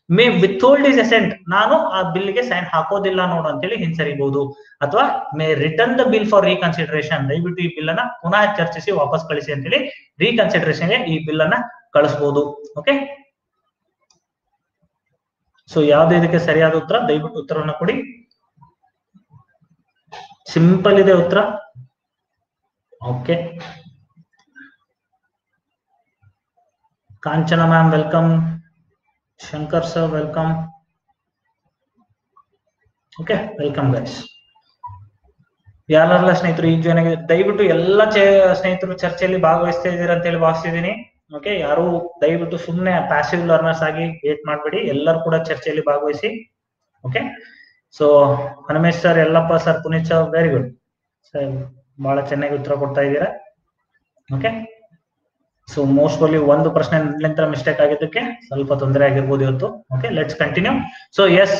ಮೇ ವಿಥೋಲ್ಡ್ ಇಸ್ ಅಸೆಂಟ್ ನಾನು ಆ ಬಿಲ್ಗೆ ಸೈನ್ ಹಾಕೋದಿಲ್ಲ ನೋಡು ಅಂತೇಳಿ ಹಿಂಸರಿಬಹುದು ಅಥವಾ may return the bill for reconsideration ದಯವಿಟ್ಟು ಈ ಬಿಲ್ ಅನ್ನ ಪುನಃ ಚರ್ಚಿಸಿ ವಾಪಸ್ ಕಳಿಸಿ ಅಂತೇಳಿ ರೀಕನ್ಸಿಡರೇಷನ್ ಈ ಬಿಲ್ ಅನ್ನ ಕಳಿಸಬಹುದು ಓಕೆ ಸೊ ಯಾವ್ದು ಇದಕ್ಕೆ ಸರಿಯಾದ ಉತ್ತರ? ದಯವಿಟ್ಟು ಉತ್ತರವನ್ನ ಕೊಡಿ. ಸಿಂಪಲ್ ಇದೆ ಉತ್ತರ. Okay Kanchana ma'am welcome Shankar sir welcome okay welcome guys ಯಾರೆಲ್ಲ ಸ್ನೇಹಿತರು ಈಗ ಜಾಯ್ನ್ ದಯವಿಟ್ಟು ಎಲ್ಲ ಸ್ನೇಹಿತರು ಚರ್ಚೆಯಲ್ಲಿ ಭಾಗವಹಿಸ್ತಾ ಇದ್ದೀರಾ ಅಂತ ಹೇಳಿ ಭಾವಿಸ್ತಿದ್ದೀನಿ. ಓಕೆ ಯಾರು ದಯವಿಟ್ಟು ಸುಮ್ಮನೆ ಪ್ಯಾಸಿವ್ ಲರ್ನರ್ಸ್ ಆಗಿ ವೇಟ್ ಮಾಡಬೇಡಿ. ಎಲ್ಲರೂ ಕೂಡ ಚರ್ಚೆಯಲ್ಲಿ ಭಾಗವಹಿಸಿ. Okay so Hanumesh sir Yellappa sir Puneeth sir very good sir ಬಹಳ ಚೆನ್ನಾಗಿ ಉತ್ತರ ಕೊಡ್ತಾ ಇದ್ದೀರಾ. ಓಕೆ ಸೊ ಮೋಸ್ಟ್ ಓನ್ಲಿ ಒಂದು ಪ್ರಶ್ನೆ ಮಿಸ್ಟೇಕ್ ಆಗಿದ್ದಕ್ಕೆ ಸ್ವಲ್ಪ ತೊಂದರೆ ಆಗಿರ್ಬೋದು ಇವತ್ತು. Okay let's continue so yes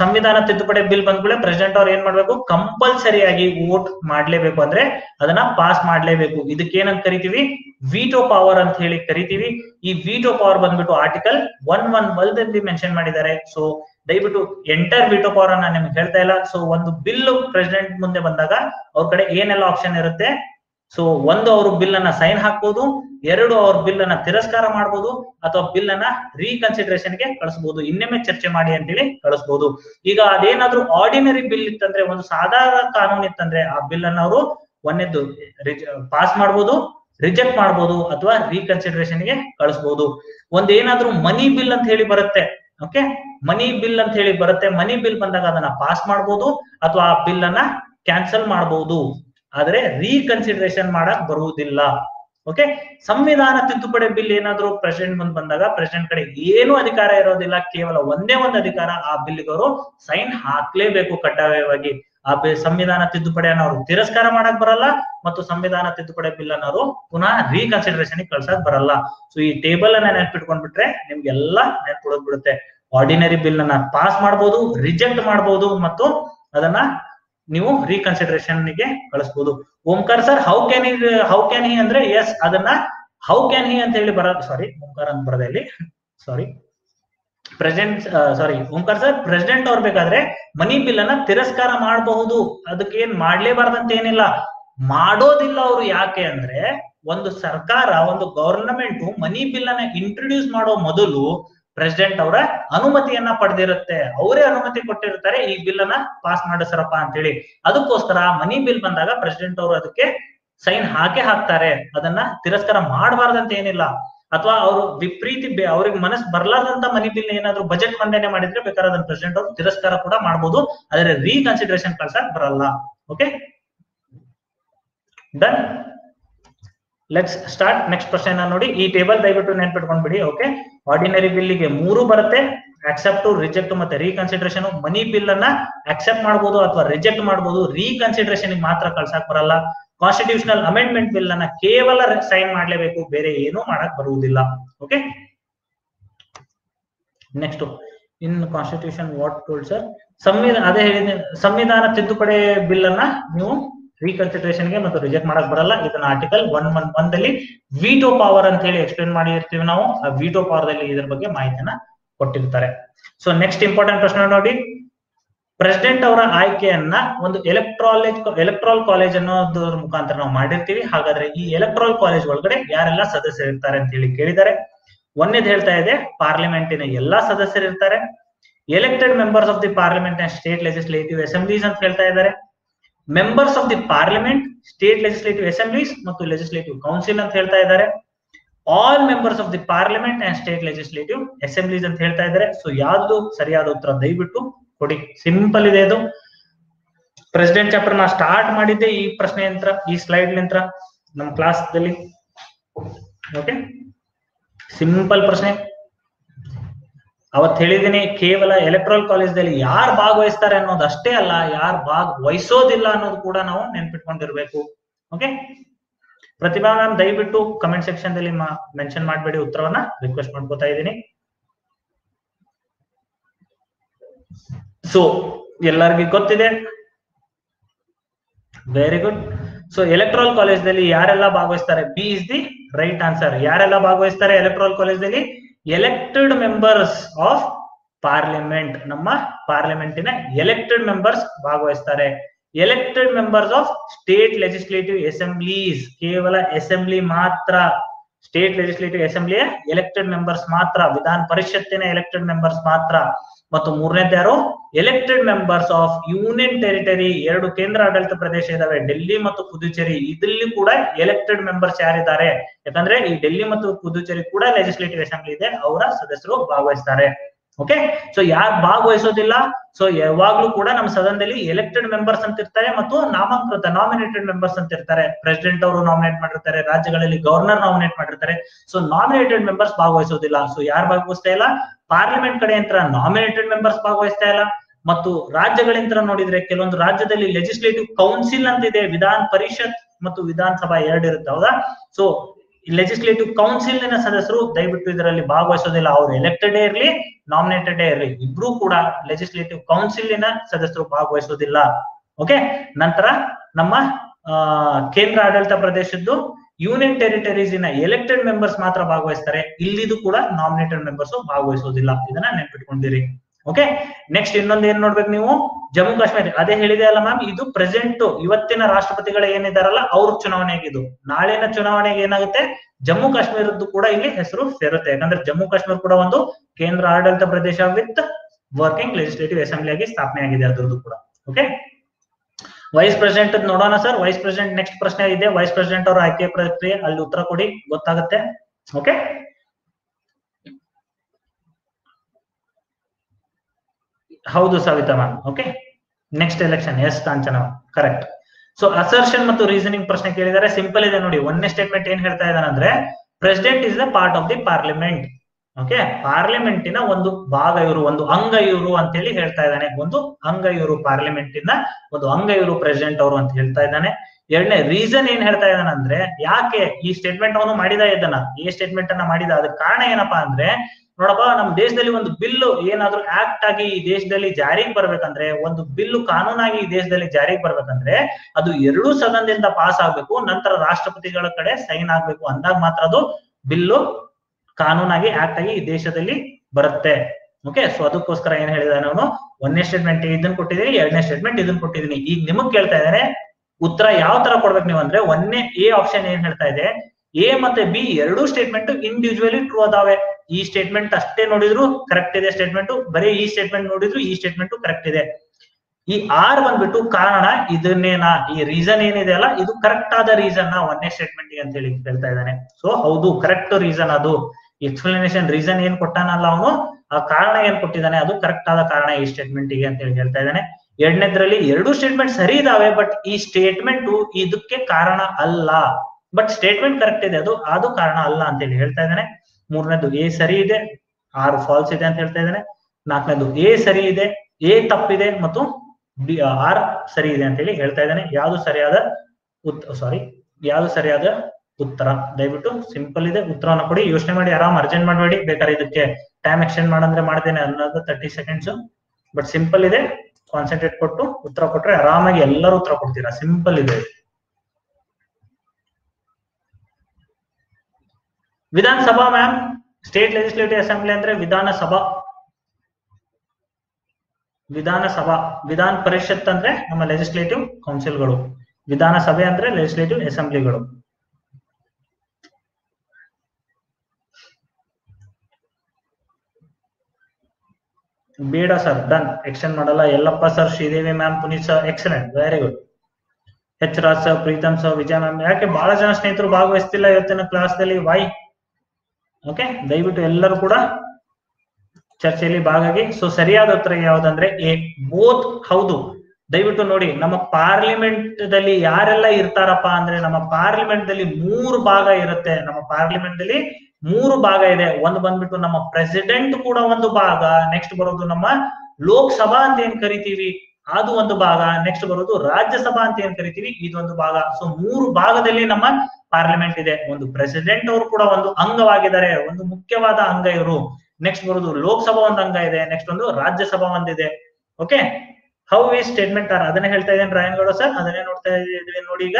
ಸಂವಿಧಾನ ತಿದ್ದುಪಡಿ ಬಿಲ್ ಬಂದ್ಕೂಳೆ ಪ್ರೆಸಿಡೆಂಟ್ ಅವ್ರು ಏನ್ ಮಾಡ್ಬೇಕು? ಕಂಪಲ್ಸರಿ ಆಗಿ ವೋಟ್ ಮಾಡ್ಲೇಬೇಕು ಅಂದ್ರೆ ಅದನ್ನ ಪಾಸ್ ಮಾಡ್ಲೇಬೇಕು. ಇದಕ್ಕೆ ಏನಂತ ಕರಿತೀವಿ? ವಿಟೋ ಪವರ್ ಅಂತ ಹೇಳಿ ಕರಿತೀವಿ. ಈ ವಿಟೋ ಪವರ್ ಬಂದ್ಬಿಟ್ಟು ಆರ್ಟಿಕಲ್ ಒನ್ ಒನ್ ಒಲ್ದಲ್ಲಿ ಮೆನ್ಷನ್ ಮಾಡಿದ್ದಾರೆ. ಸೊ ದಯವಿಟ್ಟು ಎಂಟರ್ ವಿಟೋ ಪವರ್ ಅನ್ನ ನಿಮ್ಗೆ ಹೇಳ್ತಾ ಇಲ್ಲ. ಸೊ ಒಂದು ಬಿಲ್ ಪ್ರೆಸಿಡೆಂಟ್ ಮುಂದೆ ಬಂದಾಗ ಅವ್ರ ಕಡೆ ಏನೆಲ್ಲ ಆಪ್ಷನ್ ಇರುತ್ತೆ? ಸೊ ಒಂದು ಅವರು ಬಿಲ್ ಅನ್ನ ಸೈನ್ ಹಾಕ್ಬೋದು, ಎರಡು ಅವ್ರ ಬಿಲ್ ಅನ್ನ ತಿರಸ್ಕಾರ ಮಾಡಬಹುದು ಅಥವಾ ಬಿಲ್ ಅನ್ನ ರೀಕನ್ಸಿಡರೇಷನ್ಗೆ ಕಳಿಸಬಹುದು ಇನ್ನೊಮ್ಮೆ ಚರ್ಚೆ ಮಾಡಿ ಅಂತೇಳಿ ಕಳಿಸಬಹುದು ಈಗ ಅದೇನಾದ್ರೂ ಆರ್ಡಿನರಿ ಬಿಲ್ ಇತ್ತಂದ್ರೆ, ಒಂದು ಸಾಧಾರಣ ಕಾನೂನು ಇತ್ತಂದ್ರೆ, ಆ ಬಿಲ್ ಅನ್ನ ಅವರು ಒಂದೆದ್ದು ಪಾಸ್ ಮಾಡಬಹುದು ರಿಜೆಕ್ಟ್ ಮಾಡಬಹುದು ಅಥವಾ ರೀಕನ್ಸಿಡರೇಷನ್ಗೆ ಕಳಿಸಬಹುದು ಒಂದೇನಾದ್ರೂ ಮನಿ ಬಿಲ್ ಅಂತ ಹೇಳಿ ಬರುತ್ತೆ ಓಕೆ ಮನಿ ಬಿಲ್ ಅಂತ ಹೇಳಿ ಬರುತ್ತೆ ಮನಿ ಬಿಲ್ ಬಂದಾಗ ಅದನ್ನ ಪಾಸ್ ಮಾಡಬಹುದು ಅಥವಾ ಆ ಬಿಲ್ ಅನ್ನ ಕ್ಯಾನ್ಸಲ್ ಮಾಡಬಹುದು ಆದ್ರೆ ರೀಕನ್ಸಿಡರೇಷನ್ ಮಾಡಕ್ ಬರುವುದಿಲ್ಲ. ಓಕೆ ಸಂವಿಧಾನ ತಿದ್ದುಪಡಿ ಬಿಲ್ ಏನಾದ್ರು ಪ್ರೆಸಿಡೆಂಟ್ ಮುಂದೆ ಬಂದಾಗ ಪ್ರೆಸಿಡೆಂಟ್ ಕಡೆ ಏನು ಅಧಿಕಾರ ಇರೋದಿಲ್ಲ. ಕೇವಲ ಒಂದೇ ಒಂದು ಅಧಿಕಾರ ಆ ಬಿಲ್ಗೆ ಅವರು ಸೈನ್ ಹಾಕ್ಲೇಬೇಕು ಕಡ್ಡಾಯವಾಗಿ. ಆ ಸಂವಿಧಾನ ತಿದ್ದುಪಡಿಯನ್ನು ಅವರು ತಿರಸ್ಕಾರ ಮಾಡಕ್ ಬರಲ್ಲ ಮತ್ತು ಸಂವಿಧಾನ ತಿದ್ದುಪಡಿ ಬಿಲ್ ಅನ್ನೋರು ಪುನಃ ರೀಕನ್ಸಿಡರೇಷನ್ ಕಳ್ಸಕ್ ಬರಲ್ಲ. ಸೊ ಈ ಟೇಬಲ್ ಅನ್ನ ನೆನ್ಪಿಟ್ಕೊಂಡ್ಬಿಟ್ರೆ ನಿಮ್ಗೆಲ್ಲ ನೆನ್ಪಿಡೋದ್ ಬಿಡುತ್ತೆ ಆರ್ಡಿನರಿ ಬಿಲ್ ಅನ್ನ ಪಾಸ್ ಮಾಡಬಹುದು ರಿಜೆಕ್ಟ್ ಮಾಡಬಹುದು ಮತ್ತು ಅದನ್ನ ನೀವು ಗೆ ಕಳಿಸಬಹುದು Omkar sir how can he how can he ಅಂದ್ರೆ ಎಸ್ ಅದನ್ನ ಹೌ ಕ್ಯಾನ್ ಹಿ ಅಂತ ಹೇಳಿ ಬರೋದು ಸಾರಿ ಓಂಕಾರ ಅಂತ ಬರದೆ ಇಲ್ಲಿ. Sorry president sorry Omkar sir president ಅವ್ರು ಬೇಕಾದ್ರೆ ಮನಿ ಬಿಲ್ ಅನ್ನ ತಿರಸ್ಕಾರ ಮಾಡಬಹುದು. ಅದಕ್ಕೆ ಏನ್ ಮಾಡ್ಲೇಬಾರ್ದಂತ ಏನಿಲ್ಲ. ಮಾಡೋದಿಲ್ಲ ಅವರು ಯಾಕೆ ಅಂದ್ರೆ ಒಂದು ಸರ್ಕಾರ, ಒಂದು ಗವರ್ನಮೆಂಟ್ ಮನಿ ಬಿಲ್ ಅನ್ನ ಇಂಟ್ರೊಡ್ಯೂಸ್ ಮಾಡೋ ಮೊದಲು ಪ್ರೆಸಿಡೆಂಟ್ ಅವರ ಅನುಮತಿಯನ್ನ ಪಡೆದಿರುತ್ತೆ. ಅವರೇ ಅನುಮತಿ ಕೊಟ್ಟಿರ್ತಾರೆ, ಈ ಬಿಲ್ ಅನ್ನ ಪಾಸ್ ಮಾಡಿಸರಪ್ಪ ಅಂತ ಹೇಳಿ ಅದಕ್ಕೋಸ್ಕರ ಮನಿ ಬಿಲ್ ಬಂದಾಗ ಪ್ರೆಸಿಡೆಂಟ್ ಅವರು ಅದಕ್ಕೆ ಸೈನ್ ಹಾಕೇ ಹಾಕ್ತಾರೆ. ಅದನ್ನ ತಿರಸ್ಕಾರ ಮಾಡಬಾರ್ದಂತ ಏನಿಲ್ಲ. ಅಥವಾ ಅವರು ವಿಪರೀತಿ ಅವ್ರಿಗೆ ಮನಸ್ಸು ಬರ್ಲಾರ್ದಂತ ಮನಿ ಬಿಲ್ ಏನಾದ್ರು ಬಜೆಟ್ ಮಂಡನೆ ಮಾಡಿದ್ರೆ ಬೇಕಾದ್ರೆ ಅದನ್ನ ಪ್ರೆಸಿಡೆಂಟ್ ಅವರು ತಿರಸ್ಕಾರ ಕೂಡ ಮಾಡಬಹುದು ಆದರೆ ರೀಕನ್ಸಿಡರೇಷನ್ ಕಳ್ಸಕ್ ಬರಲ್ಲ. Okay done let's start next ಪ್ರಶ್ನೆ ನೋಡಿ. ಈ ಟೇಬಲ್ ದಯವಿಟ್ಟು ನೆನ್ಪಿಟ್ಕೊಂಡ್ಬಿಡಿ ಓಕೆ ಆರ್ಡಿನರಿ ಬಿಲ್ಲಿಗೆ ಮೂರು ಬರುತ್ತೆ ಅಕ್ಸೆಪ್ಟ್ ರಿಜೆಕ್ಟ್ ಮತ್ತೆ ರೀಕನ್ಸಿಡರೇಷನ್ ಮನಿ ಬಿಲ್ ಅನ್ನ ಅಕ್ಸೆಪ್ಟ್ ಮಾಡಬಹುದು ಅಥವಾ ರಿಜೆಕ್ಟ್ ಮಾಡಬಹುದು ರೀಕನ್ಸಿಡರೇಷನ್ ಮಾತ್ರ ಕಳ್ಸಕ್ ಬರಲ್ಲ. ಕಾನ್ಸ್ಟಿಟ್ಯೂಷನಲ್ ಅಮೆಂಡ್ಮೆಂಟ್ ಬಿಲ್ ಅನ್ನ ಕೇವಲ ಸೈನ್ ಮಾಡ್ಲೇಬೇಕು, ಬೇರೆ ಏನು ಮಾಡಕ್ ಬರುವುದಿಲ್ಲ okay next in constitution what told sir ಸಂವಿಧಾನ ಅದೇ ಹೇಳಿದ ಸಂವಿಧಾನ ತಿದ್ದುಪಡಿ ಬಿಲ್ ಅನ್ನ ನೀವು ಗೆ ಮತ್ತು ರಿಜೆಕ್ಟ್ ಮಾಡಕ್ ಬರಲ್ಲ. ಇದನ್ನ ಆರ್ಟಿಕಲ್ ಒನ್ ಒನ್ ಒಂದಲ್ಲಿ ವಿಟೋ ಪವರ್ ಅಂತ ಹೇಳಿ ಎಕ್ಸ್ಪ್ಲೇನ್ ಮಾಡಿರ್ತೀವಿ ನಾವು. ಆ ವಿಟೋ ಪವರ್ ದಲ್ಲಿ ಇದ್ರ ಬಗ್ಗೆ ಮಾಹಿತಿಯನ್ನ ಕೊಟ್ಟಿರ್ತಾರೆ. ಸೊ ನೆಕ್ಸ್ಟ್ ಇಂಪಾರ್ಟೆಂಟ್ ಪ್ರಶ್ನೆ ನೋಡಿ. ಪ್ರೆಸಿಡೆಂಟ್ ಅವರ ಆಯ್ಕೆಯನ್ನ ಒಂದು ಎಲೆಕ್ಟ್ರಾಲೇಜ್ ಎಲೆಕ್ಟ್ರಾಲ್ ಕಾಲೇಜ್ ಅನ್ನೋದ್ರ ಮುಖಾಂತರ ನಾವು ಮಾಡಿರ್ತೀವಿ. ಹಾಗಾದ್ರೆ ಈ ಎಲೆಕ್ಟ್ರಾಲ್ ಕಾಲೇಜ್ ಒಳಗಡೆ ಯಾರೆಲ್ಲ ಸದಸ್ಯರಿರ್ತಾರೆ ಅಂತ ಹೇಳಿ ಕೇಳಿದ್ದಾರೆ. ಒಂದೇದ್ ಹೇಳ್ತಾ ಇದೆ. ಪಾರ್ಲಿಮೆಂಟಿನ ಎಲ್ಲಾ ಸದಸ್ಯರಿರ್ತಾರೆ elected members of the parliament and state legislative assemblies ಅಂತ ಹೇಳ್ತಾ ಇದ್ದಾರೆ. Members of the parliament state legislative assemblies ಮತ್ತು ಲೆಜಿಸ್ಲೇಟಿವ್ ಕೌನ್ಸಿಲ್ ಅಂತ ಹೇಳ್ತಾ ಇದ್ದಾರೆ. All members of the parliament and state legislative assemblies ಅಂತ ಹೇಳ್ತಾ ಇದ್ದಾರೆ. ಸೊ ಯಾವ್ದು ಸರಿಯಾದ ಉತ್ತರ ದಯವಿಟ್ಟು ಕೊಡಿ. ಸಿಂಪಲ್ ಇದೆ ಇದು. ಪ್ರೆಸಿಡೆಂಟ್ ಚಾಪ್ಟರ್ ನಾ ಸ್ಟಾರ್ಟ್ ಮಾಡಿದ್ದೆ ಈ ಪ್ರಶ್ನೆ ಯಂತ್ರ ಈ ಸ್ಲೈಡ್ ನಂತರ, ನಮ್ಮ ಕ್ಲಾಸ್ ದಲ್ಲಿ. ಓಕೆ ಸಿಂಪಲ್ ಪ್ರಶ್ನೆ. ಅವತ್ ಹೇಳಿದೀನಿ, ಕೇವಲ ಎಲೆಕ್ಟ್ರಲ್ ಕಾಲೇಜ್ದಲ್ಲಿ ಯಾರು ಭಾಗವಹಿಸ್ತಾರೆ ಅನ್ನೋದು ಅಷ್ಟೇ ಅಲ್ಲ, ಯಾರು ಭಾಗವಹಿಸೋದಿಲ್ಲ ಅನ್ನೋದು ಕೂಡ ನಾವು ನೆನ್ಪಿಟ್ಕೊಂಡಿರ್ಬೇಕು. ಓಕೆ ಪ್ರತಿಭಾ ಮ್ಯಾಮ್ ದಯವಿಟ್ಟು ಕಮೆಂಟ್ ಸೆಕ್ಷನ್ ದಲ್ಲಿ ಮೆನ್ಷನ್ ಮಾಡಬೇಡಿ ಉತ್ತರವನ್ನ ರಿಕ್ವೆಸ್ಟ್ ಮಾಡ್ಕೋತಾ ಇದ್ದೀನಿ. ಸೊ ಎಲ್ಲರಿಗೂ ಗೊತ್ತಿದೆ? Very good so electoral college ಯಾರೆಲ್ಲ ಭಾಗವಹಿಸ್ತಾರೆ? B is the right answer ಯಾರೆಲ್ಲ ಭಾಗವಹಿಸ್ತಾರೆ electoral college elected members of parliament ನಮ್ಮ ಪಾರ್ಲಿಮೆಂಟಿನ ಎಲೆಕ್ಟೆಡ್ ಮೆಂಬರ್ಸ್ ಭಾಗವಹಿಸ್ತಾರೆ. Elected members of state legislative assemblies ಕೇವಲ ಅಸೆಂಬ್ಲಿ ಮಾತ್ರ. ಸ್ಟೇಟ್ ಲೆಜಿಸ್ಲೇಟಿವ್ ಅಸೆಂಬ್ಲಿಯ ಎಲೆಕ್ಟೆಡ್ ಮೆಂಬರ್ಸ್ ಮಾತ್ರ. ವಿಧಾನ ಪರಿಷತ್ತಿನ ಎಲೆಕ್ಟೆಡ್ ಮೆಂಬರ್ಸ್ ಮಾತ್ರ. ಮತ್ತು ಮೂರನೇದ್ದು ಯಾರು? Elected members of union territory ಎರಡು ಕೇಂದ್ರ ಆಡಳಿತ ಪ್ರದೇಶ ಇದಾವೆ. ಡೆಲ್ಲಿ ಮತ್ತು ಪುದುಚೇರಿ. ಇದರಲ್ಲಿ ಕೂಡ ಎಲೆಕ್ಟೆಡ್ ಮೆಂಬರ್ಸ್ ಯಾರಿದ್ದಾರೆ? ಯಾಕಂದ್ರೆ ಈ ಡೆಲ್ಲಿ ಮತ್ತು ಪುದುಚೇರಿ ಕೂಡ ಲೆಜಿಸ್ಲೇಟಿವ್ ಅಸೆಂಬ್ಲಿ ಇದೆ. ಅವರ ಸದಸ್ಯರು ಭಾಗವಹಿಸ್ತಾರೆ. ಓಕೆ ಸೊ ಯಾರು ಭಾಗವಹಿಸೋದಿಲ್ಲ ಸೊ ಯಾವಾಗ್ಲೂ ಕೂಡ ನಮ್ಮ ಸದನದಲ್ಲಿ ಎಲೆಕ್ಟೆಡ್ ಮೆಂಬರ್ಸ್ ಅಂತ ಇರ್ತಾರೆ ಮತ್ತು ನಾಮಕೃತ ನಾಮಿನೇಟೆಡ್ ಮೆಂಬರ್ಸ್ ಅಂತ ಇರ್ತಾರೆ. ಪ್ರೆಸಿಡೆಂಟ್ ಅವರು ನಾಮಿನೇಟ್ ಮಾಡಿರ್ತಾರೆ, ರಾಜ್ಯಗಳಲ್ಲಿ ಗವರ್ನರ್ ನಾಮಿನೇಟ್ ಮಾಡಿರ್ತಾರೆ. ಸೊ ನಾಮಿನೇಟೆಡ್ ಮೆಂಬರ್ಸ್ ಭಾಗವಹಿಸೋದಿಲ್ಲ. ಸೊ ಯಾರು ಭಾಗವಹಿಸ್ತಾ ಇಲ್ಲ? ಪಾರ್ಲಿಮೆಂಟ್ ಕಡೆ ಅಂತ ನಾಮಿನೇಟೆಡ್ ಮೆಂಬರ್ಸ್ ಭಾಗವಹಿಸ್ತಾ ಇಲ್ಲ. ಮತ್ತು ರಾಜ್ಯಗಳಿಂದ ನೋಡಿದ್ರೆ ಕೆಲವೊಂದು ರಾಜ್ಯದಲ್ಲಿ ಲೆಜಿಸ್ಲೇಟಿವ್ ಕೌನ್ಸಿಲ್ ಅಂತ ಇದೆ, ವಿಧಾನ ಪರಿಷತ್ ಮತ್ತು ವಿಧಾನಸಭಾ ಎರಡು ಇರುತ್ತೆ, ಹೌದಾ? ಸೊ ಲೆಜಿಸ್ಲೇಟಿವ್ ಕೌನ್ಸಿಲ್ನ ಸದಸ್ಯರು ದಯವಿಟ್ಟು ಇದರಲ್ಲಿ ಭಾಗವಹಿಸೋದಿಲ್ಲ. ಅವರು ಎಲೆಕ್ಟೆಡ್ ಇರಲಿ ನಾಮಿನೇಟೆಡ್ ಇರಲಿ. ಇಬ್ರು ಕೂಡ ಲೆಜಿಸ್ಲೇಟಿವ್ ಕೌನ್ಸಿಲಿನ ಸದಸ್ಯರು ಭಾಗವಹಿಸೋದಿಲ್ಲ. ಓಕೆ ನಂತರ ನಮ್ಮ ಕೇಂದ್ರ ಆಡಳಿತ ಪ್ರದೇಶದ್ದು union territories in elected members ಮಾತ್ರ ಭಾಗವಹಿಸ್ತಾರೆ. ಇಲ್ಲಿದು ಕೂಡ ನಾಮಿನೇಟೆಡ್ ಮೆಂಬರ್ಸ್ ಭಾಗವಹಿಸೋದಿಲ್ಲ. ಇದನ್ನ ನೆನ್ಪಿಟ್ಕೊಂಡಿರಿ. ಓಕೆ ನೆಕ್ಸ್ಟ್ ಇನ್ನೊಂದು ಏನ್ ನೋಡ್ಬೇಕು ನೀವು? ಜಮ್ಮು ಕಾಶ್ಮೀರ. ಅದೇ ಹೇಳಿದೆ ಅಲ್ಲ ಮ್ಯಾಮ್ ಇದು ಪ್ರೆಸೆಂಟ್ ಇವತ್ತಿನ ರಾಷ್ಟ್ರಪತಿಗಳು ಏನಿದಾರಲ್ಲ, ಅವ್ರ ಚುನಾವಣೆಗೆ ಇದು. ನಾಳಿನ ಚುನಾವಣೆಗೆ ಏನಾಗುತ್ತೆ? ಜಮ್ಮು ಕಾಶ್ಮೀರದ್ದು ಕೂಡ ಇಲ್ಲಿ ಹೆಸರು ಸೇರುತ್ತೆ. ಯಾಕಂದ್ರೆ ಜಮ್ಮು ಕಾಶ್ಮೀರ ಕೂಡ ಒಂದು ಕೇಂದ್ರ ಆಡಳಿತ ಪ್ರದೇಶ ವಿತ್ ವರ್ಕಿಂಗ್ ಲೆಜಿಸ್ಲೇಟಿವ್ ಅಸೆಂಬ್ಲಿ ಆಗಿ ಸ್ಥಾಪನೆ ಆಗಿದೆ ಅದರದ್ದು ಕೂಡ. ಓಕೆ ವೈಸ್ ಪ್ರೆಸಿಡೆಂಟ್ ನೋಡೋಣ ಸರ್ ವೈಸ್ ಪ್ರೆಸಿಡೆಂಟ್ ನೆಕ್ಸ್ಟ್ ಪ್ರಶ್ನೆ ಇದೆ. ವೈಸ್ ಪ್ರೆಸಿಡೆಂಟ್ ಅವರ ಆಯ್ಕೆ ಪ್ರಕ್ರಿಯೆ ಅಲ್ಲಿ ಉತ್ತರ ಕೊಡಿ. ಗೊತ್ತಾಗುತ್ತೆ? ಓಕೆ ಹೌದು Savitha ma'am okay next election yes Kanchana correct so assertion ಮತ್ತು ರೀಸನಿಂಗ್ ಪ್ರಶ್ನೆ ಕೇಳಿದರೆ ಸಿಂಪಲ್ ಇದೆ ನೋಡಿ. ಒಂದನೇ ಸ್ಟೇಟ್ಮೆಂಟ್ ಏನ್ ಹೇಳ್ತಾ ಇದ್ದಾನೆ ಅಂದ್ರೆ president is the part of the parliament okay ಪಾರ್ಲಿಮೆಂಟಿನ ಒಂದು ಭಾಗ ಇವರು, ಒಂದು ಅಂಗ ಇವರು ಅಂತ ಹೇಳಿ ಹೇಳ್ತಾ ಇದ್ದಾನೆ. ಒಂದು ಅಂಗ ಇವರು ಪಾರ್ಲಿಮೆಂಟಿನ ಒಂದು ಅಂಗ ಇವರು ಪ್ರೆಸಿಡೆಂಟ್ ಅವರು ಅಂತ ಹೇಳ್ತಾ ಇದ್ದಾನೆ. ಎರಡನೇ ರೀಸನ್ ಏನ್ ಹೇಳ್ತಾ ಇದ್ದಾನೆ ಅಂದ್ರೆ, ಯಾಕೆ ಈ ಸ್ಟೇಟ್ಮೆಂಟ್ ಅವನು ಮಾಡಿದ ಇದ್ದಾನ ಈ ಸ್ಟೇಟ್ಮೆಂಟ್ ಅನ್ನ ಮಾಡಿದ, ಅದಕ್ಕೆ ಕಾರಣ ಏನಪ್ಪಾ ಅಂದ್ರೆ ನೋಡಪ್ಪ ನಮ್ಮ ದೇಶದಲ್ಲಿ ಒಂದು ಬಿಲ್ಲು ಏನಾದ್ರೂ ಆಕ್ಟ್ ಆಗಿ ಈ ದೇಶದಲ್ಲಿ ಜಾರಿಗೆ ಬರ್ಬೇಕಂದ್ರೆ, ಒಂದು ಬಿಲ್ಲು ಕಾನೂನಾಗಿ ಈ ದೇಶದಲ್ಲಿ ಜಾರಿಗೆ ಬರ್ಬೇಕಂದ್ರೆ, ಅದು ಎರಡೂ ಸದನದಿಂದ ಪಾಸ್ ಆಗ್ಬೇಕು, ನಂತರ ರಾಷ್ಟ್ರಪತಿಗಳ ಕಡೆ ಸೈನ್ ಆಗ್ಬೇಕು ಅಂದಾಗ ಮಾತ್ರ ಅದು ಬಿಲ್ಲು ಕಾನೂನಾಗಿ ಆಕ್ಟ್ ಆಗಿ ಈ ದೇಶದಲ್ಲಿ ಬರುತ್ತೆ. ಓಕೆ ಸೊ ಅದಕ್ಕೋಸ್ಕರ ಏನ್ ಹೇಳಿದ ನಾನು? ಒಂದನೇ ಸ್ಟೇಟ್ಮೆಂಟ್ ಇದನ್ನ ಕೊಟ್ಟಿದ್ದೀನಿ, ಎರಡನೇ ಸ್ಟೇಟ್ಮೆಂಟ್ ಇದನ್ನ ಕೊಟ್ಟಿದ್ದೀನಿ. ಈಗ ನಿಮಗ್ ಕೇಳ್ತಾ ಇದಾರೆ ಉತ್ತರ ಯಾವ ತರ ಕೊಡ್ಬೇಕು ನೀವು ಅಂದ್ರೆ, ಒಂದನೇ ಎ ಆಪ್ಷನ್ ಏನ್ ಹೇಳ್ತಾ ಇದೆ? ಎ ಮತ್ತೆ ಬಿ ಎರಡೂ ಸ್ಟೇಟ್ಮೆಂಟ್ ಇಂಡಿವಿಜುವಲಿ ಟ್ರೂ ಅದಾವೆ. ಈ ಸ್ಟೇಟ್ಮೆಂಟ್ ಅಷ್ಟೇ ನೋಡಿದ್ರು ಕರೆಕ್ಟ್ ಇದೆ ಸ್ಟೇಟ್ಮೆಂಟ್ ಬರೀ ಈ ಸ್ಟೇಟ್ಮೆಂಟ್ ನೋಡಿದ್ರು ಈ ಸ್ಟೇಟ್ಮೆಂಟ್ ಕರೆಕ್ಟ್ ಇದೆ. ಈ ಆರ್ ಬಂದ್ಬಿಟ್ಟು ಕಾರಣ ಇದನ್ನೇನಾ? ಈ ರೀಸನ್ ಏನಿದೆ ಅಲ್ಲ? ಇದು ಕರೆಕ್ಟ್ ಆದ ರೀಸನ್ನ ಒಂದೇ ಸ್ಟೇಟ್ಮೆಂಟ್ ಅಂತ ಹೇಳಿ ಹೇಳ್ತಾ ಇದ್ದಾನೆ. ಸೊ ಹೌದು ಕರೆಕ್ಟ್ ರೀಸನ್ ಅದು. ಎಕ್ಸ್ಪ್ಲನೇಷನ್ ರೀಸನ್ ಏನ್ ಕೊಟ್ಟಾನಲ್ಲ ಅವನು? ಆ ಕಾರಣ ಏನ್ ಕೊಟ್ಟಿದ್ದಾನೆ? ಅದು ಕರೆಕ್ಟ್ ಆದ ಕಾರಣ ಈ ಸ್ಟೇಟ್ಮೆಂಟ್ಗೆ ಅಂತ ಹೇಳಿ ಹೇಳ್ತಾ ಇದ್ದಾನೆ. ಎರಡನೇದ್ರಲ್ಲಿ ಎರಡು ಸ್ಟೇಟ್ಮೆಂಟ್ ಸರಿ ಇದಾವೆ ಬಟ್ ಈ ಸ್ಟೇಟ್ಮೆಂಟ್ ಇದಕ್ಕೆ ಕಾರಣ ಅಲ್ಲ. ಬಟ್ ಸ್ಟೇಟ್ಮೆಂಟ್ ಕರೆಕ್ಟ್ ಇದೆ ಅದು ಅದು ಕಾರಣ ಅಲ್ಲ ಅಂತ ಹೇಳಿ ಹೇಳ್ತಾ ಇದ್ದಾನೆ. ಮೂರನೇದು ಎ ಸರಿ ಇದೆ, ಆರ್ ಫಾಲ್ಸ್ ಇದೆ ಅಂತ ಹೇಳ್ತಾ ಇದ್ದಾನೆ. ನಾಲ್ಕನೇದು ಎ ಸರಿ ಇದೆ, ಎ ತಪ್ಪಿದೆ ಮತ್ತು ಬಿ ಆರ್ ಸರಿ ಇದೆ ಅಂತ ಹೇಳಿ ಹೇಳ್ತಾ ಇದ್ದಾನೆ. ಯಾವುದು ಸರಿಯಾದ ಉತ್ ಸಾರಿ ಯಾವುದು ಸರಿಯಾದ ಉತ್ತರ? ದಯವಿಟ್ಟು ಸಿಂಪಲ್ ಇದೆ, ಉತ್ತರವನ್ನು ಕೊಡಿ. ಯೋಚನೆ ಮಾಡಿ, ಆರಾಮ್ ಅರ್ಜೆಂಟ್ ಮಾಡಬೇಡಿ. ಬೇಕಾದ್ರೆ ಇದಕ್ಕೆ ಟೈಮ್ ಎಕ್ಸ್ಟೆಂಡ್ ಮಾಡಂದ್ರೆ ಮಾಡ್ತೇನೆ ಅನ್ನೋದು ತರ್ಟಿ ಸೆಕೆಂಡ್ಸ್ ಬಟ್ ಸಿಂಪಲ್ ಇದೆ ಕಾನ್ಸಂಟ್ರೇಟ್ ಕೊಟ್ಟು ಉತ್ತರ ಕೊಟ್ರೆ ಆರಾಮಾಗಿ ಎಲ್ಲರೂ ಉತ್ತರ ಕೊಡ್ತೀರಾ. ಸಿಂಪಲ್ ಇದೆ. ವಿಧಾನಸಭಾ ಮ್ಯಾಮ್ ಸ್ಟೇಟ್ ಲೆಜಿಸ್ಲೇಟಿವ್ ಅಸೆಂಬ್ಲಿ ಅಂದ್ರೆ ವಿಧಾನಸಭಾ. ವಿಧಾನಸಭಾ, ವಿಧಾನ ಪರಿಷತ್ ಅಂದ್ರೆ ನಮ್ಮ ಲೆಜಿಸ್ಲೇಟಿವ್ ಕೌನ್ಸಿಲ್ಗಳು ವಿಧಾನಸಭೆ ಅಂದ್ರೆ ಲೆಜಿಸ್ಲೇಟಿವ್ ಅಸೆಂಬ್ಲಿಗಳು ಬೇಡ ಸರ್ ಡನ್ ಎಕ್ಸ್ಟೆಂಡ್ ಮಾಡಲ್ಲ. Yellappa sir Sridevi ma'am Puneeth sir excellent very good H Raj sir Preetham sir Vijaya ma'am ಯಾಕೆ ಬಹಳ ಜನ ಸ್ನೇಹಿತರು ಭಾಗವಹಿಸ್ತಿಲ್ಲ ಇವತ್ತಿನ ಕ್ಲಾಸ್ ವೈ ಓಕೆ ದಯವಿಟ್ಟು ಎಲ್ಲರೂ ಕೂಡ ಚರ್ಚೆಯಲ್ಲಿ ಭಾಗಾಗಿ ಸೊ ಸರಿಯಾದ ಉತ್ತರ ಯಾವ್ದಂದ್ರೆ ಎ ಬೋತ್ ಹೌದು. ದಯವಿಟ್ಟು ನೋಡಿ, ನಮ್ಮ ಪಾರ್ಲಿಮೆಂಟ್ ದಲ್ಲಿ ಯಾರೆಲ್ಲ ಇರ್ತಾರಪ್ಪ ಅಂದ್ರೆ, ನಮ್ಮ ಪಾರ್ಲಿಮೆಂಟ್ ದಲ್ಲಿ ಮೂರು ಭಾಗ ಇರುತ್ತೆ. ನಮ್ಮ ಪಾರ್ಲಿಮೆಂಟ್ ದಲ್ಲಿ ಮೂರು ಭಾಗ ಇದೆ. ಒಂದು ಬಂದ್ಬಿಟ್ಟು ನಮ್ಮ ಪ್ರೆಸಿಡೆಂಟ್ ಕೂಡ ಒಂದು ಭಾಗ ನೆಕ್ಸ್ಟ್ ಬರೋದು ನಮ್ಮ ಲೋಕಸಭಾ ಅಂತ ಏನ್ ಕರಿತೀವಿ? ಅದು ಒಂದು ಭಾಗ. ನೆಕ್ಸ್ಟ್ ಬರೋದು ರಾಜ್ಯಸಭಾ ಅಂತ ಏನ್ ಕರಿತೀವಿ? ಇದೊಂದು ಭಾಗ. ಸೊ ಮೂರು ಭಾಗದಲ್ಲಿ ನಮ್ಮ ಪಾರ್ಲಿಮೆಂಟ್ ಇದೆ, ಒಂದು ಪ್ರೆಸಿಡೆಂಟ್ ಅವರು ಕೂಡ ಒಂದು ಅಂಗವಾಗಿದ್ದಾರೆ, ಒಂದು ಮುಖ್ಯವಾದ ಅಂಗ ಇವರು. ನೆಕ್ಸ್ಟ್ ಬರೋದು ಲೋಕಸಭಾ ಒಂದು ಅಂಗ ಇದೆ ನೆಕ್ಸ್ಟ್ ಒಂದು ರಾಜ್ಯಸಭಾ ಒಂದಿದೆ ಓಕೆ ಹೌ ಈ ಸ್ಟೇಟ್ಮೆಂಟ್ ಆರ್ ಅದನ್ನೇ ಹೇಳ್ತಾ ಇದ್ದೇನೆ ರಾಯನ್ಗೌಡ ಸರ್ ಅದನ್ನೇ ನೋಡ್ತಾ ಇದ್ದೀವಿ ನೋಡಿ ಈಗ.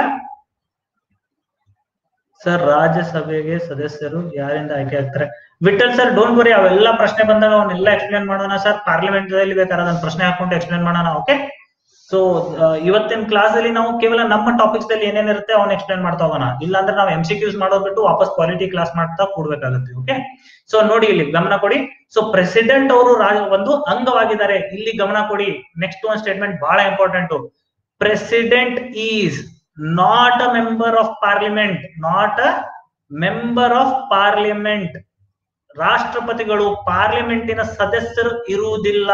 ಸರ್ ರಾಜ್ಯಸಭೆಗೆ ಸದಸ್ಯರು ಯಾರಿಂದ ಆಯ್ಕೆ ಆಗ್ತಾರೆ? ವಿಠಲ್ ಸರ್ ಡೋಂಟ್ ವರಿ ಅವೆಲ್ಲ ಪ್ರಶ್ನೆ ಬಂದಾಗ ಅವನ್ನೆಲ್ಲ ಎಕ್ಸ್ಪ್ಲೇನ್ ಮಾಡೋಣ ಸರ್ ಪಾರ್ಲಿಮೆಂಟ್ ಬೇಕಾದ್ರೆ ಅದನ್ನ ಪ್ರಶ್ನೆ ಹಾಕೊಂಡು ಎಕ್ಸ್ಪ್ಲೇನ್ ಮಾಡೋಣ ಓಕೆ ಸೊ ಇವತ್ತಿನ ಕ್ಲಾಸ್ ಅಲ್ಲಿ ನಾವು ಕೇವಲ ನಮ್ಮ ಟಾಪಿಕ್ಸ್ ಅಲ್ಲಿ ಏನೇನಿರುತ್ತೆ ಅವ್ನ ಎಕ್ಸ್ಪ್ಲೈನ್ ಮಾಡ್ತಾ ಹೋಗೋಣ. ಇಲ್ಲ ಅಂದ್ರೆ ನಾವು ಎಂ ಸಿ ಕ್ಯೂಸ್ ಮಾಡೋದ್ ಬಿಟ್ಟು ವಾಪಸ್ ಕ್ವಾಲಿಟಿ ಕ್ಲಾಸ್ ಮಾಡ್ತಾ ಕೂಡ್ಬೇಕಾಗುತ್ತೆ ಓಕೆ ಸೊ ನೋಡಿ ಇಲ್ಲಿ ಗಮನ ಕೊಡಿ. ಸೊ ಪ್ರೆಸಿಡೆಂಟ್ ಅವರು ಒಂದು ಅಂಗವಾಗಿದ್ದಾರೆ. ಇಲ್ಲಿ ಗಮನ ಕೊಡಿ. ನೆಕ್ಸ್ಟ್ ಒಂದು ಸ್ಟೇಟ್ಮೆಂಟ್ ಬಹಳ important president is not a member of parliament not a member of parliament ರಾಷ್ಟ್ರಪತಿಗಳು ಪಾರ್ಲಿಮೆಂಟಿನ ಸದಸ್ಯರು ಇರುವುದಿಲ್ಲ.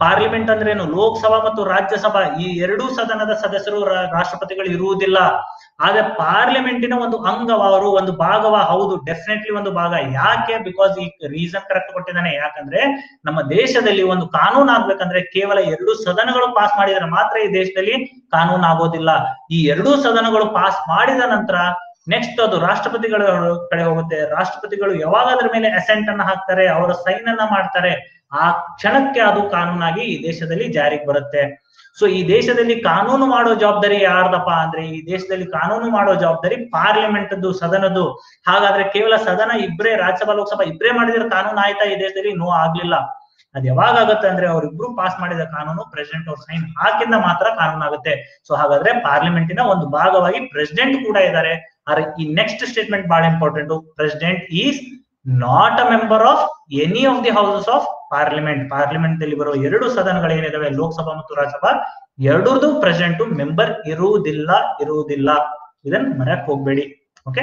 ಪಾರ್ಲಿಮೆಂಟ್ ಅಂದ್ರೇನು ಲೋಕಸಭಾ ಮತ್ತು ರಾಜ್ಯಸಭಾ ಈ ಎರಡೂ ಸದನದ ಸದಸ್ಯರು ರಾಷ್ಟ್ರಪತಿಗಳು ಇರುವುದಿಲ್ಲ. ಆದ್ರೆ ಪಾರ್ಲಿಮೆಂಟಿನ ಒಂದು ಅಂಗವ ಅವರು ಒಂದು ಭಾಗವ ಹೌದು ಡೆಫಿನೆಟ್ಲಿ ಒಂದು ಭಾಗ. ಯಾಕೆ? ಬಿಕಾಸ್ ಈ ರೀಸನ್ ಕರೆಕ್ಟ್ ಕೊಟ್ಟಿದ್ದಾನೆ. ಯಾಕಂದ್ರೆ ನಮ್ಮ ದೇಶದಲ್ಲಿ ಒಂದು ಕಾನೂನು ಆಗ್ಬೇಕಂದ್ರೆ ಕೇವಲ ಎರಡು ಸದನಗಳು ಪಾಸ್ ಮಾಡಿದ್ರೆ ಮಾತ್ರ ಈ ದೇಶದಲ್ಲಿ ಕಾನೂನು ಆಗೋದಿಲ್ಲ. ಈ ಎರಡೂ ಸದನಗಳು ಪಾಸ್ ಮಾಡಿದ ನಂತರ ನೆಕ್ಸ್ಟ್ ಅದು ರಾಷ್ಟ್ರಪತಿಗಳ ಕಡೆ ಹೋಗುತ್ತೆ. ರಾಷ್ಟ್ರಪತಿಗಳು ಯಾವಾಗ ಅದ್ರ ಮೇಲೆ ಅಸೆಂಟ್ ಅನ್ನ ಹಾಕ್ತಾರೆ, ಅವರ ಸೈನ್ ಅನ್ನ ಮಾಡ್ತಾರೆ, ಆ ಕ್ಷಣಕ್ಕೆ ಅದು ಕಾನೂನಾಗಿ ಈ ದೇಶದಲ್ಲಿ ಜಾರಿಗೆ ಬರುತ್ತೆ. ಸೊ ಈ ದೇಶದಲ್ಲಿ ಕಾನೂನು ಮಾಡೋ ಜವಾಬ್ದಾರಿ ಯಾರ್ದಪ್ಪ ಅಂದ್ರೆ, ಈ ದೇಶದಲ್ಲಿ ಕಾನೂನು ಮಾಡೋ ಜವಾಬ್ದಾರಿ ಪಾರ್ಲಿಮೆಂಟ್ ಸದನದ್ದು. ಹಾಗಾದ್ರೆ ಕೇವಲ ಸದನ ಇಬ್ರೇ, ರಾಜ್ಯಸಭಾ, ಲೋಕಸಭಾ ಇಬ್ರೇ ಮಾಡಿದ್ರೆ ಕಾನೂನು ಆಯ್ತಾ ಈ ದೇಶದಲ್ಲಿ? ನೋ ಆಗ್ಲಿಲ್ಲ. ಅದ್ ಯಾವಾಗ ಆಗುತ್ತೆ ಅಂದ್ರೆ ಅವರಿಬ್ರು ಪಾಸ್ ಮಾಡಿದ ಕಾನೂನು ಪ್ರೆಸಿಡೆಂಟ್ ಅವ್ರ ಸೈನ್ ಹಾಕಿಂದ ಮಾತ್ರ ಕಾನೂನು ಆಗುತ್ತೆ ಸೊ ಹಾಗಾದ್ರೆ ಪಾರ್ಲಿಮೆಂಟಿನ ಒಂದು ಭಾಗವಾಗಿ ಪ್ರೆಸಿಡೆಂಟ್ ಕೂಡ ಇದ್ದಾರೆ. ಆದ್ರೆ ಈ ನೆಕ್ಸ್ಟ್ ಸ್ಟೇಟ್ಮೆಂಟ್ ಬಹಳ important president is not a member of any of the houses of parliament parliament ದಲ್ಲಿ ಬರುವ ಎರಡು ಸದನಗಳು ಏನಿದಾವೆ? ಲೋಕಸಭಾ ಮತ್ತು ರಾಜ್ಯಸಭಾ. ಎರಡರದು ಪ್ರೆಸಿಡೆಂಟ್ ಮೆಂಬರ್ ಇರುವುದಿಲ್ಲ ಇರುವುದಿಲ್ಲ. ಇದನ್ನ ಮರೆಯಕ್ ಹೋಗ್ಬೇಡಿ. Okay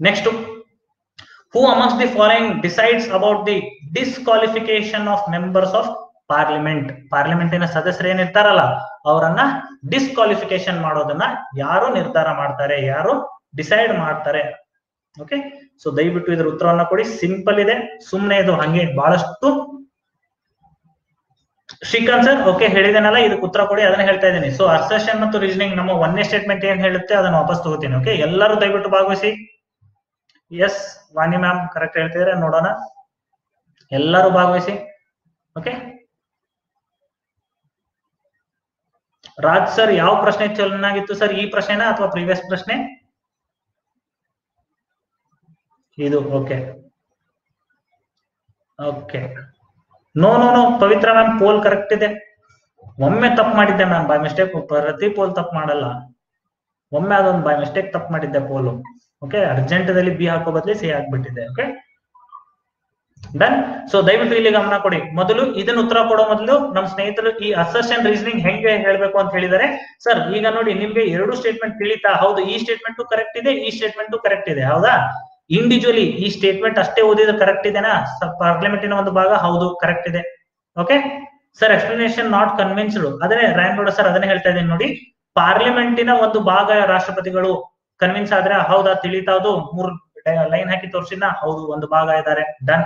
next who amongst the following decides about the disqualification of members of parliament ಪಾರ್ಲಿಮೆಂಟಿನ ಸದಸ್ಯರು ಏನಿರ್ತಾರಲ್ಲ ಅವರನ್ನ ಡಿಸ್ಕ್ವಾಲಿಫಿಕೇಶನ್ ಮಾಡೋದನ್ನ ಯಾರು ನಿರ್ಧಾರ ಮಾಡ್ತಾರೆ? ಯಾರು ಡಿಸೈಡ್ ಮಾಡ್ತಾರೆ. ಓಕೆ ಸೊ ದಯವಿಟ್ಟು ಇದ್ರ ಉತ್ತರವನ್ನ ಕೊಡಿ. ಸಿಂಪಲ್ ಇದೆ. ಸುಮ್ಮನೆ ಇದು ಹಂಗೆ ಬಹಳಷ್ಟು ಶ್ರೀಕಾಂತ್ ಸರ್ ಓಕೆ ಹೇಳಿದೇನಲ್ಲ, ಇದಕ್ಕೆ ಉತ್ತರ ಕೊಡಿ. ಅದನ್ನ ಹೇಳ್ತಾ ಇದ್ದೀನಿ. ಸೊ ಅರ್ಸೆಷನ್ ಮತ್ತು ರೀಸನಿಂಗ್ ನಮ್ಮ ಒಂದೇ ಸ್ಟೇಟ್ಮೆಂಟ್ ಏನ್ ಹೇಳುತ್ತೆ, ಅದನ್ನ ವಾಪಸ್ ತಗೋತೀನಿ. ಓಕೆ ಎಲ್ಲರೂ ದಯವಿಟ್ಟು ಭಾಗವಹಿಸಿ. ಎಸ್ ವಾಣಿ ಮ್ಯಾಮ್ ಕರೆಕ್ಟ್ ಹೇಳ್ತಿದ್ರೆ. ನೋಡೋಣ. ಎಲ್ಲರೂ ಭಾಗವಹಿಸಿ. ಓಕೆ ರಾಜ್ ಸರ್ ಯಾವ ಪ್ರಶ್ನೆ ಚೆನ್ನಾಗಿತ್ತು ಸರ್ ಈ ಪ್ರಶ್ನೆನಾ ಅಥವಾ ಪ್ರೀವಿಯಸ್ ಪ್ರಶ್ನೆ? ಇದು okay okay no no no Pavithra ma'am poll correct ಇದೆ. ಒಮ್ಮೆ ತಪ್ಪು ಮಾಡಿದ್ದೆ ಮ್ಯಾಮ್ ಬೈ ಮಿಸ್ಟೇಕ್ ಪ್ರತಿ ಪೋಲ್ ತಪ್ಪು ಮಾಡಲ್ಲ. ಒಮ್ಮೆ ಅದೊಂದು ಬೈ ಮಿಸ್ಟೇಕ್ ತಪ್ಪು ಮಾಡಿದ್ದೆ ಪೋಲು ಓಕೆ ಅರ್ಜೆಂಟದಲ್ಲಿ ಬಿ ಹಾಕೋ ಬದಲಿ ಸಿ ಹಾಕ್ಬಿಟ್ಟಿದೆ ಓಕೆ ಡನ್ ಸೊ ದಯವಿಟ್ಟು ಇಲ್ಲಿ ಗಮನ ಕೊಡಿ. ಮೊದಲು ಇದನ್ನ ಉತ್ತರ ಕೊಡೋ ಮೊದಲು ನಮ್ಮ ಸ್ನೇಹಿತರು ಈ ಅಸರ್ಷನ್ ರೀಸನಿಂಗ್ ಹೆಂಗೆ ಹೇಳ್ಬೇಕು ಅಂತ ಹೇಳಿದ್ದಾರೆ. ಸರ್ ಈಗ ನೋಡಿ, ನಿಮ್ಗೆ ಎರಡು ಸ್ಟೇಟ್ಮೆಂಟ್ ತಿಳಿತಾ, ಹೌದು, ಈ ಸ್ಟೇಟ್ಮೆಂಟ್ ಕರೆಕ್ಟ್ ಇದೆ, ಈ ಸ್ಟೇಟ್ಮೆಂಟ್ ಕರೆಕ್ಟ್ ಇದೆ, ಹೌದಾ? ಇಂಡಿವಿಜುವಲಿ ಈ ಸ್ಟೇಟ್ಮೆಂಟ್ ಅಷ್ಟೇ ಓದಿದ್ರೆ ಕರೆಕ್ಟ್ ಇದೆನಾ? ಪಾರ್ಲಿಮೆಂಟಿನ ಒಂದು ಭಾಗ, ಹೌದು ಕರೆಕ್ಟ್ ಇದೆ. Okay sir explanation not convinced ಆದ್ರೆ ರಾಯನ್ ಸರ್ ಅದನ್ನೇ ಹೇಳ್ತಾ ಇದ್ದೀನಿ ನೋಡಿ. ಪಾರ್ಲಿಮೆಂಟಿನ ಒಂದು ಭಾಗ ರಾಷ್ಟ್ರಪತಿಗಳು ಕನ್ವಿನ್ಸ್ ಆದ್ರೆ, ಹೌದಾ ತಿಳಿತಾವ್ದು ಮೂರ್ ಲೈನ್ ಹಾಕಿ ತೋರಿಸಿದ ಹೌದು, ಒಂದು ಭಾಗ ಇದ್ದಾರೆ ಡನ್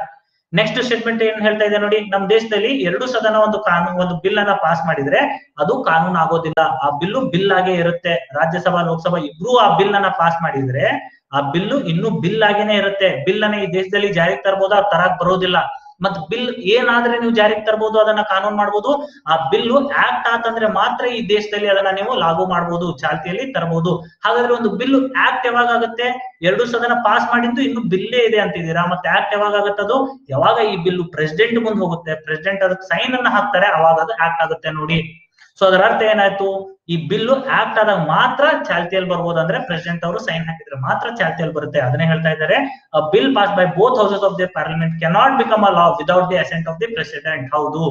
ನೆಕ್ಸ್ಟ್ ಸ್ಟೇಟ್ಮೆಂಟ್ ಏನ್ ಹೇಳ್ತಾ ಇದೆ ನೋಡಿ. ನಮ್ಮ ದೇಶದಲ್ಲಿ ಎರಡು ಸದನ ಒಂದು ಕಾನೂನು ಒಂದು ಬಿಲ್ ಅನ್ನ ಪಾಸ್ ಮಾಡಿದ್ರೆ, ಅದು ಕಾನೂನು ಆಗೋದಿಲ್ಲ ಆ ಬಿಲ್ಲು ಬಿಲ್ ಆಗೇ ಇರುತ್ತೆ. ರಾಜ್ಯಸಭಾ, ಲೋಕಸಭಾ ಇಬ್ರು ಆ ಬಿಲ್ ಅನ್ನ ಪಾಸ್ ಮಾಡಿದ್ರೆ ಆ ಬಿಲ್ಲು ಇನ್ನು ಬಿಲ್ ಆಗಿನೇ ಇರುತ್ತೆ. ಬಿಲ್ ಅನ್ನ ಈ ದೇಶದಲ್ಲಿ ಜಾರಿಗೆ ತರಬಹುದು ಆ ತರಕ್ ಬರೋದಿಲ್ಲ. ಮತ್ ಬಿಲ್ ಏನಾದ್ರೆ ನೀವು ಜಾರಿಗೆ ತರಬಹುದು ಅದನ್ನ ಕಾನೂನು ಮಾಡಬಹುದು ಆ ಬಿಲ್ಲು ಆಕ್ಟ್ ಆತಂದ್ರೆ ಮಾತ್ರ ಈ ದೇಶದಲ್ಲಿ ಅದನ್ನ ನೀವು ಲಾಗು ಮಾಡಬಹುದು ಚಾಲ್ತಿಯಲ್ಲಿ ತರಬಹುದು ಹಾಗಾದ್ರೆ ಒಂದು ಬಿಲ್ ಆಕ್ಟ್ ಯಾವಾಗ ಆಗುತ್ತೆ? ಎರಡು ಸದನ ಪಾಸ್ ಮಾಡಿದ್ದು ಇನ್ನು ಬಿಲ್ಲೇ ಇದೆ ಅಂತಿದ್ದೀರಾ? ಮತ್ತೆ ಆಕ್ಟ್ ಯಾವಾಗ ಆಗುತ್ತದು ಯಾವಾಗ ಈ ಬಿಲ್ ಪ್ರೆಸಿಡೆಂಟ್ ಮುಂದೆ ಹೋಗುತ್ತೆ? ಪ್ರೆಸಿಡೆಂಟ್ ಅದಕ್ಕೆ ಸೈನ್ ಅನ್ನ ಹಾಕ್ತಾರೆ, ಅವಾಗ ಅದು ಆಕ್ಟ್ ಆಗುತ್ತೆ ನೋಡಿ. ಸೊ ಅದರ ಅರ್ಥ ಏನಾಯ್ತು? ಈ ಬಿಲ್ಲು ಆಕ್ಟ್ ಆದಾಗ ಮಾತ್ರ ಚಾಲ್ತಿಯಲ್ಲಿ ಬರ್ಬೋದು ಅಂದ್ರೆ ಪ್ರೆಸಿಡೆಂಟ್ ಅವರು ಸೈನ್ ಹಾಕಿದ್ರೆ ಮಾತ್ರ ಚಾಲ್ತಿಯಲ್ಲಿ ಬರುತ್ತೆ. ಅದನ್ನೇ ಹೇಳ್ತಾ ಇದ್ದಾರೆ. Bill pass by both houses of the parliament cannot become a law without the assent of the president ಹೌದು.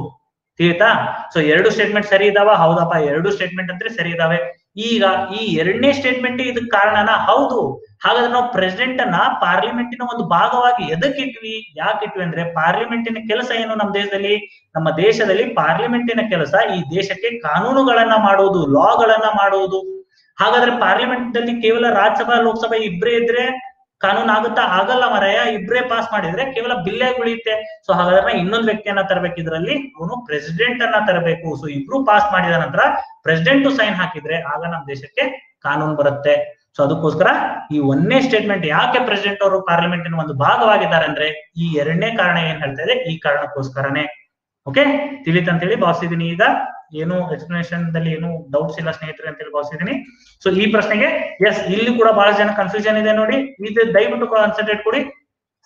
ತಿಳಿತಾ? ಸೊ ಎರಡು ಸ್ಟೇಟ್ಮೆಂಟ್ ಸರಿ ಇದಾವ? ಹೌದಪ್ಪ. ಎರಡು ಸ್ಟೇಟ್ಮೆಂಟ್ ಅಂದ್ರೆ ಸರಿ ಇದಾವೆ. ಈಗ ಈ ಎರಡನೇ ಸ್ಟೇಟ್ಮೆಂಟ್ ಇದಕ್ಕೆ ಕಾರಣನ ಹೌದು. ಹಾಗಾದ್ರೆ ನಾವು ಪ್ರೆಸಿಡೆಂಟ್ ಅನ್ನ ಪಾರ್ಲಿಮೆಂಟಿನ ಒಂದು ಭಾಗವಾಗಿ ಎದಕ್ಕಿಟ್ವಿ ಯಾಕಿಟ್ವಿ ಅಂದ್ರೆ ಪಾರ್ಲಿಮೆಂಟಿನ ಕೆಲಸ ಏನು ನಮ್ಮ ದೇಶದಲ್ಲಿ? ನಮ್ಮ ದೇಶದಲ್ಲಿ ಪಾರ್ಲಿಮೆಂಟಿನ ಕೆಲಸ ಈ ದೇಶಕ್ಕೆ ಕಾನೂನುಗಳನ್ನ ಮಾಡುವುದು ಲಾಗಳನ್ನ ಮಾಡುವುದು ಹಾಗಾದ್ರೆ ಪಾರ್ಲಿಮೆಂಟ್ನಲ್ಲಿ ಕೇವಲ ರಾಜ್ಯಸಭಾ, ಲೋಕಸಭಾ ಇಬ್ರೇ ಇದ್ರೆ ಕಾನೂನು ಆಗುತ್ತಾ? ಆಗಲ್ಲ ಮರಯ. ಇಬ್ರೇ ಪಾಸ್ ಮಾಡಿದ್ರೆ ಕೇವಲ ಬಿಲ್ಲೇ ಉಳಿಯುತ್ತೆ. ಸೊ ಹಾಗಾದ್ರೆ ಇನ್ನೊಂದು ವ್ಯಕ್ತಿಯನ್ನ ತರಬೇಕು ಇದರಲ್ಲಿ ಅವನು ಪ್ರೆಸಿಡೆಂಟ್ ಅನ್ನ ತರಬೇಕು. ಸೊ ಇಬ್ರು ಪಾಸ್ ಮಾಡಿದ ನಂತರ ಪ್ರೆಸಿಡೆಂಟ್ ಸೈನ್ ಹಾಕಿದ್ರೆ ಆಗ ನಮ್ಮ ದೇಶಕ್ಕೆ ಕಾನೂನು ಬರುತ್ತೆ. ಸೊ ಅದಕ್ಕೋಸ್ಕರ ಈ ಒಂದನೇ ಸ್ಟೇಟ್ಮೆಂಟ್ ಯಾಕೆ ಪ್ರೆಸಿಡೆಂಟ್ ಅವರು ಪಾರ್ಲಿಮೆಂಟಿನ ಒಂದು ಭಾಗವಾಗಿದ್ದಾರೆ ಅಂದ್ರೆ ಈ ಎರಡನೇ ಕಾರಣ ಏನ್ ಹೇಳ್ತಾ ಇದೆ? ಈ ಕಾರಣಕ್ಕೋಸ್ಕರನೇ. ಓಕೆ ತಿಳಿತಂತೇಳಿ ಭಾವಿಸಿದೀನಿ ಈಗ. ಏನು ಎಕ್ಸ್ಪ್ಲನೇಷನ್ ದಲ್ಲಿ ಏನು ಡೌಟ್ಸ್ ಇಲ್ಲ ಸ್ನೇಹಿತರೆ ಅಂತ ಹೇಳಿ ಭಾವಿಸಿದೀನಿ ಸೊ ಈ ಪ್ರಶ್ನೆಗೆ ಎಸ್ ಇಲ್ಲಿ ಕೂಡ ಬಹಳ ಜನ ಕನ್ಫ್ಯೂಷನ್ ಇದೆ ನೋಡಿ. ಇದು ದಯವಿಟ್ಟು ಕಾನ್ಸಂಟ್ರೇಟ್ ಕೊಡಿ.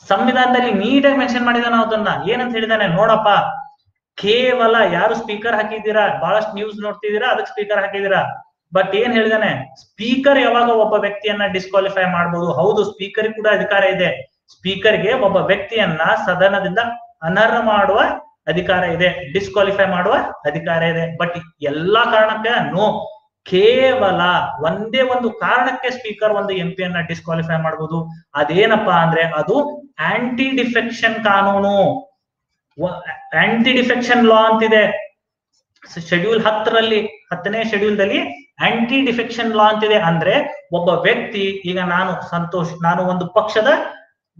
ಸಂವಿಧಾನದಲ್ಲಿ ನೀಟಾಗಿ ಮೆನ್ಷನ್ ಮಾಡಿದಾನ ಅದನ್ನ. ಏನಂತ ಹೇಳಿದಾನೆ? ನೋಡಪ್ಪ. ಕೇವಲ ಯಾರು ಸ್ಪೀಕರ್ ಹಾಕಿದ್ದೀರಾ? ಬಹಳಷ್ಟು ನ್ಯೂಸ್ ನೋಡ್ತಿದ್ದೀರಾ? ಅದಕ್ಕೆ ಸ್ಪೀಕರ್ ಹಾಕಿದ್ದೀರಾ? ಬಟ್ ಏನ್ ಹೇಳಿದಾನೆ? ಸ್ಪೀಕರ್ ಯಾವಾಗ ಒಬ್ಬ ವ್ಯಕ್ತಿಯನ್ನ ಡಿಸ್ಕ್ವಾಲಿಫೈ ಮಾಡಬಹುದು ಹೌದು ಸ್ಪೀಕರ್ ಕೂಡ ಅಧಿಕಾರ ಇದೆ. ಸ್ಪೀಕರ್ಗೆ ಒಬ್ಬ ವ್ಯಕ್ತಿಯನ್ನ ಸದನದಿಂದ ಅನರ್ಹ ಮಾಡುವ ಅಧಿಕಾರ ಇದೆ ಡಿಸ್ಕ್ವಾಲಿಫೈ ಮಾಡುವ ಅಧಿಕಾರ ಇದೆ. ಬಟ್ ಎಲ್ಲಾ ಕಾರಣಕ್ಕೆ ನೋ ಕೇವಲ ಒಂದೇ ಒಂದು ಕಾರಣಕ್ಕೆ ಸ್ಪೀಕರ್ ಒಂದು ಎಂ ಪಿಯನ್ನ ಡಿಸ್ಕ್ವಾಲಿಫೈ ಮಾಡಬಹುದು ಅದೇನಪ್ಪಾ ಅಂದ್ರೆ ಅದು ಆಂಟಿ ಡಿಫೆಕ್ಷನ್ ಕಾನೂನು. ಆಂಟಿ ಡಿಫೆಕ್ಷನ್ ಲಾ ಅಂತಿದೆ. ಶೆಡ್ಯೂಲ್ ಹತ್ತರಲ್ಲಿ, ಹತ್ತನೇ ಶೆಡ್ಯೂಲ್ ದಲ್ಲಿ ಆಂಟಿ ಡಿಫೆಕ್ಷನ್ ಲಾ ಅಂತಿದೆ. ಅಂದ್ರೆ ಒಬ್ಬ ವ್ಯಕ್ತಿ, ಈಗ ನಾನು ಸಂತೋಷ್, ನಾನು ಒಂದು ಪಕ್ಷದ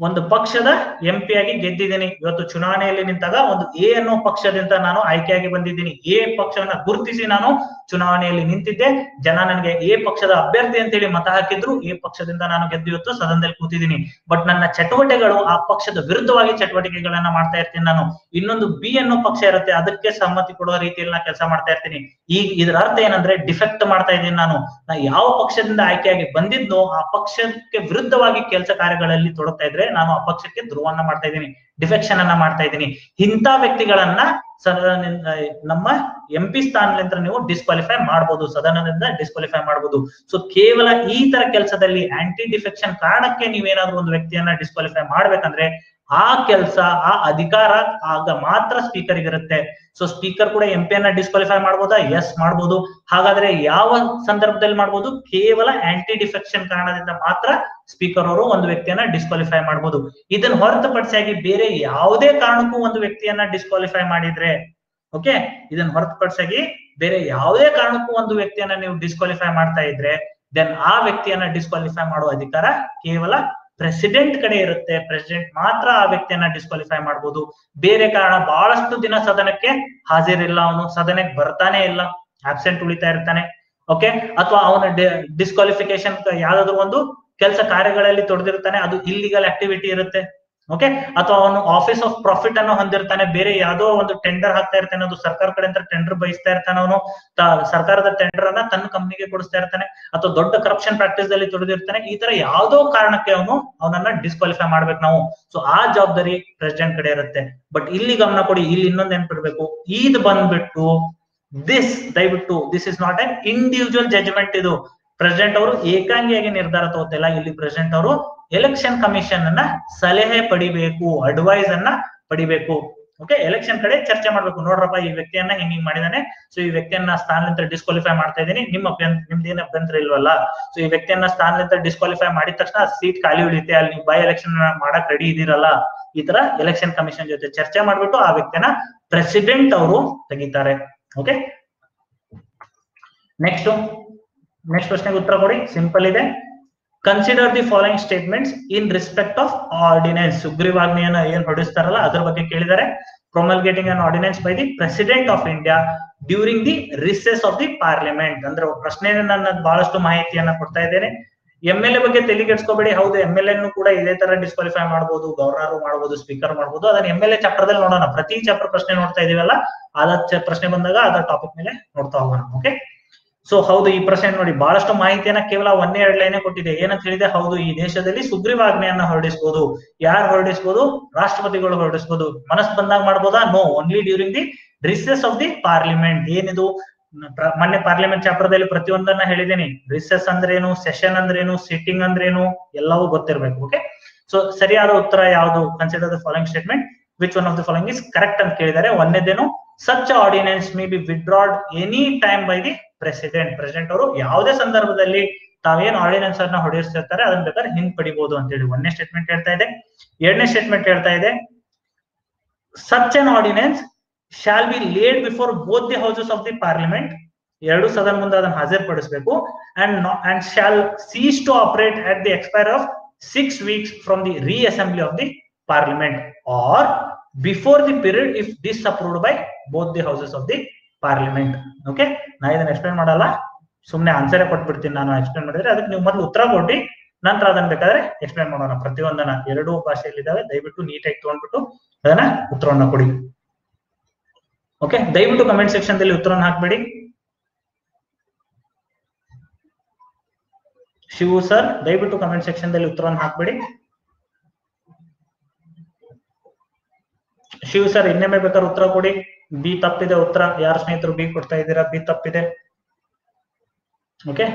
ಒಂದು ಪಕ್ಷದ ಎಂ ಪಿ ಆಗಿ ಗೆದ್ದಿದ್ದೀನಿ. ಇವತ್ತು ಚುನಾವಣೆಯಲ್ಲಿ ನಿಂತಾಗ ಒಂದು ಎ ಅನ್ನೋ ಪಕ್ಷದಿಂದ ನಾನು ಆಯ್ಕೆಯಾಗಿ ಬಂದಿದ್ದೀನಿ. ಎ ಪಕ್ಷವನ್ನ ಗುರುತಿಸಿ ನಾನು ಚುನಾವಣೆಯಲ್ಲಿ ನಿಂತಿದ್ದೆ. ಜನ ನನಗೆ ಎ ಪಕ್ಷದ ಅಭ್ಯರ್ಥಿ ಅಂತ ಹೇಳಿ ಮತ ಹಾಕಿದ್ರು. ಎ ಪಕ್ಷದಿಂದ ನಾನು ಗೆದ್ದು ಇವತ್ತು ಸದನದಲ್ಲಿ ಕೂತಿದ್ದೀನಿ. ಬಟ್ ನನ್ನ ಚಟುವಟಿಕೆಗಳು ಆ ಪಕ್ಷದ ವಿರುದ್ಧವಾಗಿ ಚಟುವಟಿಕೆಗಳನ್ನ ಮಾಡ್ತಾ ಇರ್ತೀನಿ ನಾನು. ಇನ್ನೊಂದು ಬಿ ಅನ್ನೋ ಪಕ್ಷ ಇರುತ್ತೆ, ಅದಕ್ಕೆ ಸಮ್ಮತಿ ಕೊಡುವ ರೀತಿಯಲ್ಲಿ ನಾನು ಕೆಲಸ ಮಾಡ್ತಾ ಇರ್ತೀನಿ. ಈಗ ಇದರ ಅರ್ಥ ಏನಂದ್ರೆ ಡಿಫೆಕ್ಟ್ ಮಾಡ್ತಾ ಇದ್ದೀನಿ ನಾನು. ನಾ ಯಾವ ಪಕ್ಷದಿಂದ ಆಯ್ಕೆಯಾಗಿ ಬಂದಿದ್ನೋ ಆ ಪಕ್ಷಕ್ಕೆ ವಿರುದ್ಧವಾಗಿ ಕೆಲಸ ಕಾರ್ಯಗಳಲ್ಲಿ ತೊಡಗ್ತಾ ಇದ್ರೆ ನಾನು ಅಪಕ್ಷಕ್ಕೆ ಪಕ್ಷಕ್ಕೆ ಧ್ರುವನ್ನ ಮಾಡ್ತಾ ಇದ್ದೀನಿ ಡಿಫೆಕ್ಷನ್ ಅನ್ನ ಮಾಡ್ತಾ ಇದ್ದೀನಿ. ಇಂಥ ವ್ಯಕ್ತಿಗಳನ್ನ ಸದನದಿಂದ ನಮ್ಮ ಎಂ ಪಿ ಸ್ಥಾನದಿಂದ ನೀವು ಡಿಸ್ಕ್ವಾಲಿಫೈ ಮಾಡಬಹುದು ಸದನದಿಂದ ಡಿಸ್ಕ್ವಾಲಿಫೈ ಮಾಡಬಹುದು ಸೊ ಕೇವಲ ಈ ತರ ಕೆಲಸದಲ್ಲಿ ಆಂಟಿ ಡಿಫೆಕ್ಷನ್ ಕಾರಣಕ್ಕೆ ನೀವೇನಾದ್ರೂ ಒಂದು ವ್ಯಕ್ತಿಯನ್ನ ಡಿಸ್ಕ್ವಾಲಿಫೈ ಮಾಡ್ಬೇಕಂದ್ರೆ ಆ ಕೆಲಸ, ಆ ಅಧಿಕಾರ ಆಗ ಮಾತ್ರ ಸ್ಪೀಕರ್ ಇರುತ್ತೆ. ಸೊ ಸ್ಪೀಕರ್ ಕೂಡ ಎಂ ಪಿಯನ್ನ ಡಿಸ್ಕ್ವಾಲಿಫೈ ಮಾಡ್ಬೋದಾ? ಎಸ್ ಮಾಡ್ಬೋದು. ಹಾಗಾದ್ರೆ ಯಾವ ಸಂದರ್ಭದಲ್ಲಿ ಮಾಡ್ಬೋದು? ಕೇವಲ ಆಂಟಿ ಡಿಫೆಕ್ಷನ್ ಕಾರಣದಿಂದ ಮಾತ್ರ ಸ್ಪೀಕರ್ ಅವರು ಒಂದು ವ್ಯಕ್ತಿಯನ್ನ ಡಿಸ್ಕ್ವಾಲಿಫೈ ಮಾಡ್ಬೋದು. ಇದನ್ನ ಹೊರತುಪಡಿಸಿಯಾಗಿ ಬೇರೆ ಯಾವುದೇ ಕಾರಣಕ್ಕೂ ಒಂದು ವ್ಯಕ್ತಿಯನ್ನ ಡಿಸ್ಕ್ವಾಲಿಫೈ ಮಾಡಿದ್ರೆ ಓಕೆ ಇದನ್ನ ಹೊರತುಪಡಿಸಿಯಾಗಿ ಬೇರೆ ಯಾವುದೇ ಕಾರಣಕ್ಕೂ ಒಂದು ವ್ಯಕ್ತಿಯನ್ನ ನೀವು ಡಿಸ್ಕ್ವಾಲಿಫೈ ಮಾಡ್ತಾ ಇದ್ರೆ ದೆನ್ ಆ ವ್ಯಕ್ತಿಯನ್ನ ಡಿಸ್ಕ್ವಾಲಿಫೈ ಮಾಡುವ ಅಧಿಕಾರ ಕೇವಲ ಪ್ರೆಸಿಡೆಂಟ್ ಕಡೆ ಇರುತ್ತೆ ಪ್ರೆಸಿಡೆಂಟ್ ಮಾತ್ರ ಆ ವ್ಯಕ್ತಿಯನ್ನ ಡಿಸ್ಕ್ವಾಲಿಫೈ ಮಾಡಬಹುದು ಬೇರೆ ಕಾರಣ ಬಹಳಷ್ಟು ದಿನ ಸದನಕ್ಕೆ ಹಾಜರಿಲ್ಲ ಅವನು, ಸದನಕ್ಕೆ ಬರ್ತಾನೆ ಇಲ್ಲ ಆಬ್ಸೆಂಟ್ ಉಳಿತಾ ಇರ್ತಾನೆ ಓಕೆ ಅಥವಾ ಅವನ ಡಿಸ್ಕ್ವಾಲಿಫಿಕೇಶನ್ ಯಾವ್ದಾದ್ರು ಒಂದು ಕೆಲಸ ಕಾರ್ಯಗಳಲ್ಲಿ ತೊಡೆದಿರ್ತಾನೆ, ಅದು ಇಲ್ಲಿಗಲ್ ಆಕ್ಟಿವಿಟಿ ಇರುತ್ತೆ. ಓಕೆ ಅಥವಾ ಅವನು ಆಫೀಸ್ ಆಫ್ ಪ್ರಾಫಿಟ್ ಅನ್ನು ಹೊಂದಿರ್ತಾನೆ. ಬೇರೆ ಯಾವುದೋ ಒಂದು ಟೆಂಡರ್ ಹಾಕ್ತಾ ಇರ್ತಾನೆ. ಅದು ಸರ್ಕಾರ ಅಂತ ಟೆಂಡರ್ ಬಯಸ್ತಾ ಇರ್ತಾನೆ ಅವನು. ಸರ್ಕಾರದ ಟೆಂಡರ್ ಅನ್ನ ತನ್ನ ಕಂಪ್ನಿಗೆ ಕೊಡಿಸ್ತಾ ಇರ್ತಾನೆ. ಅಥವಾ ದೊಡ್ಡ ಕರಪ್ಷನ್ ಪ್ರಾಕ್ಟೀಸ್ ದಲ್ಲಿ ತೊಡಗಿರ್ತಾನೆ ಈ ತರ ಯಾವ್ದೋ ಕಾರಣಕ್ಕೆ ಅವನು ಅವನನ್ನ ಡಿಸ್ಕ್ವಾಲಿಫೈ ಮಾಡ್ಬೇಕು ನಾವು. ಸೊ ಆ ಜವಾಬ್ದಾರಿ ಪ್ರೆಸಿಡೆಂಟ್ ಕಡೆ ಇರುತ್ತೆ. ಬಟ್ ಇಲ್ಲಿ ಗಮನ ಕೊಡಿ. ಇಲ್ಲಿ ಇನ್ನೊಂದ್ ನೆನ್ಪಿಡ್ಬೇಕು ಈದ್ ಬಂದ್ಬಿಟ್ಟು ದಿಸ್ ದಯವಿಟ್ಟು this is not an individual judgement ಇದು. ಪ್ರೆಸಿಡೆಂಟ್ ಅವರು ಏಕಾಂಗಿಯಾಗಿ ನಿರ್ಧಾರ ತಗೋತಿಲ್ಲ. ಇಲ್ಲಿ ಪ್ರೆಸಿಡೆಂಟ್ ಅವರು ಎಲೆಕ್ಷನ್ ಕಮಿಷನ್ ಅನ್ನ ಸಲಹೆ ಪಡಿಬೇಕು ಅಡ್ವೈಸ್ ಅನ್ನ ಪಡಿಬೇಕು. ಓಕೆ ಎಲೆಕ್ಷನ್ ಕಡೆ ಚರ್ಚೆ ಮಾಡ್ಬೇಕು. ನೋಡ್ರಪ್ಪ, ಈ ವ್ಯಕ್ತಿಯನ್ನ ಹಿಂಗ್ ಹಿಂಗ್ ಮಾಡಿದಾನೆ. ಸೊ ಈ ವ್ಯಕ್ತಿಯನ್ನ ಸ್ಥಾನದಿಂದ ಡಿಸ್ಕ್ವಾಲಿಫೈ ಮಾಡ್ತಾ ಇದ್ದೀನಿ. ನಿಮ್ಮ ಅಭ್ಯಂತರ ನಿಮ್ದೇನು ಅಭ್ಯಂತರ ಇಲ್ವಲ್ಲ? ಸೊ ಈ ವ್ಯಕ್ತಿಯನ್ನ ಸ್ಥಾನದಿಂದ ಡಿಸ್ಕ್ವಾಲಿಫೈ ಮಾಡಿದ ತಕ್ಷಣ ಸೀಟ್ ಖಾಲಿ ಉಳಿತೆ ಅಲ್ಲಿ ನೀವು ಬೈ ಎಲೆಕ್ಷನ್ ಮಾಡಕ್ ರೆಡಿ ಇದೀರಲ್ಲ ಈ ತರ ಎಲೆಕ್ಷನ್ ಕಮಿಷನ್ ಜೊತೆ ಚರ್ಚೆ ಮಾಡ್ಬಿಟ್ಟು ಆ ವ್ಯಕ್ತಿಯನ್ನ ಪ್ರೆಸಿಡೆಂಟ್ ಅವರು ತೆಗಿತಾರೆ. ಓಕೆ ನೆಕ್ಸ್ಟ್ ನೆಕ್ಸ್ಟ್ ಪ್ರಶ್ನೆಗೆ ಉತ್ತರ ಕೊಡಿ. ಸಿಂಪಲ್ ಇದೆ. Consider the following statements in respect of ordinance ಸುಗ್ರೀವಾಜ್ಞೆಯನ್ನ ಏನ್ ಹೊಡಿಸ್ತಾರಲ್ಲ ಅದ್ರ ಬಗ್ಗೆ ಕೇಳಿದ್ದಾರೆ promulgating an ordinance by the president of India during the recess of the parliament ಅಂದ್ರೆ ಪ್ರಶ್ನೆ ನನ್ನ ಬಹಳಷ್ಟು ಮಾಹಿತಿಯನ್ನ ಕೊಡ್ತಾ ಇದ್ದೇನೆ. ಎಂ ಎಲ್ ಎ ಬಗ್ಗೆ ತಲೆಗೆಡ್ಸ್ಕೋಬೇಡಿ. ಹೌದು ಎಂ ಎಲ್ ಎನ್ನು ಕೂಡ ಇದೇ ತರ ಡಿಸ್ಕ್ವಾಲಿಫೈ ಮಾಡಬಹುದು ಗವರ್ನರ್ ಮಾಡಬಹುದು ಸ್ಪೀಕರ್ ಮಾಡಬಹುದು ಅದನ್ನ ಎಂ ಎಲ್ ಎ ಚಾಪ್ಟರ್ ದಲ್ಲಿ ನೋಡೋಣ. ಪ್ರತಿ ಚಾಪ್ಟರ್ ಪ್ರಶ್ನೆ ನೋಡ್ತಾ ಇದೀವಲ್ಲ ಅದ ಪ್ರಶ್ನೆ ಬಂದಾಗ ಅದರ ಟಾಪಿಕ್ ಮೇಲೆ ನೋಡ್ತಾ ಹೋಗೋಣ. ಓಕೆ ಸೊ ಹೌದು, ಈ ಪ್ರಶ್ನೆ ನೋಡಿ, ಬಹಳಷ್ಟು ಮಾಹಿತಿಯನ್ನ ಕೇವಲ ಒಂದೇ ಎರಡು ಲೈನೇ ಕೊಟ್ಟಿದೆ. ಏನಂತ ಹೇಳಿದೆ ಹೌದು, ಈ ದೇಶದಲ್ಲಿ ಸುಗ್ರೀವಾಜ್ಞೆಯನ್ನ ಹೊರಡಿಸಬಹುದು ಯಾರು ಹೊರಡಿಸಬಹುದು ರಾಷ್ಟ್ರಪತಿಗಳು ಹೊರಡಿಸಬಹುದು ಮನಸ್ಸು ಬಂದಾಗ ಮಾಡಬಹುದಾ no only during the recess of the parliament ಏನಿದು? ಮೊನ್ನೆ ಪಾರ್ಲಿಮೆಂಟ್ ಚಾಪ್ಟರ್ ದಲ್ಲಿ ಪ್ರತಿಯೊಂದನ್ನ ಹೇಳಿದ್ದೀನಿ. ರಿಸೆಸ್ ಅಂದ್ರೇನು? ಸೆಷನ್ ಅಂದ್ರೇನು? ಸಿಟ್ಟಿಂಗ್ ಅಂದ್ರೇನು? ಎಲ್ಲವೂ ಗೊತ್ತಿರಬೇಕು ಓಕೆ ಸೊ ಸರಿಯಾದ ಉತ್ತರ ಯಾವುದು? Consider the following statement which one of the following is correct ಅಂತ ಕೇಳಿದ್ದಾರೆ. ಒಂದೇದೇನು? Such ordinance may be withdrawn any time by the president president ಅವರು ಯಾವುದೇ ಸಂದರ್ಭದಲ್ಲಿ ತಾವೇನ್ ಆರ್ಡಿನೆನ್ಸ್ ಅನ್ನ ಹೊಡೆಸ್ತಿರ್ತಾರೆ ಅದನ್ನ ಬೇಕಾದ್ರೆ ಹಿಂದ್ ಪಡಿಬಹುದು ಅಂತ ಹೇಳಿ ಒಂದನೇ ಸ್ಟೇಟ್ಮೆಂಟ್ ಹೇಳ್ತಾ ಇದೆ. ಎರಡನೇ ಸ್ಟೇಟ್ಮೆಂಟ್ ಹೇಳ್ತಾ ಇದೆ. Such an ordinance shall be laid before both the houses of the parliament ಎರಡು ಸದನ ಮುಂದೆ ಅದನ್ನು ಹಾಜರುಪಡಿಸಬೇಕು. And and shall cease to operate at the expire of six weeks from the reassembly of the parliament or before the period if this approved by both the houses of the parliament okay ನಾ ಇದನ್ನ explain ಮಾಡಲ್ಲ. ಸುಮ್ನೆ answer ಕೊಟ್ಬಿಡ್ತೀನಿ ನಾನು explain ಮಾಡಿದ್ರೆ ಅದಕ್ಕೆ ನೀವು ಮೊದಲು ಉತ್ತರ ಕೊಡಿ ನಂತರ ಅದನ್ನ ಬೇಕಾದ್ರೆ ಎಕ್ಸ್ಪ್ಲೇನ್ ಮಾಡೋಣ. ಪ್ರತಿಯೊಂದನ್ನ ಎರಡೂ ಭಾಷೆಯಲ್ಲಿದ್ದಾವೆ ದಯವಿಟ್ಟು ನೀಟಾಗಿ ತಗೊಂಡ್ಬಿಟ್ಟು ಅದನ್ನ ಉತ್ತರವನ್ನ ಕೊಡಿ. ಓಕೆ ದಯವಿಟ್ಟು ಕಮೆಂಟ್ ಸೆಕ್ಷನ್ ದಲ್ಲಿ ಉತ್ತರವನ್ನು ಹಾಕ್ಬೇಡಿ. ಶಿವು ಸರ್ ದಯವಿಟ್ಟು ಕಮೆಂಟ್ ಸೆಕ್ಷನ್ ದಲ್ಲಿ ಉತ್ತರವನ್ನು ಹಾಕ್ಬೇಡಿ. ಶಿವು ಸರ್ ಇನ್ನೊಮ್ಮೆ ಬೇಕಾದ್ರೆ ಉತ್ತರ ಕೊಡಿ. ಬಿ ತಪ್ಪಿದೆ ಉತ್ತರ. ಯಾರು ಸ್ನೇಹಿತರು ಬಿ ಕೊಡ್ತಾ ಇದ್ದೀರಾ? ಬಿ ತಪ್ಪಿದೆ. ಓಕೆ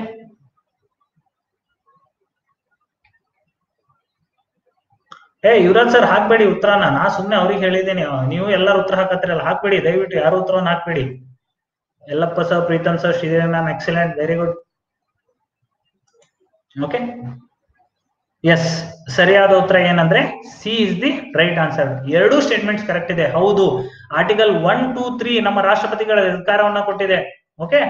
ಏ, ಯುವರಾಜ್ ಸರ್, ಹಾಕ್ಬೇಡಿ ಉತ್ತರನ. ನಾ ಸುಮ್ನೆ ಅವ್ರಿಗೆ ಹೇಳಿದ್ದೀನಿ. ನೀವು ಎಲ್ಲರೂ ಉತ್ತರ ಹಾಕತ್ತಿರಲ್ಲ, ಹಾಕ್ಬೇಡಿ. ದಯವಿಟ್ಟು ಯಾರು ಉತ್ತರವನ್ನು ಹಾಕ್ಬೇಡಿ. Yellappa sir, Preetham sir Sridevi ma'am excellent very good okay yes ಸರಿಯಾದ ಉತ್ತರ ಏನಂದ್ರೆ C is the right answer ಎರಡು ಸ್ಟೇಟ್ಮೆಂಟ್ಸ್ ಕರೆಕ್ಟ್ ಇದೆ. ಹೌದು. ಆರ್ಟಿಕಲ್ ಒನ್ ಟೂ ತ್ರೀ ನಮ್ಮ ರಾಷ್ಟ್ರಪತಿಗಳ ಅಧಿಕಾರವನ್ನ ಕೊಟ್ಟಿದೆ. ಓಕೆ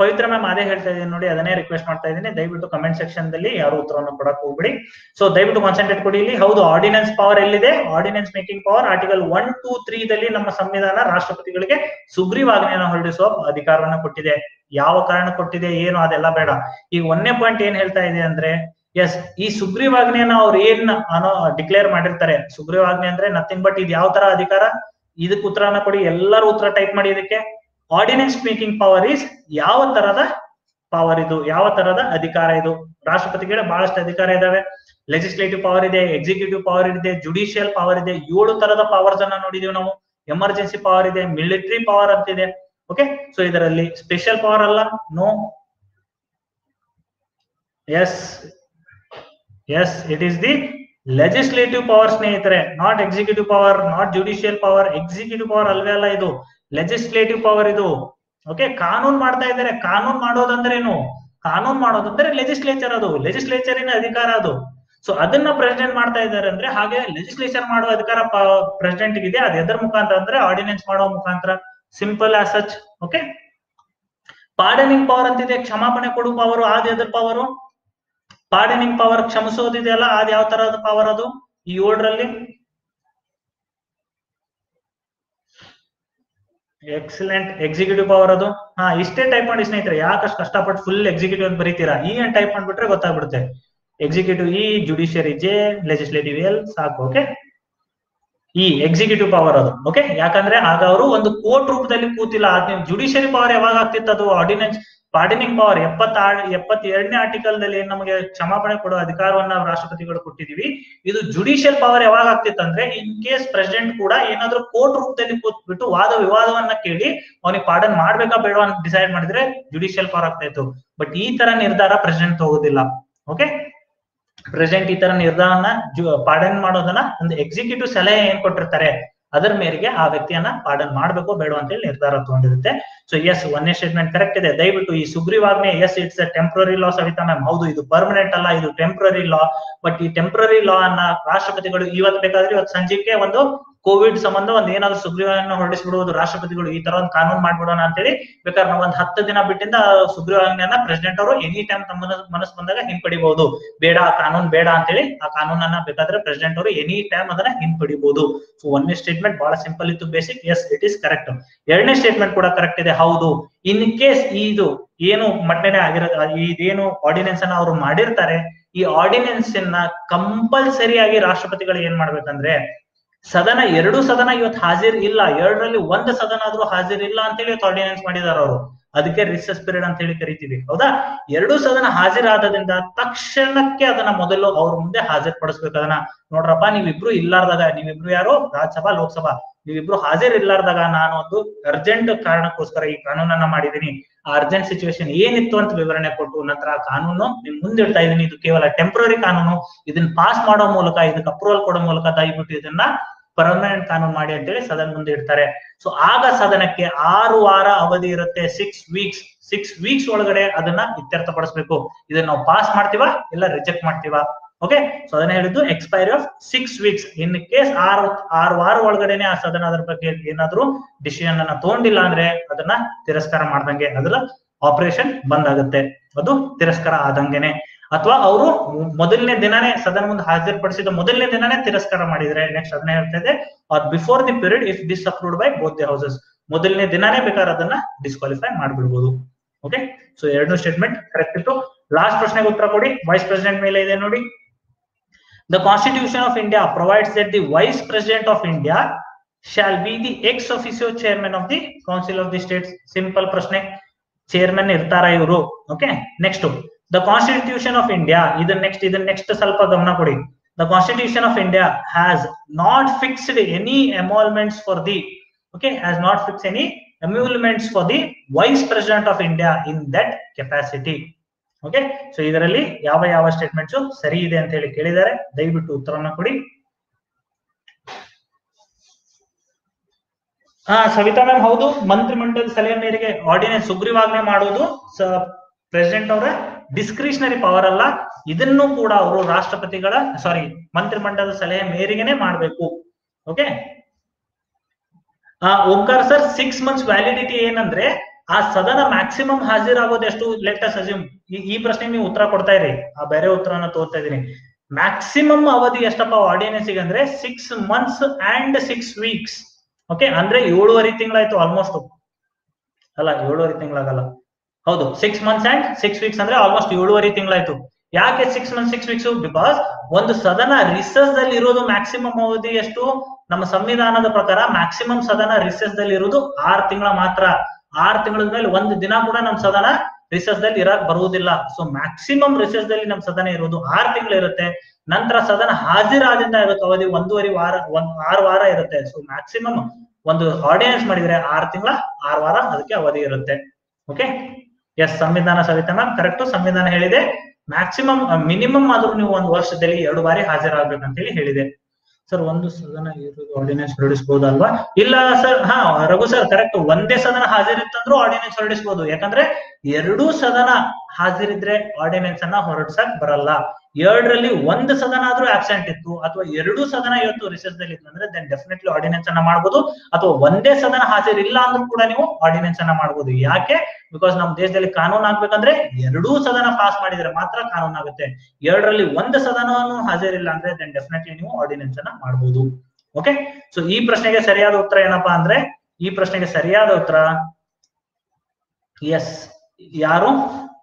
ಪವಿತ್ರ ಮ್ಯಾಮ್ ಅದೇ ಹೇಳ್ತಾ ಇದೀನಿ ನೋಡಿ, ಅದನ್ನೇ ರಿಕ್ವೆಸ್ಟ್ ಮಾಡ್ತಾ ಇದ್ದೀನಿ. ದಯವಿಟ್ಟು ಕಮೆಂಟ್ ಸೆಕ್ಷನ್ ದಲ್ಲಿ ಯಾರು ಉತ್ತರವನ್ನು ಕೊಡಕ್ ಹೋಗ್ಬಿಡಿ. ಸೊ ದಯವಿಟ್ಟು ಕಾನ್ಸಂಟ್ರೇಟ್ ಕೊಡಿ ಇಲ್ಲಿ. ಹೌದು ಆರ್ಡಿನೆನ್ಸ್ ಪವರ್ ಎಲ್ಲಿದೆ? Ordinance making power article one two three ದಲ್ಲಿ ನಮ್ಮ ಸಂವಿಧಾನ ರಾಷ್ಟ್ರಪತಿಗಳಿಗೆ ಸುಗ್ರೀವಾಜ್ಞೆಯನ್ನು ಹೊರಡಿಸುವ ಅಧಿಕಾರವನ್ನ ಕೊಟ್ಟಿದೆ. ಯಾವ ಕಾರಣ ಕೊಟ್ಟಿದೆ, ಏನು ಅದೆಲ್ಲ ಬೇಡ. ಈಗ ಒಂದನೇ ಪಾಯಿಂಟ್ ಏನ್ ಹೇಳ್ತಾ ಇದೆ ಅಂದ್ರೆ ಎಸ್ ಈ ಸುಗ್ರೀವಾಜ್ಞೆಯನ್ನ ಅವ್ರು ಏನ್ ಅನೋ ಡಿಕ್ಲೇರ್ ಮಾಡಿರ್ತಾರೆ? ಸುಗ್ರೀವಾಜ್ಞೆ ಅಂದ್ರೆ ನಥಿಂಗ್ ಬಟ್ ಇದು ಯಾವ ತರ ಅಧಿಕಾರ? ಇದಕ್ಕೆ ಉತ್ತರನ ಕೊಡಿ. ಎಲ್ಲರೂ ಉತ್ತರ ಟೈಪ್ ಮಾಡಿ ಇದಕ್ಕೆ. ಆರ್ಡಿನೆನ್ಸ್ ಮೇಕಿಂಗ್ ಪವರ್ ಈಸ್ ಯಾವ ತರದ ಪವರ್ ಇದು? ಯಾವ ತರದ ಅಧಿಕಾರ ಇದು? ರಾಷ್ಟ್ರಪತಿಗಳ ಬಹಳಷ್ಟು ಅಧಿಕಾರ ಇದಾವೆ. ಲೆಜಿಸ್ಲೇಟಿವ್ ಪವರ್ ಇದೆ ಎಕ್ಸಿಕ್ಯೂಟಿವ್ ಪವರ್ ಇದೆ ಜುಡಿಷಿಯಲ್ ಪವರ್ ಇದೆ. ಏಳು ತರದ ಪವರ್ಸ್ ಅನ್ನ ನೋಡಿದೀವಿ ನಾವು. ಎಮರ್ಜೆನ್ಸಿ ಪವರ್ ಇದೆ ಮಿಲಿಟರಿ ಪವರ್ ಅಂತಿದೆ ಓಕೆ ಸೊ ಇದರಲ್ಲಿ ಸ್ಪೆಷಲ್ ಪವರ್ ಅಲ್ಲ. No yes yes it is the legislative power ಸ್ನೇಹಿತರೆ. Not executive power not judicial power executive power ಅಲ್ವೇ ಅಲ್ಲ ಇದು. ಲೆಜಿಸ್ಲೇಟಿವ್ ಪವರ್ ಇದು. ಓಕೆ ಕಾನೂನ್ ಮಾಡ್ತಾ ಇದ್ದಾರೆ. ಕಾನೂನ್ ಮಾಡೋದಂದ್ರೆ ಏನು ಕಾನೂನ್ ಮಾಡೋದಂದ್ರೆ ಲೆಜಿಸ್ಲೇಚರ್ ಅದು. ಲೆಜಿಸ್ಲೇಚರಿನ ಅಧಿಕಾರ ಅದು. ಸೊ ಅದನ್ನ ಪ್ರೆಸಿಡೆಂಟ್ ಮಾಡ್ತಾ ಇದ್ದಾರೆ ಅಂದ್ರೆ ಹಾಗೆ ಲೆಜಿಸ್ಲೇಚರ್ ಮಾಡುವ ಅಧಿಕಾರ ಪ್ರೆಸಿಡೆಂಟ್ ಇದೆ ಅದು ಎದರ ಮುಖಾಂತರ ಅಂದ್ರೆ ಆರ್ಡಿನೆನ್ಸ್ ಮಾಡುವ ಮುಖಾಂತರ. Simple as such okay pardoning power ಅಂತಿದೆ. ಕ್ಷಮಾಪಣೆ ಕೊಡುವ ಪವರ್ ಆದ ಎದರ್ ಪವರು ಪಾರ್ಡನಿಂಗ್ ಪವರ್ ಕ್ಷಮಿಸೋದಿದೆಯಲ್ಲ ಅದ್ ಯಾವ ತರಹದ ಪವರ್ ಅದು? ಈ ಏಳರಲ್ಲಿ ಎಕ್ಸಲೆಂಟ್ ಎಕ್ಸಿಕ್ಯೂಟಿವ್ ಪವರ್ ಅದು. ಹಾ, ಇಷ್ಟೇ ಟೈಪ್ ಮಾಡಿ ಸ್ನೇಹಿತರೆ, ಯಾಕಷ್ಟು ಕಷ್ಟಪಟ್ಟು ಫುಲ್ ಎಕ್ಸಿಕ್ಯೂಟಿವ್ ಅಂತ ಬರೀತೀರಾ? ಈ ಏನ್ ಟೈಪ್ ಮಾಡ್ಬಿಟ್ರೆ ಗೊತ್ತಾಗ್ಬಿಡುತ್ತೆ. Executive E judiciary J legislative L ಸಾಕು ಓಕೆ ಈ ಎಕ್ಸಿಕ್ಯೂಟಿವ್ ಪವರ್ ಅದು ಓಕೆ ಯಾಕಂದ್ರೆ ಆಗ ಅವರು ಒಂದು ಕೋರ್ಟ್ ರೂಪದಲ್ಲಿ ಕೂತಿಲ್ಲ ಜುಡಿಷಿಯರಿ ಪವರ್ ಯಾವಾಗ ಆಗ್ತಿತ್ತು ಅದು? ಆರ್ಡಿನೆನ್ಸ್ ಪಾರ್ಡನಿಂಗ್ ಪವರ್ ಎಪ್ಪತ್ತ ಎಪ್ಪತ್ತೆರಡನೇ ಆರ್ಟಿಕಲ್ ದಲ್ಲಿ ನಮಗೆ ಕ್ಷಮಾಪಣೆ ಕೊಡುವ ಅಧಿಕಾರವನ್ನ ರಾಷ್ಟ್ರಪತಿಗಳು ಕೊಟ್ಟಿದೀವಿ? ಇದು ಜುಡಿಷಿಯಲ್ ಪವರ್ ಯಾವಾಗ ಆಗ್ತಿತ್ತಂದ್ರೆ ಇನ್ ಕೇಸ್ ಪ್ರೆಸಿಡೆಂಟ್ ಕೂಡ ಏನಾದ್ರೂ ಕೋರ್ಟ್ ರೂಪದಲ್ಲಿ ಕೂತ್ಬಿಟ್ಟು ವಾದ ವಿವಾದವನ್ನ ಕೇಳಿ, ಅವನಿಗೆ ಪಾರ್ಡನ್ ಮಾಡ್ಬೇಕಾ ಬೇಡವಾ ಅಂತ ಡಿಸೈಡ್ ಮಾಡಿದ್ರೆ ಜುಡಿಷಿಯಲ್ ಪವರ್ ಆಗ್ತಾ ಇತ್ತು. ಬಟ್ ಈ ತರ ನಿರ್ಧಾರ ಪ್ರೆಸಿಡೆಂಟ್ ತಗೋದಿಲ್ಲ ಓಕೆ ಪ್ರೆಸಿಡೆಂಟ್ ಈ ತರ ನಿರ್ಧಾರನ ಪಾರ್ಡನ್ ಮಾಡೋದನ್ನ ಒಂದು ಎಕ್ಸಿಕ್ಯೂಟಿವ್ ಸಲಹೆ ಏನ್ ಕೊಟ್ಟಿರ್ತಾರೆ, ಅದರ ಮೇರೆಗೆ ಆ ವ್ಯಕ್ತಿಯನ್ನ ಪಾರ್ಡನ್ ಮಾಡ್ಬೇಕು ಬೇಡ ಅಂತ ಹೇಳಿ ನಿರ್ಧಾರ ತಗೊಂಡಿರುತ್ತೆ. ಸೊ ಎಸ್ ಒಂದೇ ಸ್ಟೇಟ್ಮೆಂಟ್ ಕರೆಕ್ಟ್ ಇದೆ. ದಯವಿಟ್ಟು ಈ ಸುಗ್ರೀವಾಜ್ಞೆ yes it's a temporary law Savita ma'am ಹೌದು, ಇದು ಪರ್ಮನೆಂಟ್ ಅಲ್ಲ, ಇದು ಟೆಂಪ್ರರಿ ಲಾ ಬಟ್ ಈ ಟೆಂಪ್ರರಿ ಲಾ ಅನ್ನ ರಾಷ್ಟ್ರಪತಿಗಳು ಇವತ್ತು ಬೇಕಾದ್ರೆ ಇವತ್ತು ಸಂಜೆಗೆ ಒಂದು ಕೋವಿಡ್ ಸಂಬಂಧ ಒಂದ್ ಏನಾದ್ರು ಸುಗ್ರೀವಾಜ್ಞೆ ಹೊರಡಿಸ್ಬಿಡುವುದು ರಾಷ್ಟ್ರಪತಿಗಳು ಈ ತರ ಒಂದು ಕಾನೂನು ಮಾಡ್ಬಿಡೋಣ ಅಂತೇಳಿ ಬೇಕಾದ್ರೆ ನಾವು ಒಂದ್ ಹತ್ತು ದಿನ ಬಿಟ್ಟಿಂದ ಸುಗ್ರೀವಾಜ್ಞೆಯನ್ನ ಪ್ರೆಸಿಡೆಂಟ್ ಅವರು ಎನಿ ಟೈಮ್ ತಮ್ಮ ಮನಸ್ಸು ಬಂದಾಗ ಹಿಂಪಡಿಬಹುದು ಬೇಡ, ಆ ಕಾನೂನು ಬೇಡ ಅಂತೇಳಿ ಆ ಕಾನೂನನ್ನ ಬೇಕಾದ್ರೆ ಪ್ರೆಸಿಡೆಂಟ್ ಅವರು ಎನಿ ಟೈಮ್ ಅದನ್ನ ಹಿಂಪಡಿಬಹುದು ಸೊ ಒಂದನೇ ಸ್ಟೇಟ್ಮೆಂಟ್ ಬಹಳ ಸಿಂಪಲ್ ಇತ್ತು basic yes it is correct ಎರಡನೇ ಸ್ಟೇಟ್ಮೆಂಟ್ ಕೂಡ ಕರೆಕ್ಟ್ ಇದೆ. ಹೌದು. ಇನ್ ಕೇಸ್ ಇದು ಏನು ಮಟ್ಟನೆ ಆಗಿರೋ ಇದೇನು ಆರ್ಡಿನೆನ್ಸ್ ಅನ್ನ ಅವರು ಮಾಡಿರ್ತಾರೆ, ಈ ಆರ್ಡಿನೆನ್ಸ್ ಅನ್ನ ಕಂಪಲ್ಸರಿಯಾಗಿ ರಾಷ್ಟ್ರಪತಿಗಳು ಏನ್ ಮಾಡ್ಬೇಕಂದ್ರೆ ಸದನ, ಎರಡು ಸದನ ಇವತ್ತು ಹಾಜರ್ ಇಲ್ಲ. ಎರಡರಲ್ಲಿ ಒಂದು ಸದನ ಆದ್ರೂ ಹಾಜರ್ ಇಲ್ಲ ಅಂತೇಳಿ ಇವತ್ತು ಆರ್ಡಿನೆನ್ಸ್ ಮಾಡಿದಾರ ಅವರು. ಅದಕ್ಕೆ ರಿಸಸ್ ಪೀರಿಯಡ್ ಅಂತ ಹೇಳಿ ಕರಿತೀವಿ. ಹೌದಾ? ಎರಡು ಸದನ ಹಾಜರಾದ್ರಿಂದ ತಕ್ಷಣಕ್ಕೆ ಅದನ್ನ ಮೊದಲು ಅವ್ರ ಮುಂದೆ ಹಾಜರ್ಪಡಿಸ್ಬೇಕು ಅದನ್ನ. ನೋಡ್ರಪ್ಪ, ನೀವಿಬ್ರು ಇಲ್ಲಾರ್ದಾಗ, ನೀವಿಬ್ರು ಯಾರು ರಾಜ್ಯಸಭಾ, ಲೋಕಸಭಾ ನೀವಿಬ್ರು ಹಾಜರ್ ಇರ್ಲಾರ್ದಾಗ ನಾನು ಒಂದು ಅರ್ಜೆಂಟ್ ಕಾರಣಕ್ಕೋಸ್ಕರ ಈ ಕಾನೂನನ್ನ ಮಾಡಿದೀನಿ ಆ ಅರ್ಜೆಂಟ್ ಸಿಚುವೇಶನ್ ಏನಿತ್ತು ಅಂತ ವಿವರಣೆ ಕೊಟ್ಟು ನಂತರ ಕಾನೂನು ನಿಮ್ ಮುಂದಿಡ್ತಾ ಇದೀನಿ ಇದು ಕೇವಲ ಟೆಂಪ್ರರಿ ಕಾನೂನು. ಇದನ್ನ ಪಾಸ್ ಮಾಡೋ ಮೂಲಕ ಇದಕ್ಕೆ ಅಪ್ರೂವಲ್ ಕೊಡೋ ಮೂಲಕ ದಯವಿಟ್ಟು ಇದನ್ನ ಪರ್ಮನೆಂಟ್ ಕಾನೂನು ಮಾಡಿ ಅಂತೇಳಿ ಸದನ ಮುಂದೆ ಇಡ್ತಾರೆ. ಸೊ ಆಗ ಸದನಕ್ಕೆ ಆರು ವಾರ ಅವಧಿ ಇರುತ್ತೆ. ಸಿಕ್ಸ್ ವೀಕ್ಸ್ ಸಿಕ್ಸ್ ವೀಕ್ಸ್ ಒಳಗಡೆ ಅದನ್ನ ಇತ್ಯರ್ಥಪಡಿಸ್ಬೇಕು. ಇದನ್ನ ನಾವು ಪಾಸ್ ಮಾಡ್ತೀವಾ ಇಲ್ಲ ರಿಜೆಕ್ಟ್ ಮಾಡ್ತೀವಾ? ಓಕೆ ಸೊ ಅದನ್ನ ಹೇಳಿದ್ದು expiry of six weeks in case ಆರು ಆರು ವಾರ ಒಳಗಡೆನೆ ಆ ಸದನ ಅದರ ಬಗ್ಗೆ ಏನಾದ್ರು ಡಿಸಿಷನ್ ಅನ್ನ ತಗೊಂಡಿಲ್ಲ ಅಂದ್ರೆ ಅದನ್ನ ತಿರಸ್ಕಾರ ಮಾಡ್ದಂಗೆ ಅದ್ರ ಆಪರೇಷನ್ ಬಂದ್ ಆಗುತ್ತೆ ಅದು ತಿರಸ್ಕಾರ ಆದಂಗೆನೆ. ಅಥವಾ ಅವರು ಮೊದಲನೇ ದಿನನೇ ಸದನ ಮುಂದೆ ಹಾಜರುಪಡಿಸಿದ ಮೊದಲನೇ ದಿನನೇ ತಿರಸ್ಕಾರ ಮಾಡಿದ್ರೆ ನೆಕ್ಸ್ಟ್ ಅದನ್ನ ಹೇಳ್ತಾ ಇದೆ or before the period if disapproved by both the houses ಮೊದಲನೇ ದಿನಾನೇ ಬೇಕಾದ್ರೆ ಅದನ್ನ ಡಿಸ್ಕ್ವಾಲಿಫೈ ಮಾಡ್ಬಿಡ್ಬೋದು. ಓಕೆ ಸೊ ಎರಡು ಸ್ಟೇಟ್ಮೆಂಟ್ ಕರೆಕ್ಟ್ ಇತ್ತು. ಲಾಸ್ಟ್ ಪ್ರಶ್ನೆಗೆ ಉತ್ತರ ಕೊಡಿ. ವೈಸ್ ಪ್ರೆಸಿಡೆಂಟ್ ಮೇಲೆ ಇದೆ ನೋಡಿ. the constitution of India provides that the vice president of India shall be the ex officio chairman of the council of the states simple ಪ್ರಶ್ನೆ chairman ಇರ್ತಾರ ಇವರು okay next the constitution of India ಇದನ್ನ next ಇದನ್ನ next ಸ್ವಲ್ಪ ಗಮನ ಕೊಡಿ the constitution of India has not fixed any emoluments for the okay has not fix any emoluments for the vice president of India in that capacity Okay so ಇದರಲ್ಲಿ ಯಾವ ಯಾವ statements ಸರಿ ಇದೆ ಅಂತ ಹೇಳಿ ಕೇಳಿದ್ದಾರೆ. ದಯವಿಟ್ಟು ಉತ್ತರನ ಕೊಡಿ. ಹಾ, ಸವಿತಾ ಮ್ಯಾಮ್ ಹೌದು. ಮಂತ್ರಿಮಂಡಲ ಸಲಹೆ ಮೇರೆಗೆ ಆರ್ಡಿನೆನ್ಸ್ ಸುಗ್ರೀವಾಜ್ಞೆ ಮಾಡುವುದು ಪ್ರೆಸಿಡೆಂಟ್ ಅವರ ಡಿಸ್ಕ್ರಿಷನರಿ ಪವರ್ ಅಲ್ಲ. ಇದನ್ನು ಕೂಡ ಅವರು ರಾಷ್ಟ್ರಪತಿಗಳ ಸಾರಿ ಮಂತ್ರಿಮಂಡಲದ ಸಲಹೆ ಮೇರೆಗೆನೆ ಮಾಡಬೇಕು. Okay Omkara sir six months validity ಏನಂದ್ರೆ ಆ ಸದನ ಮ್ಯಾಕ್ಸಿಮಮ್ ಹಾಜರಾಗೋದು ಎಷ್ಟು? ಲೆಟಸ್ ಅಸ್ಯೂಮ್ ಈ ಪ್ರಶ್ನೆಗೆ ನೀವು ಉತ್ತರ ಕೊಡ್ತಾ ಇರಿ. ಆ ಬೇರೆ ಉತ್ತರನ ತೋರ್ತಾ ಇದೀನಿ ಮ್ಯಾಕ್ಸಿಮಮ್ ಅವಧಿ ಎಷ್ಟಪ್ಪ ಆರ್ಡಿನೆನ್ಸ್ ಅಂದ್ರೆ six months and six weeks okay ಅಂದ್ರೆ ಏಳುವರೆ ತಿಂಗಳಾಯ್ತು ಆಲ್ಮೋಸ್ಟ್ ಅಲ್ಲ, ಏಳುವರೆ ತಿಂಗಳಾಗಲ್ಲ. ಹೌದು six months and six weeks ಅಂದ್ರೆ ಆಲ್ಮೋಸ್ಟ್ ಏಳುವರೆ ತಿಂಗಳಾಯ್ತು. ಯಾಕೆ six month six weeks because ಒಂದು ಸದನ ರಿಸರ್ಚ್ ದಲ್ಲಿ ಇರೋದು ಮ್ಯಾಕ್ಸಿಮಮ್ ಅವಧಿ ಎಷ್ಟು? ನಮ್ಮ ಸಂವಿಧಾನದ ಪ್ರಕಾರ ಮ್ಯಾಕ್ಸಿಮಮ್ ಸದನ ರಿಸರ್ಚ್ ದಲ್ಲಿ ಇರೋದು ಆರು ತಿಂಗಳ ಮಾತ್ರ. ಆರ್ ತಿಂಗಳ ಮೇಲೆ ಒಂದು ದಿನ ಕೂಡ ನಮ್ ಸದನ ರಿಸರ್ಚ್ ದಲ್ಲಿ ಇರಕ್ ಬರುವುದಿಲ್ಲ. ಸೊ ಮ್ಯಾಕ್ಸಿಮಮ್ ರಿಸರ್ಚ್ ದಲ್ಲಿ ನಮ್ ಸದನ ಇರೋದು ಆರ್ ತಿಂಗಳು ಇರುತ್ತೆ. ನಂತರ ಸದನ ಹಾಜರಾದಿಂದ ಇರುತ್ತೆ ಅವಧಿ ಒಂದೂವರೆ ವಾರ, ಒಂದ್ ಆರು ವಾರ ಇರುತ್ತೆ. ಸೊ ಮ್ಯಾಕ್ಸಿಮಮ್ ಒಂದು ಆರ್ಡಿನೆನ್ಸ್ ಮಾಡಿದ್ರೆ ಆರ್ ತಿಂಗಳ, ಆರು ವಾರ ಅದಕ್ಕೆ ಅವಧಿ ಇರುತ್ತೆ. ಓಕೆ ಎಸ್ ಸಂವಿಧಾನ ಸವಿತಾ ಮ್ಯಾಮ್ ಕರೆಕ್ಟ್ ಸಂವಿಧಾನ ಹೇಳಿದೆ. ಮ್ಯಾಕ್ಸಿಮಮ್ ಮಿನಿಮಮ್ ಆದ್ರೂ ನೀವು ಒಂದು ವರ್ಷದಲ್ಲಿ ಎರಡು ಬಾರಿ ಹಾಜರಾಗ್ಬೇಕಂತ ಹೇಳಿ ಹೇಳಿದೆ. ಸರ್ ಒಂದು ಸದನ ಇರೋದು ಆರ್ಡಿನೆನ್ಸ್ ಹೊರಡಿಸಬಹುದಲ್ವಾ? ಇಲ್ಲ ಸರ್ ಹಾ, ರಘು ಸರ್ ಕರೆಕ್ಟ್ ಒಂದೇ ಸದನ ಹಾಜರಿತ್ತಂದ್ರೂ ಆರ್ಡಿನೆನ್ಸ್ ಹೊರಡಿಸಬಹುದು. ಯಾಕಂದ್ರೆ ಎರಡೂ ಸದನ ಹಾಜರಿದ್ರೆ ಆರ್ಡಿನೆನ್ಸ್ ಅನ್ನ ಹೊರಡ್ಸಕ್ ಬರಲ್ಲ. ಎರಡರಲ್ಲಿ ಒಂದು ಸದನ ಆದ್ರೂ ಆಬ್ಸೆಂಟ್ ಇತ್ತು, ಅಥವಾ ಎರಡು ಸದನ ಇವತ್ತು ದಲ್ಲಿ ಇತ್ತು ಅಂದ್ರೆ ದೆನ್ ಡೆಫಿನೆಟ್ಲಿ ಆರ್ಡಿನೆನ್ಸ್ ಅನ್ನ ಮಾಡಬಹುದು ಅಥವಾ ಒಂದೇ ಸದನ ಹಾಜರಿಲ್ಲ ಅಂದ್ರೂ ಕೂಡ ನೀವು ಆರ್ಡಿನೆನ್ಸ್ ಅನ್ನ ಮಾಡಬಹುದು ಯಾಕೆ? ಬಿಕಾಸ್ ನಮ್ಮ ದೇಶದಲ್ಲಿ ಕಾನೂನು ಆಗ್ಬೇಕಂದ್ರೆ ಎರಡೂ ಸದನ ಪಾಸ್ ಮಾಡಿದ್ರೆ ಮಾತ್ರ ಕಾನೂನು ಆಗುತ್ತೆ. ಎರಡರಲ್ಲಿ ಒಂದು ಸದನವನ್ನು ಹಾಜರಿಲ್ಲ ಅಂದ್ರೆ ದೆನ್ ಡೆಫಿನೆಟ್ಲಿ ನೀವು ಆರ್ಡಿನೆನ್ಸ್ ಅನ್ನ ಮಾಡಬಹುದು ಓಕೆ ಸೊ ಈ ಪ್ರಶ್ನೆಗೆ ಸರಿಯಾದ ಉತ್ತರ ಏನಪ್ಪಾ ಅಂದ್ರೆ, ಈ ಪ್ರಶ್ನೆಗೆ ಸರಿಯಾದ ಉತ್ತರ ಎಸ್ ಯಾರು?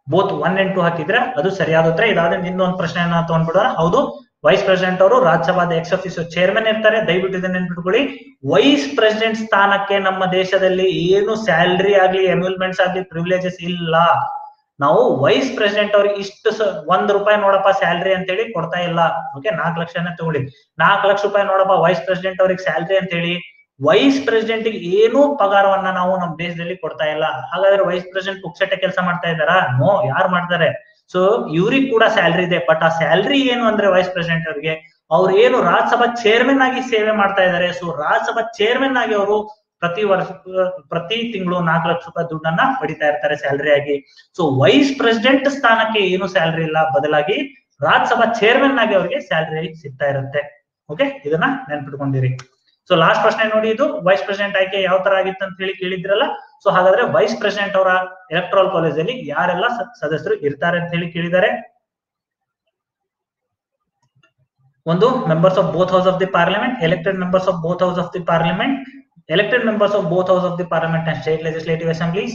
ಬೋತ್ ಒನ್ ಅಂಡ್ ಟು ಹಾಕಿದ್ರೆ ಅದು ಸರಿಯಾದ ಉತ್ತರ. ಇದಾದ್ರೆ ಇನ್ನೊಂದು ಪ್ರಶ್ನೆಯನ್ನ ತಗೊಂಡ್ಬಿಡೋಣ. ಹೌದು ವೈಸ್ ಪ್ರೆಸಿಡೆಂಟ್ ಅವರು ರಾಜ್ಯಸಭಾದ ಎಕ್ಸ್ ಆಫೀಸ್ ಚೇರ್ಮನ್ ಇರ್ತಾರೆ. ದಯವಿಟ್ಟು ಇದನ್ನ ನೆನ್ಪಿಟ್ಕೊಳ್ಳಿ. ವೈಸ್ ಪ್ರೆಸಿಡೆಂಟ್ ಸ್ಥಾನಕ್ಕೆ ನಮ್ಮ ದೇಶದಲ್ಲಿ ಏನು ಸ್ಯಾಲ್ರಿ ಆಗ್ಲಿ ಎಮ್ಯೂಲ್ಮೆಂಟ್ಸ್ ಆಗ್ಲಿ ಪ್ರಿವಿಲೇಜಸ್ ಇಲ್ಲ. ನಾವು ವೈಸ್ ಪ್ರೆಸಿಡೆಂಟ್ ಅವ್ರಿಗೆ ಇಷ್ಟು ಒಂದ್ ರೂಪಾಯಿ ನೋಡಪ್ಪ ಸ್ಯಾಲ್ರಿ ಅಂತ ಹೇಳಿ ಕೊಡ್ತಾ ಇಲ್ಲ. ಓಕೆ ನಾಲ್ಕು ಲಕ್ಷನ ತಗೊಳ್ಳಿ ನಾಲ್ಕು ಲಕ್ಷ ರೂಪಾಯಿ ನೋಡಪ್ಪ ವೈಸ್ ಪ್ರೆಸಿಡೆಂಟ್ ಅವ್ರಿಗೆ ಸ್ಯಾಲ್ರಿ ಅಂತ ಹೇಳಿ ವೈಸ್ ಪ್ರೆಸಿಡೆಂಟ್ ಏನೂ ಪಗಾರವನ್ನ ನಾವು ನಮ್ಮ ದೇಶದಲ್ಲಿ ಕೊಡ್ತಾ ಇಲ್ಲ. ಹಾಗಾದ್ರೆ ವೈಸ್ ಪ್ರೆಸಿಡೆಂಟ್ ಪುಕ್ಸಟ್ಟೆ ಕೆಲಸ ಮಾಡ್ತಾ ಇದ್ದಾರಾ? ನೋ, ಯಾರು ಮಾಡ್ತಾರೆ? ಸೊ ಇವ್ರಿಗೆ ಕೂಡ ಸ್ಯಾಲ್ರಿ ಇದೆ ಬಟ್ ಆ ಸ್ಯಾಲ್ರಿ ಏನು ಅಂದ್ರೆ ವೈಸ್ ಪ್ರೆಸಿಡೆಂಟ್ ಅವ್ರಿಗೆ? ಅವ್ರು ಏನು ರಾಜ್ಯಸಭಾ ಚೇರ್ಮನ್ ಆಗಿ ಸೇವೆ ಮಾಡ್ತಾ ಇದ್ದಾರೆ. ಸೊ ರಾಜ್ಯಸಭಾ ಚೇರ್ಮನ್ ಆಗಿ ಅವರು ಪ್ರತಿ ವರ್ಷ, ಪ್ರತಿ ತಿಂಗಳು ನಾಲ್ಕು ಲಕ್ಷ ರೂಪಾಯಿ ದುಡ್ಡನ್ನ ಪಡಿತಾ ಇರ್ತಾರೆ ಸ್ಯಾಲ್ರಿ ಆಗಿ. ಸೊ ವೈಸ್ ಪ್ರೆಸಿಡೆಂಟ್ ಸ್ಥಾನಕ್ಕೆ ಏನು ಸ್ಯಾಲ್ರಿ ಇಲ್ಲ, ಬದಲಾಗಿ ರಾಜ್ಯಸಭಾ ಚೇರ್ಮನ್ ಆಗಿ ಅವ್ರಿಗೆ ಸ್ಯಾಲ್ರಿ ಸಿಗ್ತಾ ಇರುತ್ತೆ. ಓಕೆ ಇದನ್ನ ನೆನ್ಪಿಟ್ಕೊಂಡಿರಿ. ಸೊ ಲಾಸ್ಟ್ ಪ್ರಶ್ನೆ ನೋಡಿ ಇದು. ವೈಸ್ ಪ್ರೆಸಿಡೆಂಟ್ ಆಯ್ಕೆ ಯಾವ ತರ ಆಗಿತ್ತು ಅಂತ ಹೇಳಿ ಕೇಳಿದ್ರಲ್ಲ? ಸೊ ಹಾಗಾದ್ರೆ ವೈಸ್ ಪ್ರೆಸಿಡೆಂಟ್ ಅವರ ಎಲೆಕ್ಟ್ರಲ್ ಕಾಲೇಜ್ ಅಲ್ಲಿ ಯಾರೆಲ್ಲ ಸದಸ್ಯರು ಇರ್ತಾರೆ ಅಂತ ಹೇಳಿ ಕೇಳಿದ್ದಾರೆ. ಒಂದು members of both house of the parliament elected members of both house of the parliament elected members of both house of the parliament and state legislative assemblies,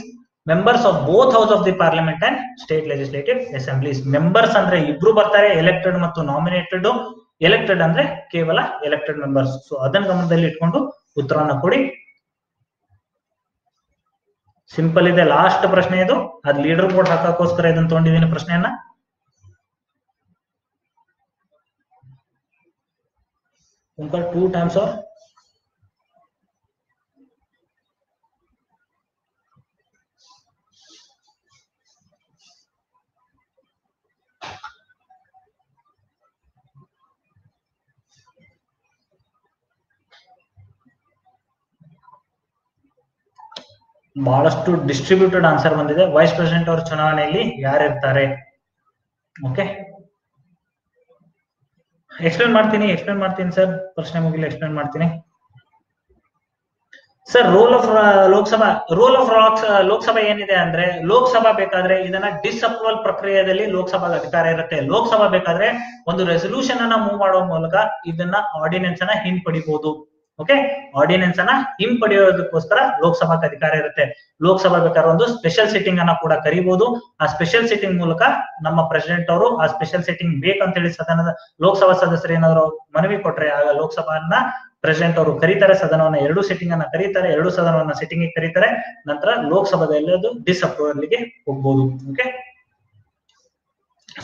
members of both house of the parliament and state legislative assemblies. Members ಅಂದ್ರೆ ಇಬ್ರು ಬರ್ತಾರೆ elected ಮತ್ತು nominated elected ಅಂದ್ರೆ ಕೇವಲ elected members so ಅದನ್ನ ಗಮನದಲ್ಲಿ ಇಟ್ಕೊಂಡು ಉತ್ತರವನ್ನು ಕೊಡಿ. ಸಿಂಪಲ್ ಇದೆ. ಲಾಸ್ಟ್ ಪ್ರಶ್ನೆ ಇದು. ಅದ್ ಲೀಡರ್ ಬೋರ್ಡ್ ಹಾಕೋಸ್ಕರ ಇದನ್ನ ತಗೊಂಡಿದ್ದೀನಿ ಪ್ರಶ್ನೆಯನ್ನ. ಟೂ ಟೈಮ್ಸ್ ಆರ್ ಬಹಳಷ್ಟು ಡಿಸ್ಟ್ರಿಬ್ಯೂಟೆಡ್ ಆನ್ಸರ್ ಬಂದಿದೆ. ವೈಸ್ ಪ್ರೆಸಿಡೆಂಟ್ ಅವರ ಚುನಾವಣೆಯಲ್ಲಿ ಯಾರಿರ್ತಾರೆ? ಓಕೆ ಎಕ್ಸ್ಪ್ಲೇನ್ ಮಾಡ್ತೀನಿ ಎಕ್ಸ್ಪ್ಲೇನ್ ಮಾಡ್ತೀನಿ ಸರ್ ಪ್ರಶ್ನೆ ಮುಗಿಲ್ಲ ಎಕ್ಸ್ಪ್ಲೇನ್ ಮಾಡ್ತೀನಿ. Sir role of Lok Sabha role of Lok Sabha ಏನಿದೆ ಅಂದ್ರೆ, ಲೋಕಸಭಾ ಬೇಕಾದ್ರೆ ಇದನ್ನ ಡಿಸ್ಅಪ್ರೂವಲ್ ಪ್ರಕ್ರಿಯೆಯಲ್ಲಿ ಲೋಕಸಭಾ ಅಧಿಕಾರ ಇರುತ್ತೆ. ಲೋಕಸಭಾ ಬೇಕಾದ್ರೆ ಒಂದು ರೆಸೊಲ್ಯೂಷನ್ ಅನ್ನ ಮೂವ್ ಮಾಡುವ ಮೂಲಕ ಇದನ್ನ ಆರ್ಡಿನೆನ್ಸ್ ಅನ್ನ ಹಿಂಪಡಿಬಹುದು ಓಕೆ ಆರ್ಡಿನೆನ್ಸ್ ಅನ್ನ ಹಿಂಪಡೆಯೋದಕ್ಕೋಸ್ಕರ ಲೋಕಸಭಾಕ್ಕೆ ಅಧಿಕಾರ ಇರುತ್ತೆ. ಲೋಕಸಭಾ ಬೇಕಾದ್ರೆ ಒಂದು ಸ್ಪೆಷಲ್ ಸಿಟ್ಟಿಂಗ್ ಅನ್ನ ಕೂಡ ಕರಿಬಹುದು ಆ ಸ್ಪೆಷಲ್ ಸಿಟ್ಟಿಂಗ್ ಮೂಲಕ ನಮ್ಮ ಪ್ರೆಸಿಡೆಂಟ್ ಅವರು ಆ ಸ್ಪೆಷಲ್ ಸಿಟ್ಟಿಂಗ್ ಬೇಕಂತ ಹೇಳಿ ಸದನದ ಲೋಕಸಭಾ ಸದಸ್ಯರು ಏನಾದ್ರು ಮನವಿ ಕೊಟ್ರೆ ಆಗ ಲೋಕಸಭಾನ ಪ್ರೆಸಿಡೆಂಟ್ ಅವರು ಕರೀತಾರೆ. ಸದನವನ್ನ ಎರಡು ಸಿಟ್ಟಿಂಗ್ ಅನ್ನ ಕರೀತಾರೆ. ಎರಡು ಸದನವನ್ನ ಸಿಟ್ಟಿಂಗ್ ಕರೀತಾರೆ. ನಂತರ ಲೋಕಸಭಾದಲ್ಲಿ ಅದು ಡಿಸ್ಅಪ್ರೂವಲ್ಗೆ ಹೋಗ್ಬೋದು. Okay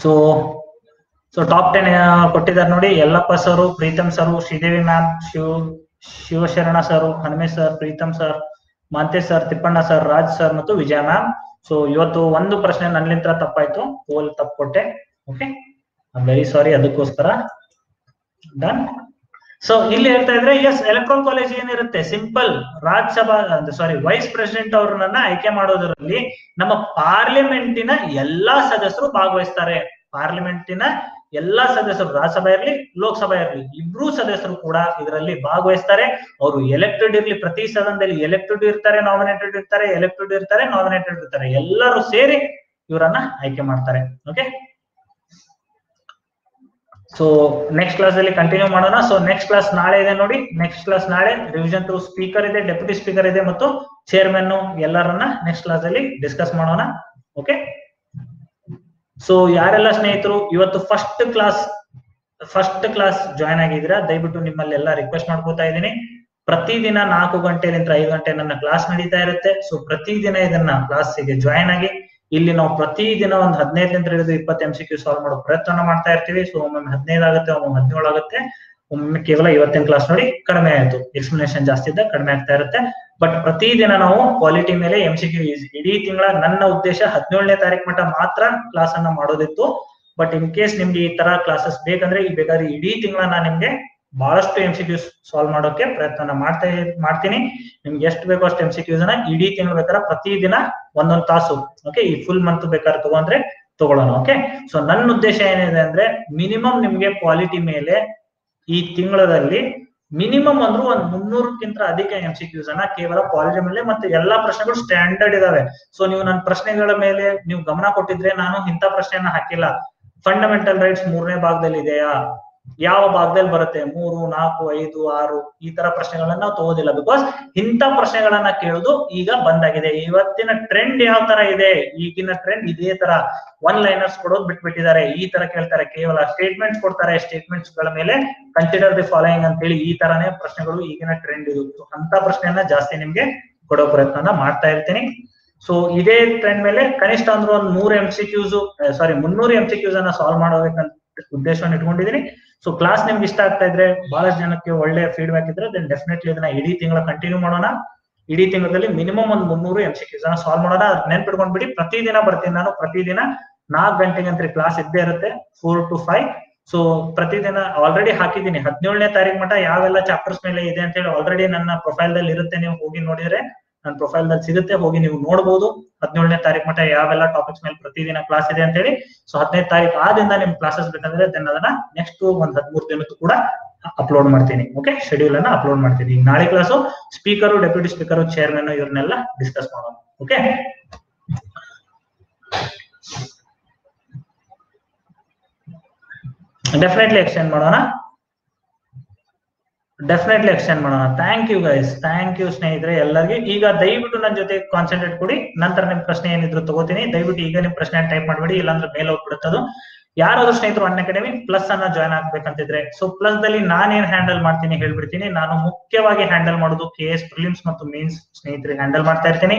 so so top ten ಕೊಟ್ಟಿದ್ದಾರೆ ನೋಡಿ. Yallappa sir, Preetam sir, Sridevi ma'am Shiv Shivasharana sir Hanumesh sir Preetam sir Mantesh sir Tippanna sir Raj sir ಮತ್ತು ವಿಜಯ ಮ್ಯಾಮ್ ಸೊ ಇವತ್ತು ಒಂದು ಪ್ರಶ್ನೆ ನನ್ನಿಂದ ತಪ್ಪಾಯ್ತು. ಓಲ್ ತಪ್ಪು ಕೊಟ್ಟೆ ಓಕೆ ವೆರಿ ಸಾರಿ ಅದಕ್ಕೋಸ್ಕರ. ಡನ್ ಸೊ ಇಲ್ಲಿ ಹೇಳ್ತಾ ಇದ್ರೆ ಎಸ್ ಎಲೆಕ್ಟ್ರಾನ್ ಕಾಲೇಜ್ ಏನಿರುತ್ತೆ? Simple Rajya Sabha sorry vice president ಅವ್ರನ್ನ ಆಯ್ಕೆ ಮಾಡೋದರಲ್ಲಿ ನಮ್ಮ ಪಾರ್ಲಿಮೆಂಟಿನ ಎಲ್ಲಾ ಸದಸ್ಯರು ಭಾಗವಹಿಸ್ತಾರೆ. ಪಾರ್ಲಿಮೆಂಟಿನ ಎಲ್ಲಾ ಸದಸ್ಯರು ರಾಜ್ಯಸಭೆ ಇರಲಿ ಲೋಕಸಭೆ ಇರಲಿ ಇಬ್ರು ಸದಸ್ಯರು ಕೂಡ ಇದರಲ್ಲಿ ಭಾಗವಹಿಸ್ತಾರೆ. ಅವರು ಎಲೆಕ್ಟೆಡ್ ಇರ್ಲಿ, ಪ್ರತಿ ಸದನದಲ್ಲಿ ಎಲೆಕ್ಟೆಡ್ ಇರ್ತಾರೆ ನಾಮಿನೇಟೆಡ್ ಇರ್ತಾರೆ ಎಲೆಕ್ಟೆಡ್ ಇರ್ತಾರೆ ನಾಮಿನೇಟೆಡ್ ಇರ್ತಾರೆ. ಎಲ್ಲರೂ ಸೇರಿ ಇವರನ್ನ ಆಯ್ಕೆ ಮಾಡ್ತಾರೆ. ಓಕೆ ಸೊ ನೆಕ್ಸ್ಟ್ ಕ್ಲಾಸ್ ಅಲ್ಲಿ ಕಂಟಿನ್ಯೂ ಮಾಡೋಣ. ಸೊ ನೆಕ್ಸ್ಟ್ ಕ್ಲಾಸ್ ನಾಳೆ ಇದೆ ನೋಡಿ. ನೆಕ್ಸ್ಟ್ ಕ್ಲಾಸ್ ನಾಳೆ ರಿವಿಷನ್ ಟು ಸ್ಪೀಕರ್ ಇದೆ ಡೆಪ್ಯೂಟಿ ಸ್ಪೀಕರ್ ಇದೆ ಮತ್ತು ಚೇರ್ಮನ್ ಎಲ್ಲರನ್ನ ನೆಕ್ಸ್ಟ್ ಕ್ಲಾಸ್ ಅಲ್ಲಿ ಡಿಸ್ಕಸ್ ಮಾಡೋಣ. ಓಕೆ ಸೊ ಯಾರೆಲ್ಲ ಸ್ನೇಹಿತರು, ಇವತ್ತು first class first class join ಆಗಿದ್ದೀರಾ? ದಯವಿಟ್ಟು ನಿಮ್ಮಲ್ಲೆಲ್ಲ ರಿಕ್ವೆಸ್ಟ್ ಮಾಡ್ಕೋತಾ ಇದ್ದೀನಿ. ಪ್ರತಿದಿನ ನಾಲ್ಕು ಗಂಟೆಲಿಂದ ಐದು ಗಂಟೆ ನನ್ನ ಕ್ಲಾಸ್ ನಡೀತಾ ಇರುತ್ತೆ. ಸೊ ಪ್ರತಿದಿನ ಇದನ್ನ ಕ್ಲಾಸಿಗೆ ಜಾಯ್ನ್ ಆಗಿ, ಇಲ್ಲಿ ನಾವು ಪ್ರತಿದಿನ ಒಂದು ಹದಿನೈದರಿಂದ ಹಿಡಿದು ಇಪ್ಪತ್ತು ಎಂ ಸಿ ಕ್ಯೂ ಸಾಲ್ವ್ ಮಾಡೋ ಪ್ರಯತ್ನ ಮಾಡ್ತಾ ಇರ್ತೀವಿ. ಸೊ ಒಮ್ಮೊಮ್ಮೆ ಹದಿನೈದು ಆಗುತ್ತೆ ಒಮ್ಮೊಮ್ಮೆ ಹದಿನೇಳು ಆಗುತ್ತೆ ಒಮ್ಮೆ ಕೇವಲ ಇವತ್ತಿನ ಕ್ಲಾಸ್ ನೋಡಿ ಕಡಿಮೆ ಆಯ್ತು. ಎಕ್ಸ್ಪ್ಲನೇಷನ್ ಜಾಸ್ತಿ ಇದ್ದ ಕಡಿಮೆ ಆಗ್ತಾ ಇರುತ್ತೆ. ಬಟ್ ಪ್ರತಿದಿನ ನಾವು ಕ್ವಾಲಿಟಿ ಮೇಲೆ ಎಂ ಸಿ ಕ್ಯೂ ಇಡೀ ತಿಂಗಳ ನನ್ನ ಉದ್ದೇಶ ಹದಿನೇಳನೇ ತಾರೀಕು ಮಟ್ಟ ಮಾತ್ರ ಕ್ಲಾಸ್ ಅನ್ನ ಮಾಡೋದಿತ್ತು. ಬಟ್ ಇನ್ ಕೇಸ್ ನಿಮ್ಗೆ ಈ ತರ ಕ್ಲಾಸಸ್ ಬೇಕಂದ್ರೆ ಈ ಬೇಕಾದ್ರೆ ಇಡೀ ತಿಂಗಳ ನಾನು ನಿಮ್ಗೆ ಬಹಳಷ್ಟು ಎಂ ಸಿ ಕ್ಯೂಸ್ ಸಾಲ್ವ್ ಮಾಡೋಕೆ ಪ್ರಯತ್ನ ಮಾಡ್ತಾ ಮಾಡ್ತೀನಿ. ನಿಮ್ಗೆ ಎಷ್ಟು ಬೇಕೋ ಅಷ್ಟು ಎಂ ಸಿ ಕ್ಯೂಸ್ನ ಇಡೀ ತಿಂಗಳು ಬೇಕಾದ್ರೆ ಪ್ರತಿದಿನ ಒಂದೊಂದು ತಾಸು ಓಕೆ ಈ ಫುಲ್ ಮಂತ್ ಬೇಕಾದ್ರೆ ತಗೊಂಡ್ರೆ ತಗೊಳ್ಳೋಣ ಓಕೆ ಸೊ ನನ್ನ ಉದ್ದೇಶ ಏನಿದೆ ಅಂದ್ರೆ ಮಿನಿಮಮ್ ನಿಮ್ಗೆ ಕ್ವಾಲಿಟಿ ಮೇಲೆ ಈ ತಿಂಗಳಲ್ಲಿ ಮಿನಿಮಮ್ ಅಂದ್ರೂ ಒಂದ್ ಮುನ್ನೂರಕ್ಕಿಂತ ಅಧಿಕ ಎಂ ಸಿ ಕ್ಯೂಸ್ ಅನ್ನ ಕೇವಲ ಕಾಲೇಜ್ ಮೇಲೆ ಮತ್ತೆ ಎಲ್ಲಾ ಪ್ರಶ್ನೆಗಳು ಸ್ಟ್ಯಾಂಡರ್ಡ್ ಇದಾವೆ. ಸೊ ನೀವು ನನ್ನ ಪ್ರಶ್ನೆಗಳ ಮೇಲೆ ನೀವು ಗಮನ ಕೊಟ್ಟಿದ್ರೆ ನಾನು ಇಂಥ ಪ್ರಶ್ನೆಯನ್ನ ಹಾಕಿಲ್ಲ. ಫಂಡಮೆಂಟಲ್ ರೈಟ್ಸ್ ಮೂರನೇ ಭಾಗದಲ್ಲಿ ಇದೆಯಾ ಯಾವ ಭಾಗದಲ್ಲಿ ಬರುತ್ತೆ? ಮೂರು, ನಾಲ್ಕು, ಐದು, ಆರು ಈ ತರ ಪ್ರಶ್ನೆಗಳನ್ನ ನಾವು ತಗೋದಿಲ್ಲ. ಬಿಕಾಸ್ ಇಂಥ ಪ್ರಶ್ನೆಗಳನ್ನ ಕೇಳುದು ಈಗ ಬಂದಾಗಿದೆ. ಇವತ್ತಿನ ಟ್ರೆಂಡ್ ಯಾವ ತರ ಇದೆ? ಈಗಿನ ಟ್ರೆಂಡ್ ಇದೇ ತರ. ಒನ್ ಲೈನರ್ಸ್ ಕೊಡೋದು ಬಿಟ್ಬಿಟ್ಟಿದ್ದಾರೆ. ಈ ತರ ಕೇಳ್ತಾರೆ. ಕೇವಲ ಸ್ಟೇಟ್ಮೆಂಟ್ಸ್ ಕೊಡ್ತಾರೆ. ಸ್ಟೇಟ್ಮೆಂಟ್ಸ್ಗಳ ಮೇಲೆ ಕನ್ಸಿಡರ್ ದಿ ಫಾಲೋಯಿಂಗ್ ಅಂತ ಹೇಳಿ ಈ ತರನೇ ಪ್ರಶ್ನೆಗಳು ಈಗಿನ ಟ್ರೆಂಡ್ ಇದು. ಅಂತ ಪ್ರಶ್ನೆಯನ್ನ ಜಾಸ್ತಿ ನಿಮ್ಗೆ ಕೊಡೋ ಪ್ರಯತ್ನ ಮಾಡ್ತಾ ಇರ್ತೀನಿ. ಸೊ ಇದೇ ಟ್ರೆಂಡ್ ಮೇಲೆ ಕನಿಷ್ಠ ಅಂದ್ರೆ ಒಂದ್ ನೂರ್ ಎಂ ಸಿ ಕ್ಯೂಸ್ ಸಾರಿ ಮುನ್ನೂರು ಎಂ ಸಿ ಕ್ಯೂಸ್ ಅನ್ನ ಸಾಲ್ವ್ ಮಾಡೋಬೇಕಂತ ಉದ್ದೇಶವನ್ನು ಇಟ್ಕೊಂಡಿದ್ದೀನಿ ಸೊ ಕ್ಲಾಸ್ ನಿಮ್ಗೆ ಇಷ್ಟ ಆಗ್ತಾ ಇದ್ರೆ ಬಹಳಷ್ಟು ಜನಕ್ಕೆ ಒಳ್ಳೆ ಫೀಡ್ಬ್ಯಾಕ್ ಇದ್ರೆ ದೆನ್ ಡೆಫಿನೆಟ್ಲಿ ಇದನ್ನ ಇಡೀ ತಿಂಗಳ ಕಂಟಿನ್ಯೂ ಮಾಡೋಣ. ಇಡೀ ತಿಂಗಳಲ್ಲಿ ಮಿನಿಮಮ್ ಒಂದು ಮುನ್ನೂರು ಎಂ ಸಿ ಕ್ಯೂಸ್ ಸಾಲ್ವ್ ಮಾಡೋಣ. ಅದ್ ನೆನ್ಪಿಟ್ಕೊಂಡ್ಬಿಡಿ ಪ್ರತಿದಿನ ಬರ್ತೀನಿ ನಾನು. ಪ್ರತಿದಿನ ನಾಲ್ಕು ಗಂಟೆಗೆ ಅಂತ ಕ್ಲಾಸ್ ಇದ್ದೇ ಇರುತ್ತೆ. ಫೋರ್ ಟು ಫೈವ್ ಸೊ ಪ್ರತಿದಿನ ಆಲ್ರೆಡಿ ಹಾಕಿದ್ದೀನಿ. ಹದಿನೇಳನೇ ತಾರೀಕು ಮಟ್ಟ ಯಾವೆಲ್ಲ ಚಾಪ್ಟರ್ಸ್ ಮೇಲೆ ಇದೆ ಅಂತ ಹೇಳಿ ಆಲ್ರೆಡಿ ನನ್ನ ಪ್ರೊಫೈಲ್ ದಲ್ಲಿ ಇರುತ್ತೆ ನೀವು ಹೋಗಿ ನೋಡಿದ್ರೆ ನನ್ನ ಪ್ರೊಫೈಲ್ ದಲ್ಲಿ ಸಿಗುತ್ತೆ. ಹೋಗಿ ನೀವು ನೋಡಬಹುದು ಹದಿನೇಳನೇ ತಾರೀಕು ಮಟ್ಟ ಯಾವೆಲ್ಲ ಟಾಪಿಕ್ಸ್ ಮೇಲೆ ಪ್ರತಿದಿನ ಕ್ಲಾಸ್ ಇದೆ ಅಂತ ಹೇಳಿ ಸೊ ಹದಿನೈದು ತಾರೀಕು ಆದಿಂದ ನಿಮ್ ಕ್ಲಾಸಸ್ ಬೇಕಂದ್ರೆ ದೆನ್ ಅದನ್ನ ನೆಕ್ಸ್ಟ್ ಒಂದ್ ಹದಿಮೂರು ದಿನಕ್ಕೂ ಕೂಡ ಅಪ್ಲೋಡ್ ಮಾಡ್ತೀನಿ. ಓಕೆ ಶೆಡ್ಯೂಲ್ ಅನ್ನ ಅಪ್ಲೋಡ್ ಮಾಡ್ತೀನಿ. ಈಗ ನಾಳೆ class speaker deputy speaker chairman ಇವ್ರನ್ನೆಲ್ಲ ಡಿಸ್ಕಸ್ ಮಾಡೋಣ. ಓಕೆ ಡೆಫಿನೆಟ್ಲಿ ಎಕ್ಸ್ಟೆಂಡ್ ಮಾಡೋಣ. ಡೆಫಿನೆಟ್ಲಿ ಎಕ್ಸ್ಟೆಂಡ್ ಮಾಡೋಣ. Thank you guys thank you ಸ್ನೇಹಿತರೆ ಎಲ್ಲರಿಗೆ. ಈಗ ದಯವಿಟ್ಟು ನನ್ನ ಜೊತೆ ಕಾನ್ಸಂಟ್ರೇಟ್ ಕೊಡಿ. ನಂತರ ನಿಮ್ ಪ್ರಶ್ನೆ ಏನಿದ್ರು ತಗೋತೀನಿ. ದಯವಿಟ್ಟು ಈಗ ನಿಮ್ ಪ್ರಶ್ನೆ ಟೈಪ್ ಮಾಡಬೇಡಿ. ಇಲ್ಲಾಂದ್ರೆ ಮೇಲ್ ಹೋಗ್ಬಿಡುತ್ತದು ಯಾರಾದ್ರೂ ಸ್ನೇಹಿತರು ಅನ್ ಅಕಾಡೆಮಿ ಪ್ಲಸ್ ಅನ್ನ ಜಾಯ್ನ್ ಆಗ್ಬೇಕಂತಿದ್ರೆ. ಸೊ ಪ್ಲಸ್ ದಲ್ಲಿ ನಾನೇನ್ ಹ್ಯಾಂಡಲ್ ಮಾಡ್ತೀನಿ ಹೇಳ್ಬಿಡ್ತೀನಿ. ನಾನು ಮುಖ್ಯವಾಗಿ ಹ್ಯಾಂಡಲ್ ಮಾಡೋದು ಕೆ ಎಸ್ ಪ್ರಿಲಿಮ್ಸ್ ಮತ್ತು ಮೀನ್ಸ್ ಸ್ನೇಹಿತರಿಗೆ ಹ್ಯಾಂಡಲ್ ಮಾಡ್ತಾ ಇರ್ತೀನಿ.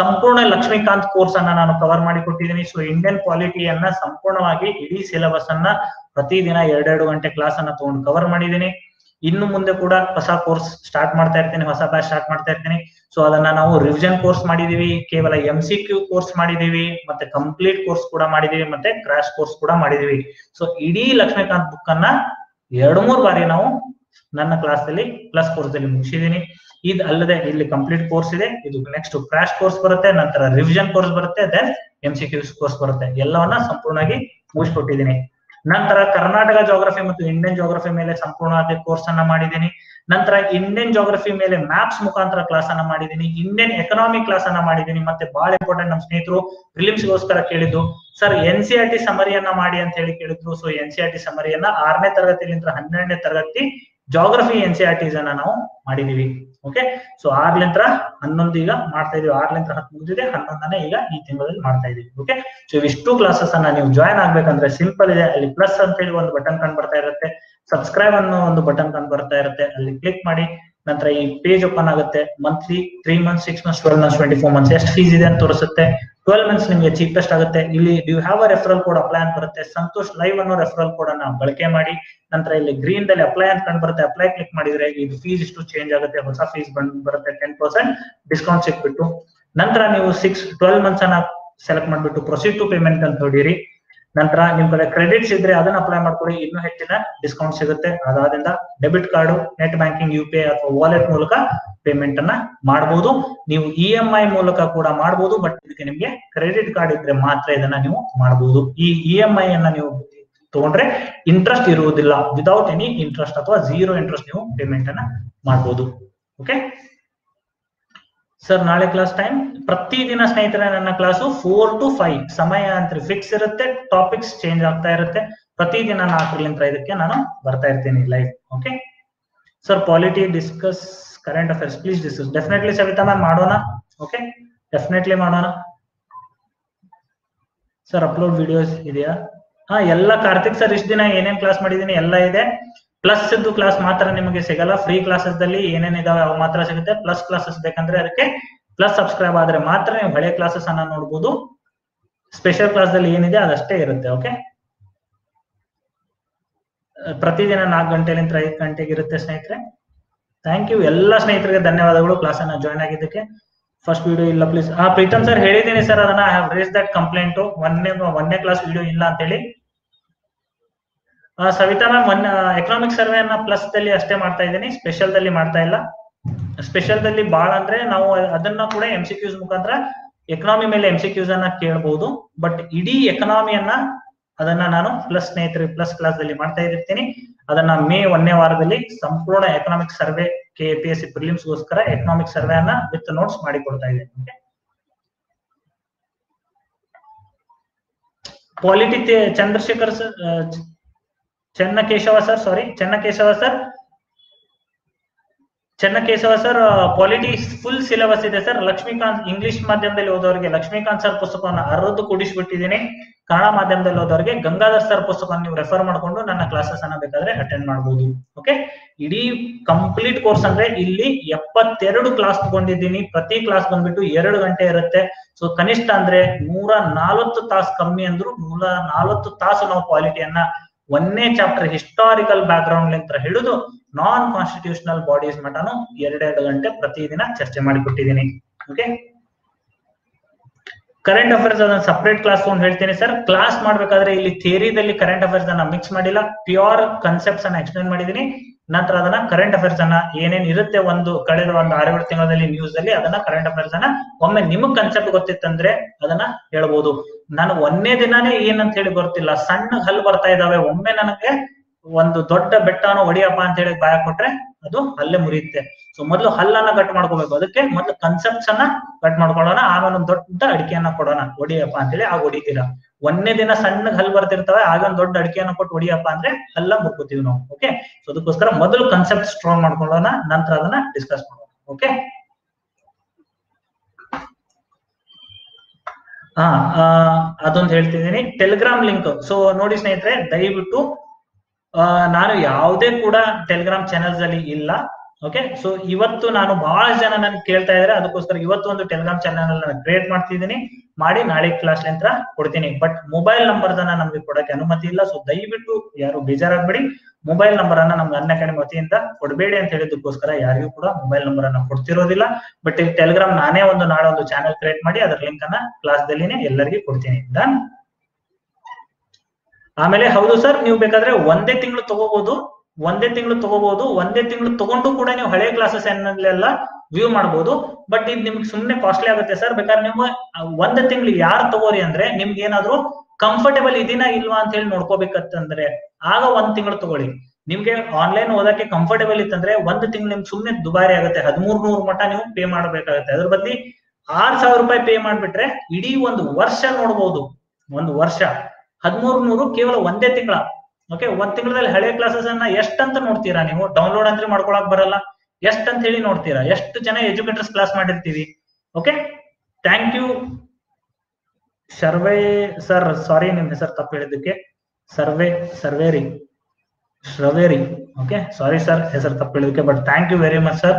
ಸಂಪೂರ್ಣ ಲಕ್ಷ್ಮೀಕಾಂತ್ ಕೋರ್ಸ್ ಅನ್ನ ನಾನು ಕವರ್ ಮಾಡಿ ಕೊಟ್ಟಿದ್ದೀನಿ. ಸೊ ಇಂಡಿಯನ್ ಕ್ವಾಲಿಟಿಯನ್ನ ಸಂಪೂರ್ಣವಾಗಿ ಇಡೀ ಸಿಲೆಬಸ್ ಅನ್ನ ಪ್ರತಿದಿನ ಎರಡೆರಡು ಗಂಟೆ ಕ್ಲಾಸ್ ಅನ್ನ ತಗೊಂಡು ಕವರ್ ಮಾಡಿದ್ದೀನಿ. ಇನ್ನು ಮುಂದೆ ಕೂಡ ಹೊಸ ಕೋರ್ಸ್ ಸ್ಟಾರ್ಟ್ ಮಾಡ್ತಾ ಇರ್ತೀನಿ, ಹೊಸ ಬ್ಯಾಚ್ ಸ್ಟಾರ್ಟ್ ಮಾಡ್ತಾ ಇರ್ತೀನಿ. ಸೊ ಅದನ್ನ ನಾವು ರಿವಿಷನ್ ಕೋರ್ಸ್ ಮಾಡಿದೀವಿ, ಕೇವಲ ಎಂ ಸಿ ಕ್ಯೂ ಕೋರ್ಸ್ ಮಾಡಿದೀವಿ, ಮತ್ತೆ ಕಂಪ್ಲೀಟ್ ಕೋರ್ಸ್ ಕೂಡ ಮಾಡಿದೀವಿ, ಮತ್ತೆ ಕ್ರಾಶ್ ಕೋರ್ಸ್ ಕೂಡ ಮಾಡಿದೀವಿ. ಸೊ ಇಡೀ ಲಕ್ಷ್ಮೀಕಾಂತ್ ಬುಕ್ ಅನ್ನ ಎರಡು ಮೂರು ಬಾರಿ ನಾವು ನನ್ನ ಕ್ಲಾಸ್ ಅಲ್ಲಿ ಪ್ಲಸ್ ಕೋರ್ಸ್ ಅಲ್ಲಿ ಮುಗಿಸಿದೀನಿ. ಇದು ಅಲ್ಲದೆ ಇಲ್ಲಿ ಕಂಪ್ಲೀಟ್ ಕೋರ್ಸ್ ಇದೆ, ಇದು ನೆಕ್ಸ್ಟ್ ಕ್ರಾಶ್ ಕೋರ್ಸ್ ಬರುತ್ತೆ, ನಂತರ ರಿವಿಷನ್ ಕೋರ್ಸ್ ಬರುತ್ತೆ then M C Qs course ಬರುತ್ತೆ. ಎಲ್ಲವನ್ನ ಸಂಪೂರ್ಣವಾಗಿ ಮುಗಿಸ್ಕೊಟ್ಟಿದ್ದೀನಿ ನಂತರ ಕರ್ನಾಟಕ ಜೋಗ್ರಫಿ ಮತ್ತು ಇಂಡಿಯನ್ ಜೋಗ್ರಫಿ ಮೇಲೆ ಸಂಪೂರ್ಣ ಕೋರ್ಸ್ ಅನ್ನ ಮಾಡಿದ್ದೀನಿ. ನಂತರ ಇಂಡಿಯನ್ ಜೋಗ್ರಫಿ ಮೇಲೆ ಮ್ಯಾಪ್ಸ್ ಮುಖಾಂತರ ಕ್ಲಾಸ್ ಅನ್ನ ಮಾಡಿದ್ದೀನಿ. ಇಂಡಿಯನ್ ಎಕನಾಮಿ ಕ್ಲಾಸ್ ಅನ್ನ ಮಾಡಿದ್ದೀನಿ. ಮತ್ತೆ ಬಹಳ ಇಂಪಾರ್ಟೆಂಟ್ ನಮ್ಮ ಸ್ನೇಹಿತರು ಪ್ರಿಲಿಮ್ಸ್ ಗೋಸ್ಕರ ಕೇಳಿದ್ದು sir N C R T ಸಮರಿಯನ್ನ ಮಾಡಿ ಅಂತ ಹೇಳಿ ಕೇಳಿದ್ರು. So N C R T ಸಮರಿಯನ್ನ ಆರನೇ ತರಗತಿಲಿಂದ ಹನ್ನೆರಡನೇ ತರಗತಿ geography N C R T ಅನ್ನ ನಾವು ಮಾಡಿದೀವಿ. ಓಕೆ ಸೊ ಆರ್ಲಿಂತ್ರ ಹನ್ನೊಂದು ಈಗ ಮಾಡ್ತಾ ಇದೀವಿ. ಆರ್ಲಿಂತ್ರ ಹತ್ತು ಮುಗಿದಿದೆ. ಹನ್ನೊಂದನೇ ಈಗ ಈ ತಿಂಗಳಲ್ಲಿ ಮಾಡ್ತಾ ಇದೀವಿ. ಓಕೆ ಸೊ ಇವಿಷ್ಟು ಕ್ಲಾಸಸ್ ಅನ್ನ ನೀವು ಜಾಯ್ನ್ ಆಗ್ಬೇಕಂದ್ರೆ ಸಿಂಪಲ್ ಇದೆ. ಅಲ್ಲಿ ಪ್ಲಸ್ ಅಂತ ಹೇಳಿ ಒಂದು ಬಟನ್ ಕಂಡು ಬರ್ತಾ ಇರುತ್ತೆ. ಸಬ್ಸ್ಕ್ರೈಬ್ ಅನ್ನೋ ಒಂದು ಬಟನ್ ಕಂಡು ಬರ್ತಾ ಇರುತ್ತೆ. ಅಲ್ಲಿ ಕ್ಲಿಕ್ ಮಾಡಿ, ನಂತರ ಈ ಪೇಜ್ ಓಪನ್ ಆಗುತ್ತೆ. Monthly three months six months twelve months twenty four months ಎಷ್ಟು ಫೀಸ್ ಇದೆ ಅಂತ ತೋರಿಸುತ್ತೆ. ಟ್ವೆಲ್ ಮಂತ್ಸ್ ನಿಮಗೆ ಚೀಪೆಸ್ಟ್ ಆಗುತ್ತೆ. ಇಲ್ಲಿ you have a referral code apply ಅಂತ ಬರುತ್ತೆ? ಸಂತೋಷ್ ಲೈವ್ ಅನ್ನೋ ರೆಫರಲ್ ಕೋಡ್ ಅನ್ನ ಬಳಕೆ ಮಾಡಿ, ನಂತರ ಇಲ್ಲಿ ಗ್ರೀನ್ ದಲ್ಲಿ ಅಪ್ಲೈ ಅಂತ ಕಂಡು ಬರುತ್ತೆ. ಅಪ್ಲೈ ಕ್ಲಿಕ್ ಮಾಡಿದ್ರೆ ಇದು ಫೀಸ್ ಇಷ್ಟು ಚೇಂಜ್ ಆಗುತ್ತೆ, ಹೊಸ ಫೀಸ್ ಬಂದ್ ಬರುತ್ತೆ ಟೆನ್ ಪರ್ಸೆಂಟ್ ಡಿಸ್ಕೌಂಟ್ ಸಿಕ್ಬಿಟ್ಟು. ನಂತರ ನೀವು ಸಿಕ್ಸ್ ಟ್ವೆಲ್ ಮಂತ್ಸ್ ಅನ್ನ ಸೆಲೆಕ್ಟ್ ಮಾಡ್ಬಿಟ್ಟು ಪ್ರೊಸೀಡ್ ಟು ಪೇಮೆಂಟ್ ಅಂತ ನೋಡಿರಿ. ನಂತರ ನಿಮ್ ಕಡೆ ಕ್ರೆಡಿಟ್ಸ್ ಇದ್ರೆ ಅದನ್ನ ಅಪ್ಲೈ ಮಾಡ್ಕೊಳ್ಳಿ ಇನ್ನೂ ಹೆಚ್ಚಿನ ಡಿಸ್ಕೌಂಟ್ ಸಿಗುತ್ತೆ. ಅದಾದ್ರಿಂದ debit card net banking U P I ಅಥವಾ ವಾಲೆಟ್ ಮೂಲಕ ಪೇಮೆಂಟ್ ಅನ್ನ ಮಾಡಬಹುದು ನೀವು ಇ ಎಂ ಐ ಮೂಲಕ ಕೂಡ ಮಾಡಬಹುದು ಬಟ್ ಇದಕ್ಕೆ ನಿಮ್ಗೆ ಕ್ರೆಡಿಟ್ ಕಾರ್ಡ್ ಇದ್ರೆ ಮಾತ್ರ ಇದನ್ನ ನೀವು ಮಾಡಬಹುದು ಈ ಇ ಎಂ ಐ ಅನ್ನ ನೀವು ತಗೊಂಡ್ರೆ ಇಂಟ್ರೆಸ್ಟ್ ಇರುವುದಿಲ್ಲ. ವಿದೌಟ್ ಎನಿ ಇಂಟ್ರೆಸ್ಟ್ ಅಥವಾ ಜೀರೋ ಇಂಟ್ರೆಸ್ಟ್ ನೀವು ಪೇಮೆಂಟ್ ಅನ್ನ ಮಾಡಬಹುದು ಓಕೆ ಸರ್ ನಾಳೆ ಕ್ಲಾಸ್ ಟೈಮ್ ಪ್ರತಿದಿನ ಸ್ನೇಹಿತರೆ, ನನ್ನ ಕ್ಲಾಸು ಫೋರ್ ಟು ಫೈವ್ ಸಮಯ ಅಂತ ಫಿಕ್ಸ್ ಇರುತ್ತೆ ಟಾಪಿಕ್ಸ್ ಚೇಂಜ್ ಆಗ್ತಾ ಇರುತ್ತೆ. ಪ್ರತಿದಿನ ನಾಲ್ಕರಿಂದ ಐದಕ್ಕೆ ನಾನು ಬರ್ತಾ ಇರ್ತೀನಿ live okay sir polity discuss current affairs please discuss definitely Savita ma'am ಮಾಡೋಣ ಓಕೆ ಡೆಫಿನೆಟ್ಲಿ ಮಾಡೋಣ. ಸರ್ ಅಪ್ಲೋಡ್ ವಿಡಿಯೋಸ್ ಇದೆಯಾ? ಹಾ, ಎಲ್ಲ ಕಾರ್ತಿಕ್ ಸರ್ ಇಷ್ಟು ದಿನ ಏನೇನ್ ಕ್ಲಾಸ್ ಮಾಡಿದೀನಿ? ಎಲ್ಲ ಇದೆ. ಪ್ಲಸ್ ಇದ್ದು ಕ್ಲಾಸ್ ಮಾತ್ರ ನಿಮಗೆ ಸಿಗಲ್ಲ. ಫ್ರೀ ಕ್ಲಾಸಸ್ ದಲ್ಲಿ ಏನೇನಿದಾವೆ ಅವು ಮಾತ್ರ ಸಿಗುತ್ತೆ. ಪ್ಲಸ್ ಕ್ಲಾಸಸ್ ಬೇಕಂದ್ರೆ ಅದಕ್ಕೆ ಪ್ಲಸ್ ಸಬ್ಸ್ಕ್ರೈಬ್ ಆದ್ರೆ ಮಾತ್ರ ನೀವು ಹಳೆ ಕ್ಲಾಸಸ್ ಅನ್ನ ನೋಡ್ಬೋದು. ಸ್ಪೆಷಲ್ ಕ್ಲಾಸ್ ದಲ್ಲಿ ಏನಿದೆ ಅದಷ್ಟೇ ಇರುತ್ತೆ ಓಕೆ ಪ್ರತಿದಿನ ನಾಲ್ಕು ಗಂಟೆಲಿಂದ ಐದು ಗಂಟೆಗೆ ಇರುತ್ತೆ ಸ್ನೇಹಿತರೆ. ಥ್ಯಾಂಕ್ ಯು ಎಲ್ಲ ಸ್ನೇಹಿತರಿಗೆ ಧನ್ಯವಾದಗಳು ಕ್ಲಾಸ್ ಅನ್ನ ಜಾಯ್ನ್ ಆಗಿದ್ದಕ್ಕೆ. ಫಸ್ಟ್ ವಿಡಿಯೋ ಇಲ್ಲ ಪ್ಲೀಸ್ ಹಾ ಪ್ರೀತಮ್ ಸರ್ ಹೇಳಿದ್ದೀನಿ ಸರ್ ಅದನ್ನ I have raised that complaint ಒನ್ನೇ ಒಂದನೇ ಕ್ಲಾಸ್ ವಿಡಿಯೋ ಇಲ್ಲ ಅಂತ ಹೇಳಿ ಆ, Savita ma'am one economic survey ಅನ್ನ ಪ್ಲಸ್ ದಲ್ಲಿ ಅಷ್ಟೇ ಮಾಡ್ತಾ ಇದ್ದೀನಿ ಸ್ಪೆಷಲ್ ದಲ್ಲಿ ಮಾಡ್ತಾ ಇಲ್ಲ ಸ್ಪೆಷಲ್ ದಲ್ಲಿ ಬಾಳ ಅಂದ್ರೆ ನಾವು ಅದನ್ನ ಕೂಡ ಎಂ ಸಿ ಕ್ಯೂಸ್ ಮುಖಾಂತರ ಎಕನಾಮಿ ಮೇಲೆ ಎಂ ಸಿ ಅನ್ನ ಕೇಳಬಹುದು ಬಟ್ ಇಡೀ ಎಕನಾಮಿಯನ್ನ ಅದನ್ನ ನಾನು ಪ್ಲಸ್ ಸ್ನೇಹಿತರೆ ಪ್ಲಸ್ ಕ್ಲಾಸ್ ದಲ್ಲಿ ಮಾಡ್ತಾ ಇರ್ತೀನಿ ಅದನ್ನ ಮೇ ಒಂದನೇ ವಾರದಲ್ಲಿ ಸಂಪೂರ್ಣ economic survey K P S C prelims ಗೋಸ್ಕರ ಎಕನಾಮಿಕ್ ಸರ್ವೆ ಅನ್ನ ವಿತ್ ನೋಟ್ಸ್ ಮಾಡಿ ಕೊಡ್ತಾ ಇದ್ದೀನಿ? Polity Chandrashekhar sir Chennakeshava sir sorry Chennakeshava sir Chennakeshava sir quality full syllabus ಇದೆ ಸರ್ ಲಕ್ಷ್ಮೀಕಾಂತ್ ಇಂಗ್ಲಿಷ್ ಮಾಧ್ಯಮದಲ್ಲಿ ಓದೋರಿಗೆ ಲಕ್ಷ್ಮೀಕಾಂತ್ ಸರ್ ಪುಸ್ತಕವನ್ನು ಅರದು ಕೂಡಿಸ್ಬಿಟ್ಟಿದ್ದೀನಿ. ಕನ್ನಡ ಮಾಧ್ಯಮದಲ್ಲಿ ಓದೋರಿಗೆ ಗಂಗಾಧರ್ ಸರ್ ಪುಸ್ತಕವನ್ನು ನೀವು ರೆಫರ್ ಮಾಡ್ಕೊಂಡು ನನ್ನ ಕ್ಲಾಸಸ್ ಅನ್ನ ಬೇಕಾದ್ರೆ ಅಟೆಂಡ್ ಮಾಡಬಹುದು ಓಕೆ ಇಡೀ ಕಂಪ್ಲೀಟ್ ಕೋರ್ಸ್ ಅಂದ್ರೆ ಇಲ್ಲಿ ಎಪ್ಪತ್ತೆರಡು ಕ್ಲಾಸ್ ತಗೊಂಡಿದ್ದೀನಿ. ಪ್ರತಿ ಕ್ಲಾಸ್ ಬಂದ್ಬಿಟ್ಟು ಎರಡು ಗಂಟೆ ಇರುತ್ತೆ. ಸೊ ಕನಿಷ್ಠ ಅಂದ್ರೆ ನೂರ ನಾಲ್ವತ್ತು ತಾಸು ಕಮ್ಮಿ ಅಂದ್ರು ನೂರ ನಾಲ್ವತ್ತು ತಾಸು ನಾವು ಕ್ವಾಲಿಟಿಯನ್ನ ಒಂದನೇ ಚಾಪ್ಟರ್ ಹಿಸ್ಟಾರಿಕಲ್ ಬ್ಯಾಕ್ ಗ್ರೌಂಡ್ ಲಿಂತ ಹಿಡಿದು ನಾನ್ ಕಾನ್ಸ್ಟಿಟ್ಯೂಷನಲ್ ಬಾಡೀಸ್ ಮಟನು ಎರಡೆರಡು ಗಂಟೆ ಪ್ರತಿದಿನ ಚರ್ಚೆ ಮಾಡಿಕೊಟ್ಟಿದ್ದೀನಿ. ಓಕೆ ಕರೆಂಟ್ ಅಫೇರ್ಸ್ ಅದನ್ನ ಸಪರೇಟ್ ಕ್ಲಾಸ್ ತಗೊಂಡು ಹೇಳ್ತೀನಿ ಸರ್ ಕ್ಲಾಸ್ ಮಾಡ್ಬೇಕಾದ್ರೆ ಇಲ್ಲಿ ಥಿಯರಿದಲ್ಲಿ ಕರೆಂಟ್ ಅಫೇರ್ಸ್ ಅನ್ನ ಮಿಕ್ಸ್ ಮಾಡಿಲ್ಲ. ಪ್ಯೂರ್ ಕನ್ಸೆಪ್ಟ್ಸ್ ಅನ್ನ ಎಕ್ಸ್ಪ್ಲೇನ್ ಮಾಡಿದೀನಿ. ನಂತರ ಅದನ್ನ ಕರೆಂಟ್ ಅಫೇರ್ಸ್ ಅನ್ನ ಏನೇನ್ ಇರುತ್ತೆ ಒಂದು ಕಳೆದ ಒಂದು ಆರೇಳು ತಿಂಗಳಲ್ಲಿ ನ್ಯೂಸ್ ಅಲ್ಲಿ ಅದನ್ನ ಕರೆಂಟ್ ಅಫೇರ್ಸ್ ಅನ್ನ ಒಮ್ಮೆ ನಿಮಗ್ ಕನ್ಸೆಪ್ಟ್ ಗೊತ್ತಿತ್ತಂದ್ರೆ ಅದನ್ನ ಹೇಳ್ಬೋದು. ನಾನು ಒಂದೇ ದಿನಾನೇ ಏನಂತ ಹೇಳಿ ಗೊತ್ತಿಲ್ಲ. ಸಣ್ಣ ಹಲ್ಲು ಬರ್ತಾ ಇದಾವೆ. ಒಮ್ಮೆ ನನಗೆ ಒಂದು ದೊಡ್ಡ ಬೆಟ್ಟನ ಹೊಡಿಯಪ್ಪ ಅಂತ ಹೇಳಿ ಬಾಯ ಕೊಟ್ರೆ ಅದು ಅಲ್ಲೇ ಮುರಿಯುತ್ತೆ. ಸೊ ಮೊದಲು ಹಲ್ಲನ್ನ ಕಟ್ ಮಾಡ್ಕೋಬೇಕು. ಅದಕ್ಕೆ ಮೊದಲು ಕನ್ಸೆಪ್ಟ್ಸ್ ಅನ್ನ ಕಟ್ ಮಾಡ್ಕೊಳ್ಳೋಣ, ಆಮೇಲೆ ಒಂದು ದೊಡ್ಡ ಅಡಿಕೆಯನ್ನ ಕೊಡೋಣ. ಹೊಡಿಯಪ್ಪ ಅಂತ ಹೇಳಿ ಆಗ ಹೊಡಿತೀರಾ ಒಂದೇ ದಿನ ಸಣ್ಣ ಹಲ್ ಬರ್ತಿರ್ತವೆ, ಆಗ ಒಂದು ದೊಡ್ಡ ಅಡಿಕೆಯನ್ನ ಕೊಟ್ಟು ಹೊಡಿಯಪ್ಪ ಅಂದ್ರೆ ಹಲ್ಲ ಮುಕ್ಕೋತೀವಿ ನಾವು ಓಕೆ ಸೊ ಅದಕ್ಕೋಸ್ಕರ ಮೊದಲು ಕನ್ಸೆಪ್ಟ್ ಸ್ಟ್ರಾಂಗ್ ಮಾಡ್ಕೊಳ್ಳೋಣ, ನಂತರ ಅದನ್ನ ಡಿಸ್ಕಸ್ ಮಾಡೋಣ ಓಕೆ ಹಾ ಅದೊಂದು ಹೇಳ್ತಿದ್ದೀನಿ. ಟೆಲಿಗ್ರಾಮ್ ಲಿಂಕ್ ಸೊ ನೋಡಿ ಸ್ನೇಹಿತರೆ, ದಯವಿಟ್ಟು ನಾನು ಯಾವುದೇ ಕೂಡ ಟೆಲಿಗ್ರಾಮ್ ಚಾನೆಲ್ಸ್ ಅಲ್ಲಿ ಇಲ್ಲ. ಓಕೆ ಸೊ ಇವತ್ತು ನಾನು ಬಹಳ ಜನ ನನ್ ಕೇಳ್ತಾ ಇದಾರೆ. ಅದಕ್ಕೋಸ್ಕರ ಇವತ್ತು ಒಂದು ಟೆಲಿಗ್ರಾಮ್ ಚಾನೆಲ್ ನಾನು ಕ್ರಿಯೇಟ್ ಮಾಡ್ತಿದ್ದೀನಿ. ಮಾಡಿ ನಾಳೆ ಕ್ಲಾಸ್ ನಂತರ ಕೊಡ್ತೀನಿ. ಬಟ್ ಮೊಬೈಲ್ ನಂಬರ್ ನಮ್ಗೆ ಕೊಡಕ್ಕೆ ಅನುಮತಿ ಇಲ್ಲ. ಸೊ ದಯವಿಟ್ಟು ಯಾರು ಬೇಜಾರಾಗ್ಬೇಡಿ. ಮೊಬೈಲ್ ನಂಬರ್ ಅನ್ನ ನಮ್ಗೆ ಅನ್ನ ಕಡೆ ವತಿಯಿಂದ ಕೊಡಬೇಡಿ ಅಂತ ಹೇಳಿದಕ್ಕೋಸ್ಕರ ಯಾರಿಗೂ ಕೂಡ ಮೊಬೈಲ್ ನಂಬರ್ ಅನ್ನ ಕೊಡ್ತಿರೋದಿಲ್ಲ. ಬಟ್ ಈ ಟೆಲಿಗ್ರಾಮ್ ನಾನೇ ಒಂದು ನಾಳೆ ಒಂದು ಚಾನೆಲ್ ಕ್ರಿಯೇಟ್ ಮಾಡಿ ಅದರ ಲಿಂಕ್ ಅನ್ನ ಕ್ಲಾಸ್ ದಲ್ಲಿನೇ ಎಲ್ಲರಿಗೂ ಕೊಡ್ತೀನಿ. ಡನ್ ಆಮೇಲೆ ಹೌದು ಸರ್ ನೀವು ಬೇಕಾದ್ರೆ ಒಂದೇ ತಿಂಗಳು ತಗೋಬಹುದು ಒಂದೇ ತಿಂಗಳು ತಗೋಬಹುದು ಒಂದೇ ತಿಂಗಳು ತಗೊಂಡು ಕೂಡ ನೀವು ಹಳೆ ಕ್ಲಾಸಸ್ ಏನೆಲ್ಲ ವ್ಯೂ ಮಾಡಬಹುದು ಬಟ್ ಇದು ನಿಮ್ಗೆ ಸುಮ್ನೆ ಕಾಸ್ಟ್ಲಿ ಆಗುತ್ತೆ ಸರ್ ಬೇಕಾದ್ರೆ ನೀವು ಒಂದ್ ತಿಂಗಳು ಯಾರು ತಗೋರಿ ಅಂದ್ರೆ ನಿಮ್ಗೆ ಏನಾದ್ರು ಕಂಫರ್ಟೇಬಲ್ ಇದೀನಾ ಇಲ್ವಾ ಅಂತ ಹೇಳಿ ನೋಡ್ಕೋಬೇಕಂತಂದ್ರೆ ಆಗ ಒಂದ್ ತಿಂಗಳು ತಗೊಳ್ಳಿ. ನಿಮ್ಗೆ ಆನ್ಲೈನ್ ಓದಕ್ಕೆ ಕಂಫರ್ಟೇಬಲ್ ಇತ್ತಂದ್ರೆ ಒಂದ್ ತಿಂಗಳು ನಿಮ್ಗೆ ಸುಮ್ನೆ ದುಬಾರಿ ಆಗುತ್ತೆ. ಹದಿಮೂರ್ ನೂರು ಮಟ್ಟ ನೀವು ಪೇ ಮಾಡಬೇಕಾಗುತ್ತೆ. ಅದ್ರ ಬದ್ಲಿ ಆರ್ ಸಾವಿರ ರೂಪಾಯಿ ಪೇ ಮಾಡ್ಬಿಟ್ರೆ ಇಡೀ ಒಂದು ವರ್ಷ ನೋಡ್ಬೋದು. ಒಂದು ವರ್ಷ. ಹದಿಮೂರು ನೂರು ಕೇವಲ ಒಂದೇ ತಿಂಗಳ. ಓಕೆ ಒಂದ್ ತಿಂಗಳಲ್ಲಿ ಹಳೆ ಕ್ಲಾಸಸ್ ಅನ್ನ ಅಂತ ನೋಡ್ತೀರಾ ನೀವು? ಡೌನ್ಲೋಡ್ ಅಂದ್ರೆ ಮಾಡ್ಕೊಳಕ್ ಬರಲ್ಲ. ಎಷ್ಟ್ ಅಂತ ಹೇಳಿ ನೋಡ್ತೀರಾ? ಎಷ್ಟು ಜನ ಎಜುಕೇಟರ್ಸ್ ಕ್ಲಾಸ್ ಮಾಡಿರ್ತೀವಿ? Okay thank you survey sir sorry ನಿಮ್ ಹೆಸರು ತಪ್ಪು ಹೇಳಿದ್ದಕ್ಕೆ. ಸರ್ವೆ ಸರ್ವೇರಿ ಶ್ರವೇರಿ ಓಕೆ ಸಾರಿ ಸರ್ ಹೆಸರು ತಪ್ಪು ಹೇಳಿದಕ್ಕೆ but thank you very much sir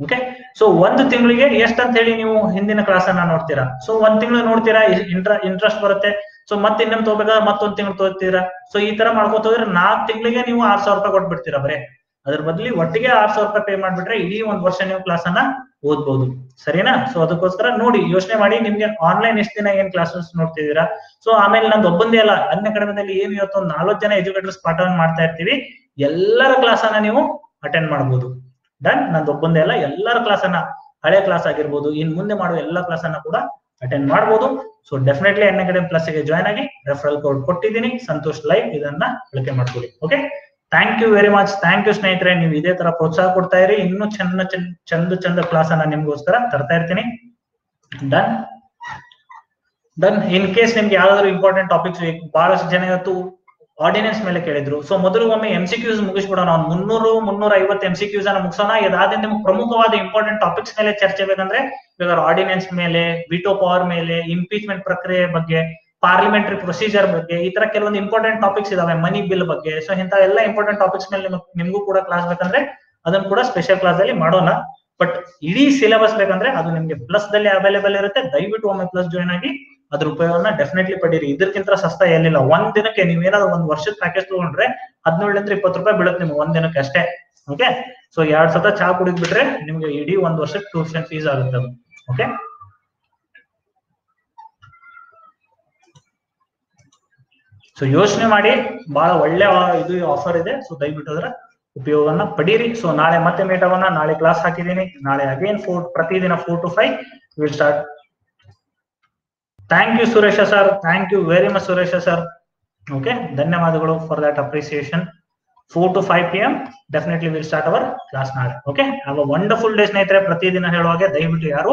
okay so ಒಂದು ತಿಂಗಳಿಗೆ ಎಷ್ಟಂತ ಹೇಳಿ ನೀವು ಹಿಂದಿನ ಕ್ಲಾಸ್ ಅನ್ನ ನೋಡ್ತೀರಾ? ಸೊ ಒಂದ್ ತಿಂಗಳು ನೋಡ್ತೀರಾ? ಇಂಟ್ರ ಇಂಟ್ರೆಸ್ಟ್ ಬರುತ್ತೆ. ಸೊ ಮತ್ತೆ ಇನ್ನೊಂದು ತಗೋಬೇಕಾದ್ರೆ ಮತ್ತೊಂದ್ ತಿಂಗಳು ತಗೋತೀರಾ? ಸೊ ಈ ತರ ಮಾಡ್ಕೋತ ಹೋದ್ರೆ ನಾಲ್ಕು ತಿಂಗಳಿಗೆ ನೀವು ಆರ್ ಸಾವಿರ ರೂಪಾಯಿ ಕೊಟ್ಬಿಡ್ತೀರಾ ಬರೇ? ಅದ್ರ ಬದಲಿ ಒಟ್ಟಿಗೆ ಆರ್ ಸಾವಿರ ರೂಪಾಯಿ ಪೇ ಮಾಡ್ಬಿಟ್ರೆ ಇಡೀ ಒಂದ್ ವರ್ಷ ನೀವು ಕ್ಲಾಸ್ ಅನ್ನ ಓದ್ಬಹುದು ಸರಿನಾ? ಸೊ ಅದಕ್ಕೋಸ್ಕರ ನೋಡಿ, ಯೋಚನೆ ಮಾಡಿ, ನಿಮ್ಗೆ ಆನ್ಲೈನ್ ಎಷ್ಟು ದಿನ ಏನ್ ಕ್ಲಾಸಸ್ ನೋಡ್ತಿದ್ದೀರಾ? ಸೊ ಆಮೇಲೆ ನಂದು ಒಬ್ಬಂದೇ ಅಲ್ಲ ಅನ್ಯ ಕಡಿಮೆದಲ್ಲಿ ಏನ್ ಇವತ್ತು ಒಂದು ನಾಲ್ಕು ಜನ ಎಜುಕೇಟರ್ಸ್ ಪಾಠವನ್ನು ಮಾಡ್ತಾ ಇರ್ತೀವಿ. ಎಲ್ಲರ ಕ್ಲಾಸ್ ಅನ್ನ ನೀವು ಅಟೆಂಡ್ ಮಾಡಬಹುದು ಡನ್ ನಂದು ಒಬ್ಬಂದೇ ಅಲ್ಲ, ಎಲ್ಲರ ಕ್ಲಾಸ್ ಅನ್ನ ಹಳೆ ಕ್ಲಾಸ್ ಆಗಿರ್ಬೋದು, ಇನ್ ಮುಂದೆ ಮಾಡುವ ಎಲ್ಲ ಕ್ಲಾಸ್ ಅನ್ನ ಕೂಡ ಅಟೆಂಡ್ ಮಾಡಬಹುದು ಸೊ ಡೆಫಿನೆಟ್ಲಿ ಎನ್ ಅಕಾಡೆಮಿ ಪ್ಲಸ್ಗೆ ಜಾಯ್ನ್ ಆಗಿ ರೆಫರಲ್ ಕೋಡ್ ಕೊಟ್ಟಿದ್ದೀನಿ. ಸಂತೋಷ್ ಲೈವ್ ಇದನ್ನ ಬಳಕೆ ಮಾಡ್ಕೊಳ್ಳಿ. Okay thank you very much thank you ಸ್ನೇಹಿತರೆ. ನೀವು ಇದೇ ತರ ಪ್ರೋತ್ಸಾಹ ಕೊಡ್ತಾ ಇರಿ. ಇನ್ನೂ ಚಂದ ಚಂದ ಚಂದ ಕ್ಲಾಸ್ ಅನ್ನ ನಿಮ್ಗೋಸ್ಕರ ತರ್ತಾ ಇರ್ತೀನಿ. ಡನ್ ಡನ್ ಇನ್ ಕೇಸ್ ನಿಮ್ಗೆ ಯಾವ್ದಾದ್ರು ಇಂಪಾರ್ಟೆಂಟ್ ಟಾಪಿಕ್ಸ್ ಬಹಳಷ್ಟು ಜನ ಇವತ್ತು ಆರ್ಡಿನೆನ್ಸ್ ಮೇಲೆ ಕೇಳಿದ್ರು. ಸೊ ಮೊದಲು ಒಮ್ಮೆ ಎಂ ಸಿ ಕ್ಯೂಸ್ ಮುಗಿಸ್ಬಿಡೋಣ. ಒಂದು ಮುನ್ನೂರು ಮುನ್ನೂರ ಐವತ್ತು ಎಂ ಸಿ ಕ್ಯೂಸ್ ಅನ್ನ ಮುಗಿಸೋಣ. ಇದಾದ ನಿಮ್ಗೆ ಪ್ರಮುಖವಾದ ಇಂಪಾರ್ಟೆಂಟ್ ಟಾಪಿಕ್ಸ್ ಮೇಲೆ ಚರ್ಚೆ ಬೇಕಂದ್ರೆ, ಇವಾಗ ಆರ್ಡಿನೆನ್ಸ್ ಮೇಲೆ ವಿಟೋ ಪವರ್ ಮೇಲೆ ಇಂಪೀಚ್ಮೆಂಟ್ ಪ್ರಕ್ರಿಯೆ ಬಗ್ಗೆ ಪಾರ್ಲಿಮೆಂಟರಿ ಪ್ರೊಸೀಜರ್ ಬಗ್ಗೆ, ಈ ತರ ಕೆಲವೊಂದು ಇಂಪಾರ್ಟೆಂಟ್ ಟಾಪಿಕ್ಸ್ ಇದಾವೆ ಮನಿ ಬಿಲ್ ಬಗ್ಗೆ. ಸೊ ಇಂಥ ಎಲ್ಲ ಇಂಪಾರ್ಟೆಂಟ್ ಟಾಪಿಕ್ಸ್ ಮೇಲೆ ನಿಮ್ಗೂ ಕೂಡ ಕ್ಲಾಸ್ ಬೇಕಂದ್ರೆ ಅದನ್ನ ಕೂಡ ಸ್ಪೆಷಲ್ ಕ್ಲಾಸ್ ಅಲ್ಲಿ ಮಾಡೋಣ. ಬಟ್ ಇಡೀ ಸಿಲೆಬಸ್ ಬೇಕಂದ್ರೆ ಅದು ನಿಮ್ಗೆ ಪ್ಲಸ್ ದಲ್ಲಿ ಅವೈಲೇಬಲ್ ಇರುತ್ತೆ. ದಯವಿಟ್ಟು ಒಮ್ಮೆ ಪ್ಲಸ್ ಜಾಯ್ನ್ ಆಗಿ ಅದ್ರ ಉಪಯೋಗನ ಡೆಫಿನೆಟ್ಲಿ ಪಡೀರಿ. ಇದಕ್ಕಿಂತ ಸಸ್ತ ಏನಿಲ್ಲ. ಒಂದ್ ದಿನಕ್ಕೆ ನೀವ್ ಏನಾದ್ರು ಒಂದ್ ವರ್ಷದ ಪ್ಯಾಕೇಜ್ ತಗೊಂಡ್ರೆ ಹದಿನೇಳಿಂದ ಇಪ್ಪತ್ ರೂಪಾಯಿ ಬೀಳುತ್ತೆ ನಿಮ್ಗೆ ಒಂದ್ ದಿನಕ್ಕೆ ಅಷ್ಟೇ. ಓಕೆ ಸೊ ಎರಡ್ ಸತ ಚಾ ಕುಡಿದ್ ಬಿಟ್ರೆ ನಿಮ್ಗೆ ಇಡೀ ಒಂದ್ ವರ್ಷಕ್ಕೆ ಟ್ಯೂಷನ್ ಫೀಸ್ ಆಗುತ್ತೆ ಓಕೆ ಸೊ ಯೋಚನೆ ಮಾಡಿ. ಬಹಳ ಒಳ್ಳೆ ಇದು ಆಫರ್ ಇದೆ. ಸೊ ದಯವಿಟ್ಟು ಅದರ ಉಪಯೋಗವನ್ನ ಪಡೀರಿ. ಸೊ ನಾಳೆ ಮತ್ತೆ ಮೀಟ್ ಆಗೋಣ. ನಾಳೆ ಕ್ಲಾಸ್ ಹಾಕಿದ್ದೀನಿ. ನಾಳೆ ಅಗೇನ್ ಫೋರ್ ಪ್ರತಿದಿನ four to five will start thank you Suresha sir thank you very much Suresha sir okay ಧನ್ಯವಾದಗಳು for that appreciation four to five P M definitely will start our class ನಾಳೆ. Okay have a wonderful day ಸ್ನೇಹಿತರೆ. ಪ್ರತಿದಿನ ಹೇಳುವಾಗೆ ದಯವಿಟ್ಟು ಯಾರು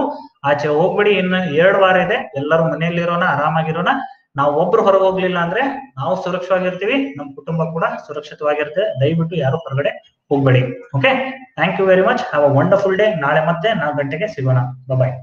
ಆಚೆ ಹೋಗ್ಬಿಡಿ. ಇನ್ನು ಎರಡು ವಾರ ಇದೆ. ಎಲ್ಲರೂ ಮನೆಯಲ್ಲಿರೋಣ ಆರಾಮಾಗಿರೋಣ. ನಾವು ಒಬ್ರು ಹೊರಗೆ ಹೋಗ್ಲಿಲ್ಲ ಅಂದ್ರೆ ನಾವು ಸುರಕ್ಷವಾಗಿರ್ತೀವಿ. ನಮ್ಮ ಕುಟುಂಬ ಕೂಡ ಸುರಕ್ಷಿತವಾಗಿರುತ್ತೆ. ದಯವಿಟ್ಟು ಯಾರು ಹೊರಗಡೆ ಹೋಗ್ಬೇಡಿ. Okay thank you very much have a wonderful day ನಾಳೆ ಮತ್ತೆ ನಾಲ್ಕು ಗಂಟೆಗೆ ಸಿಗೋಣ. ಬಾಯ್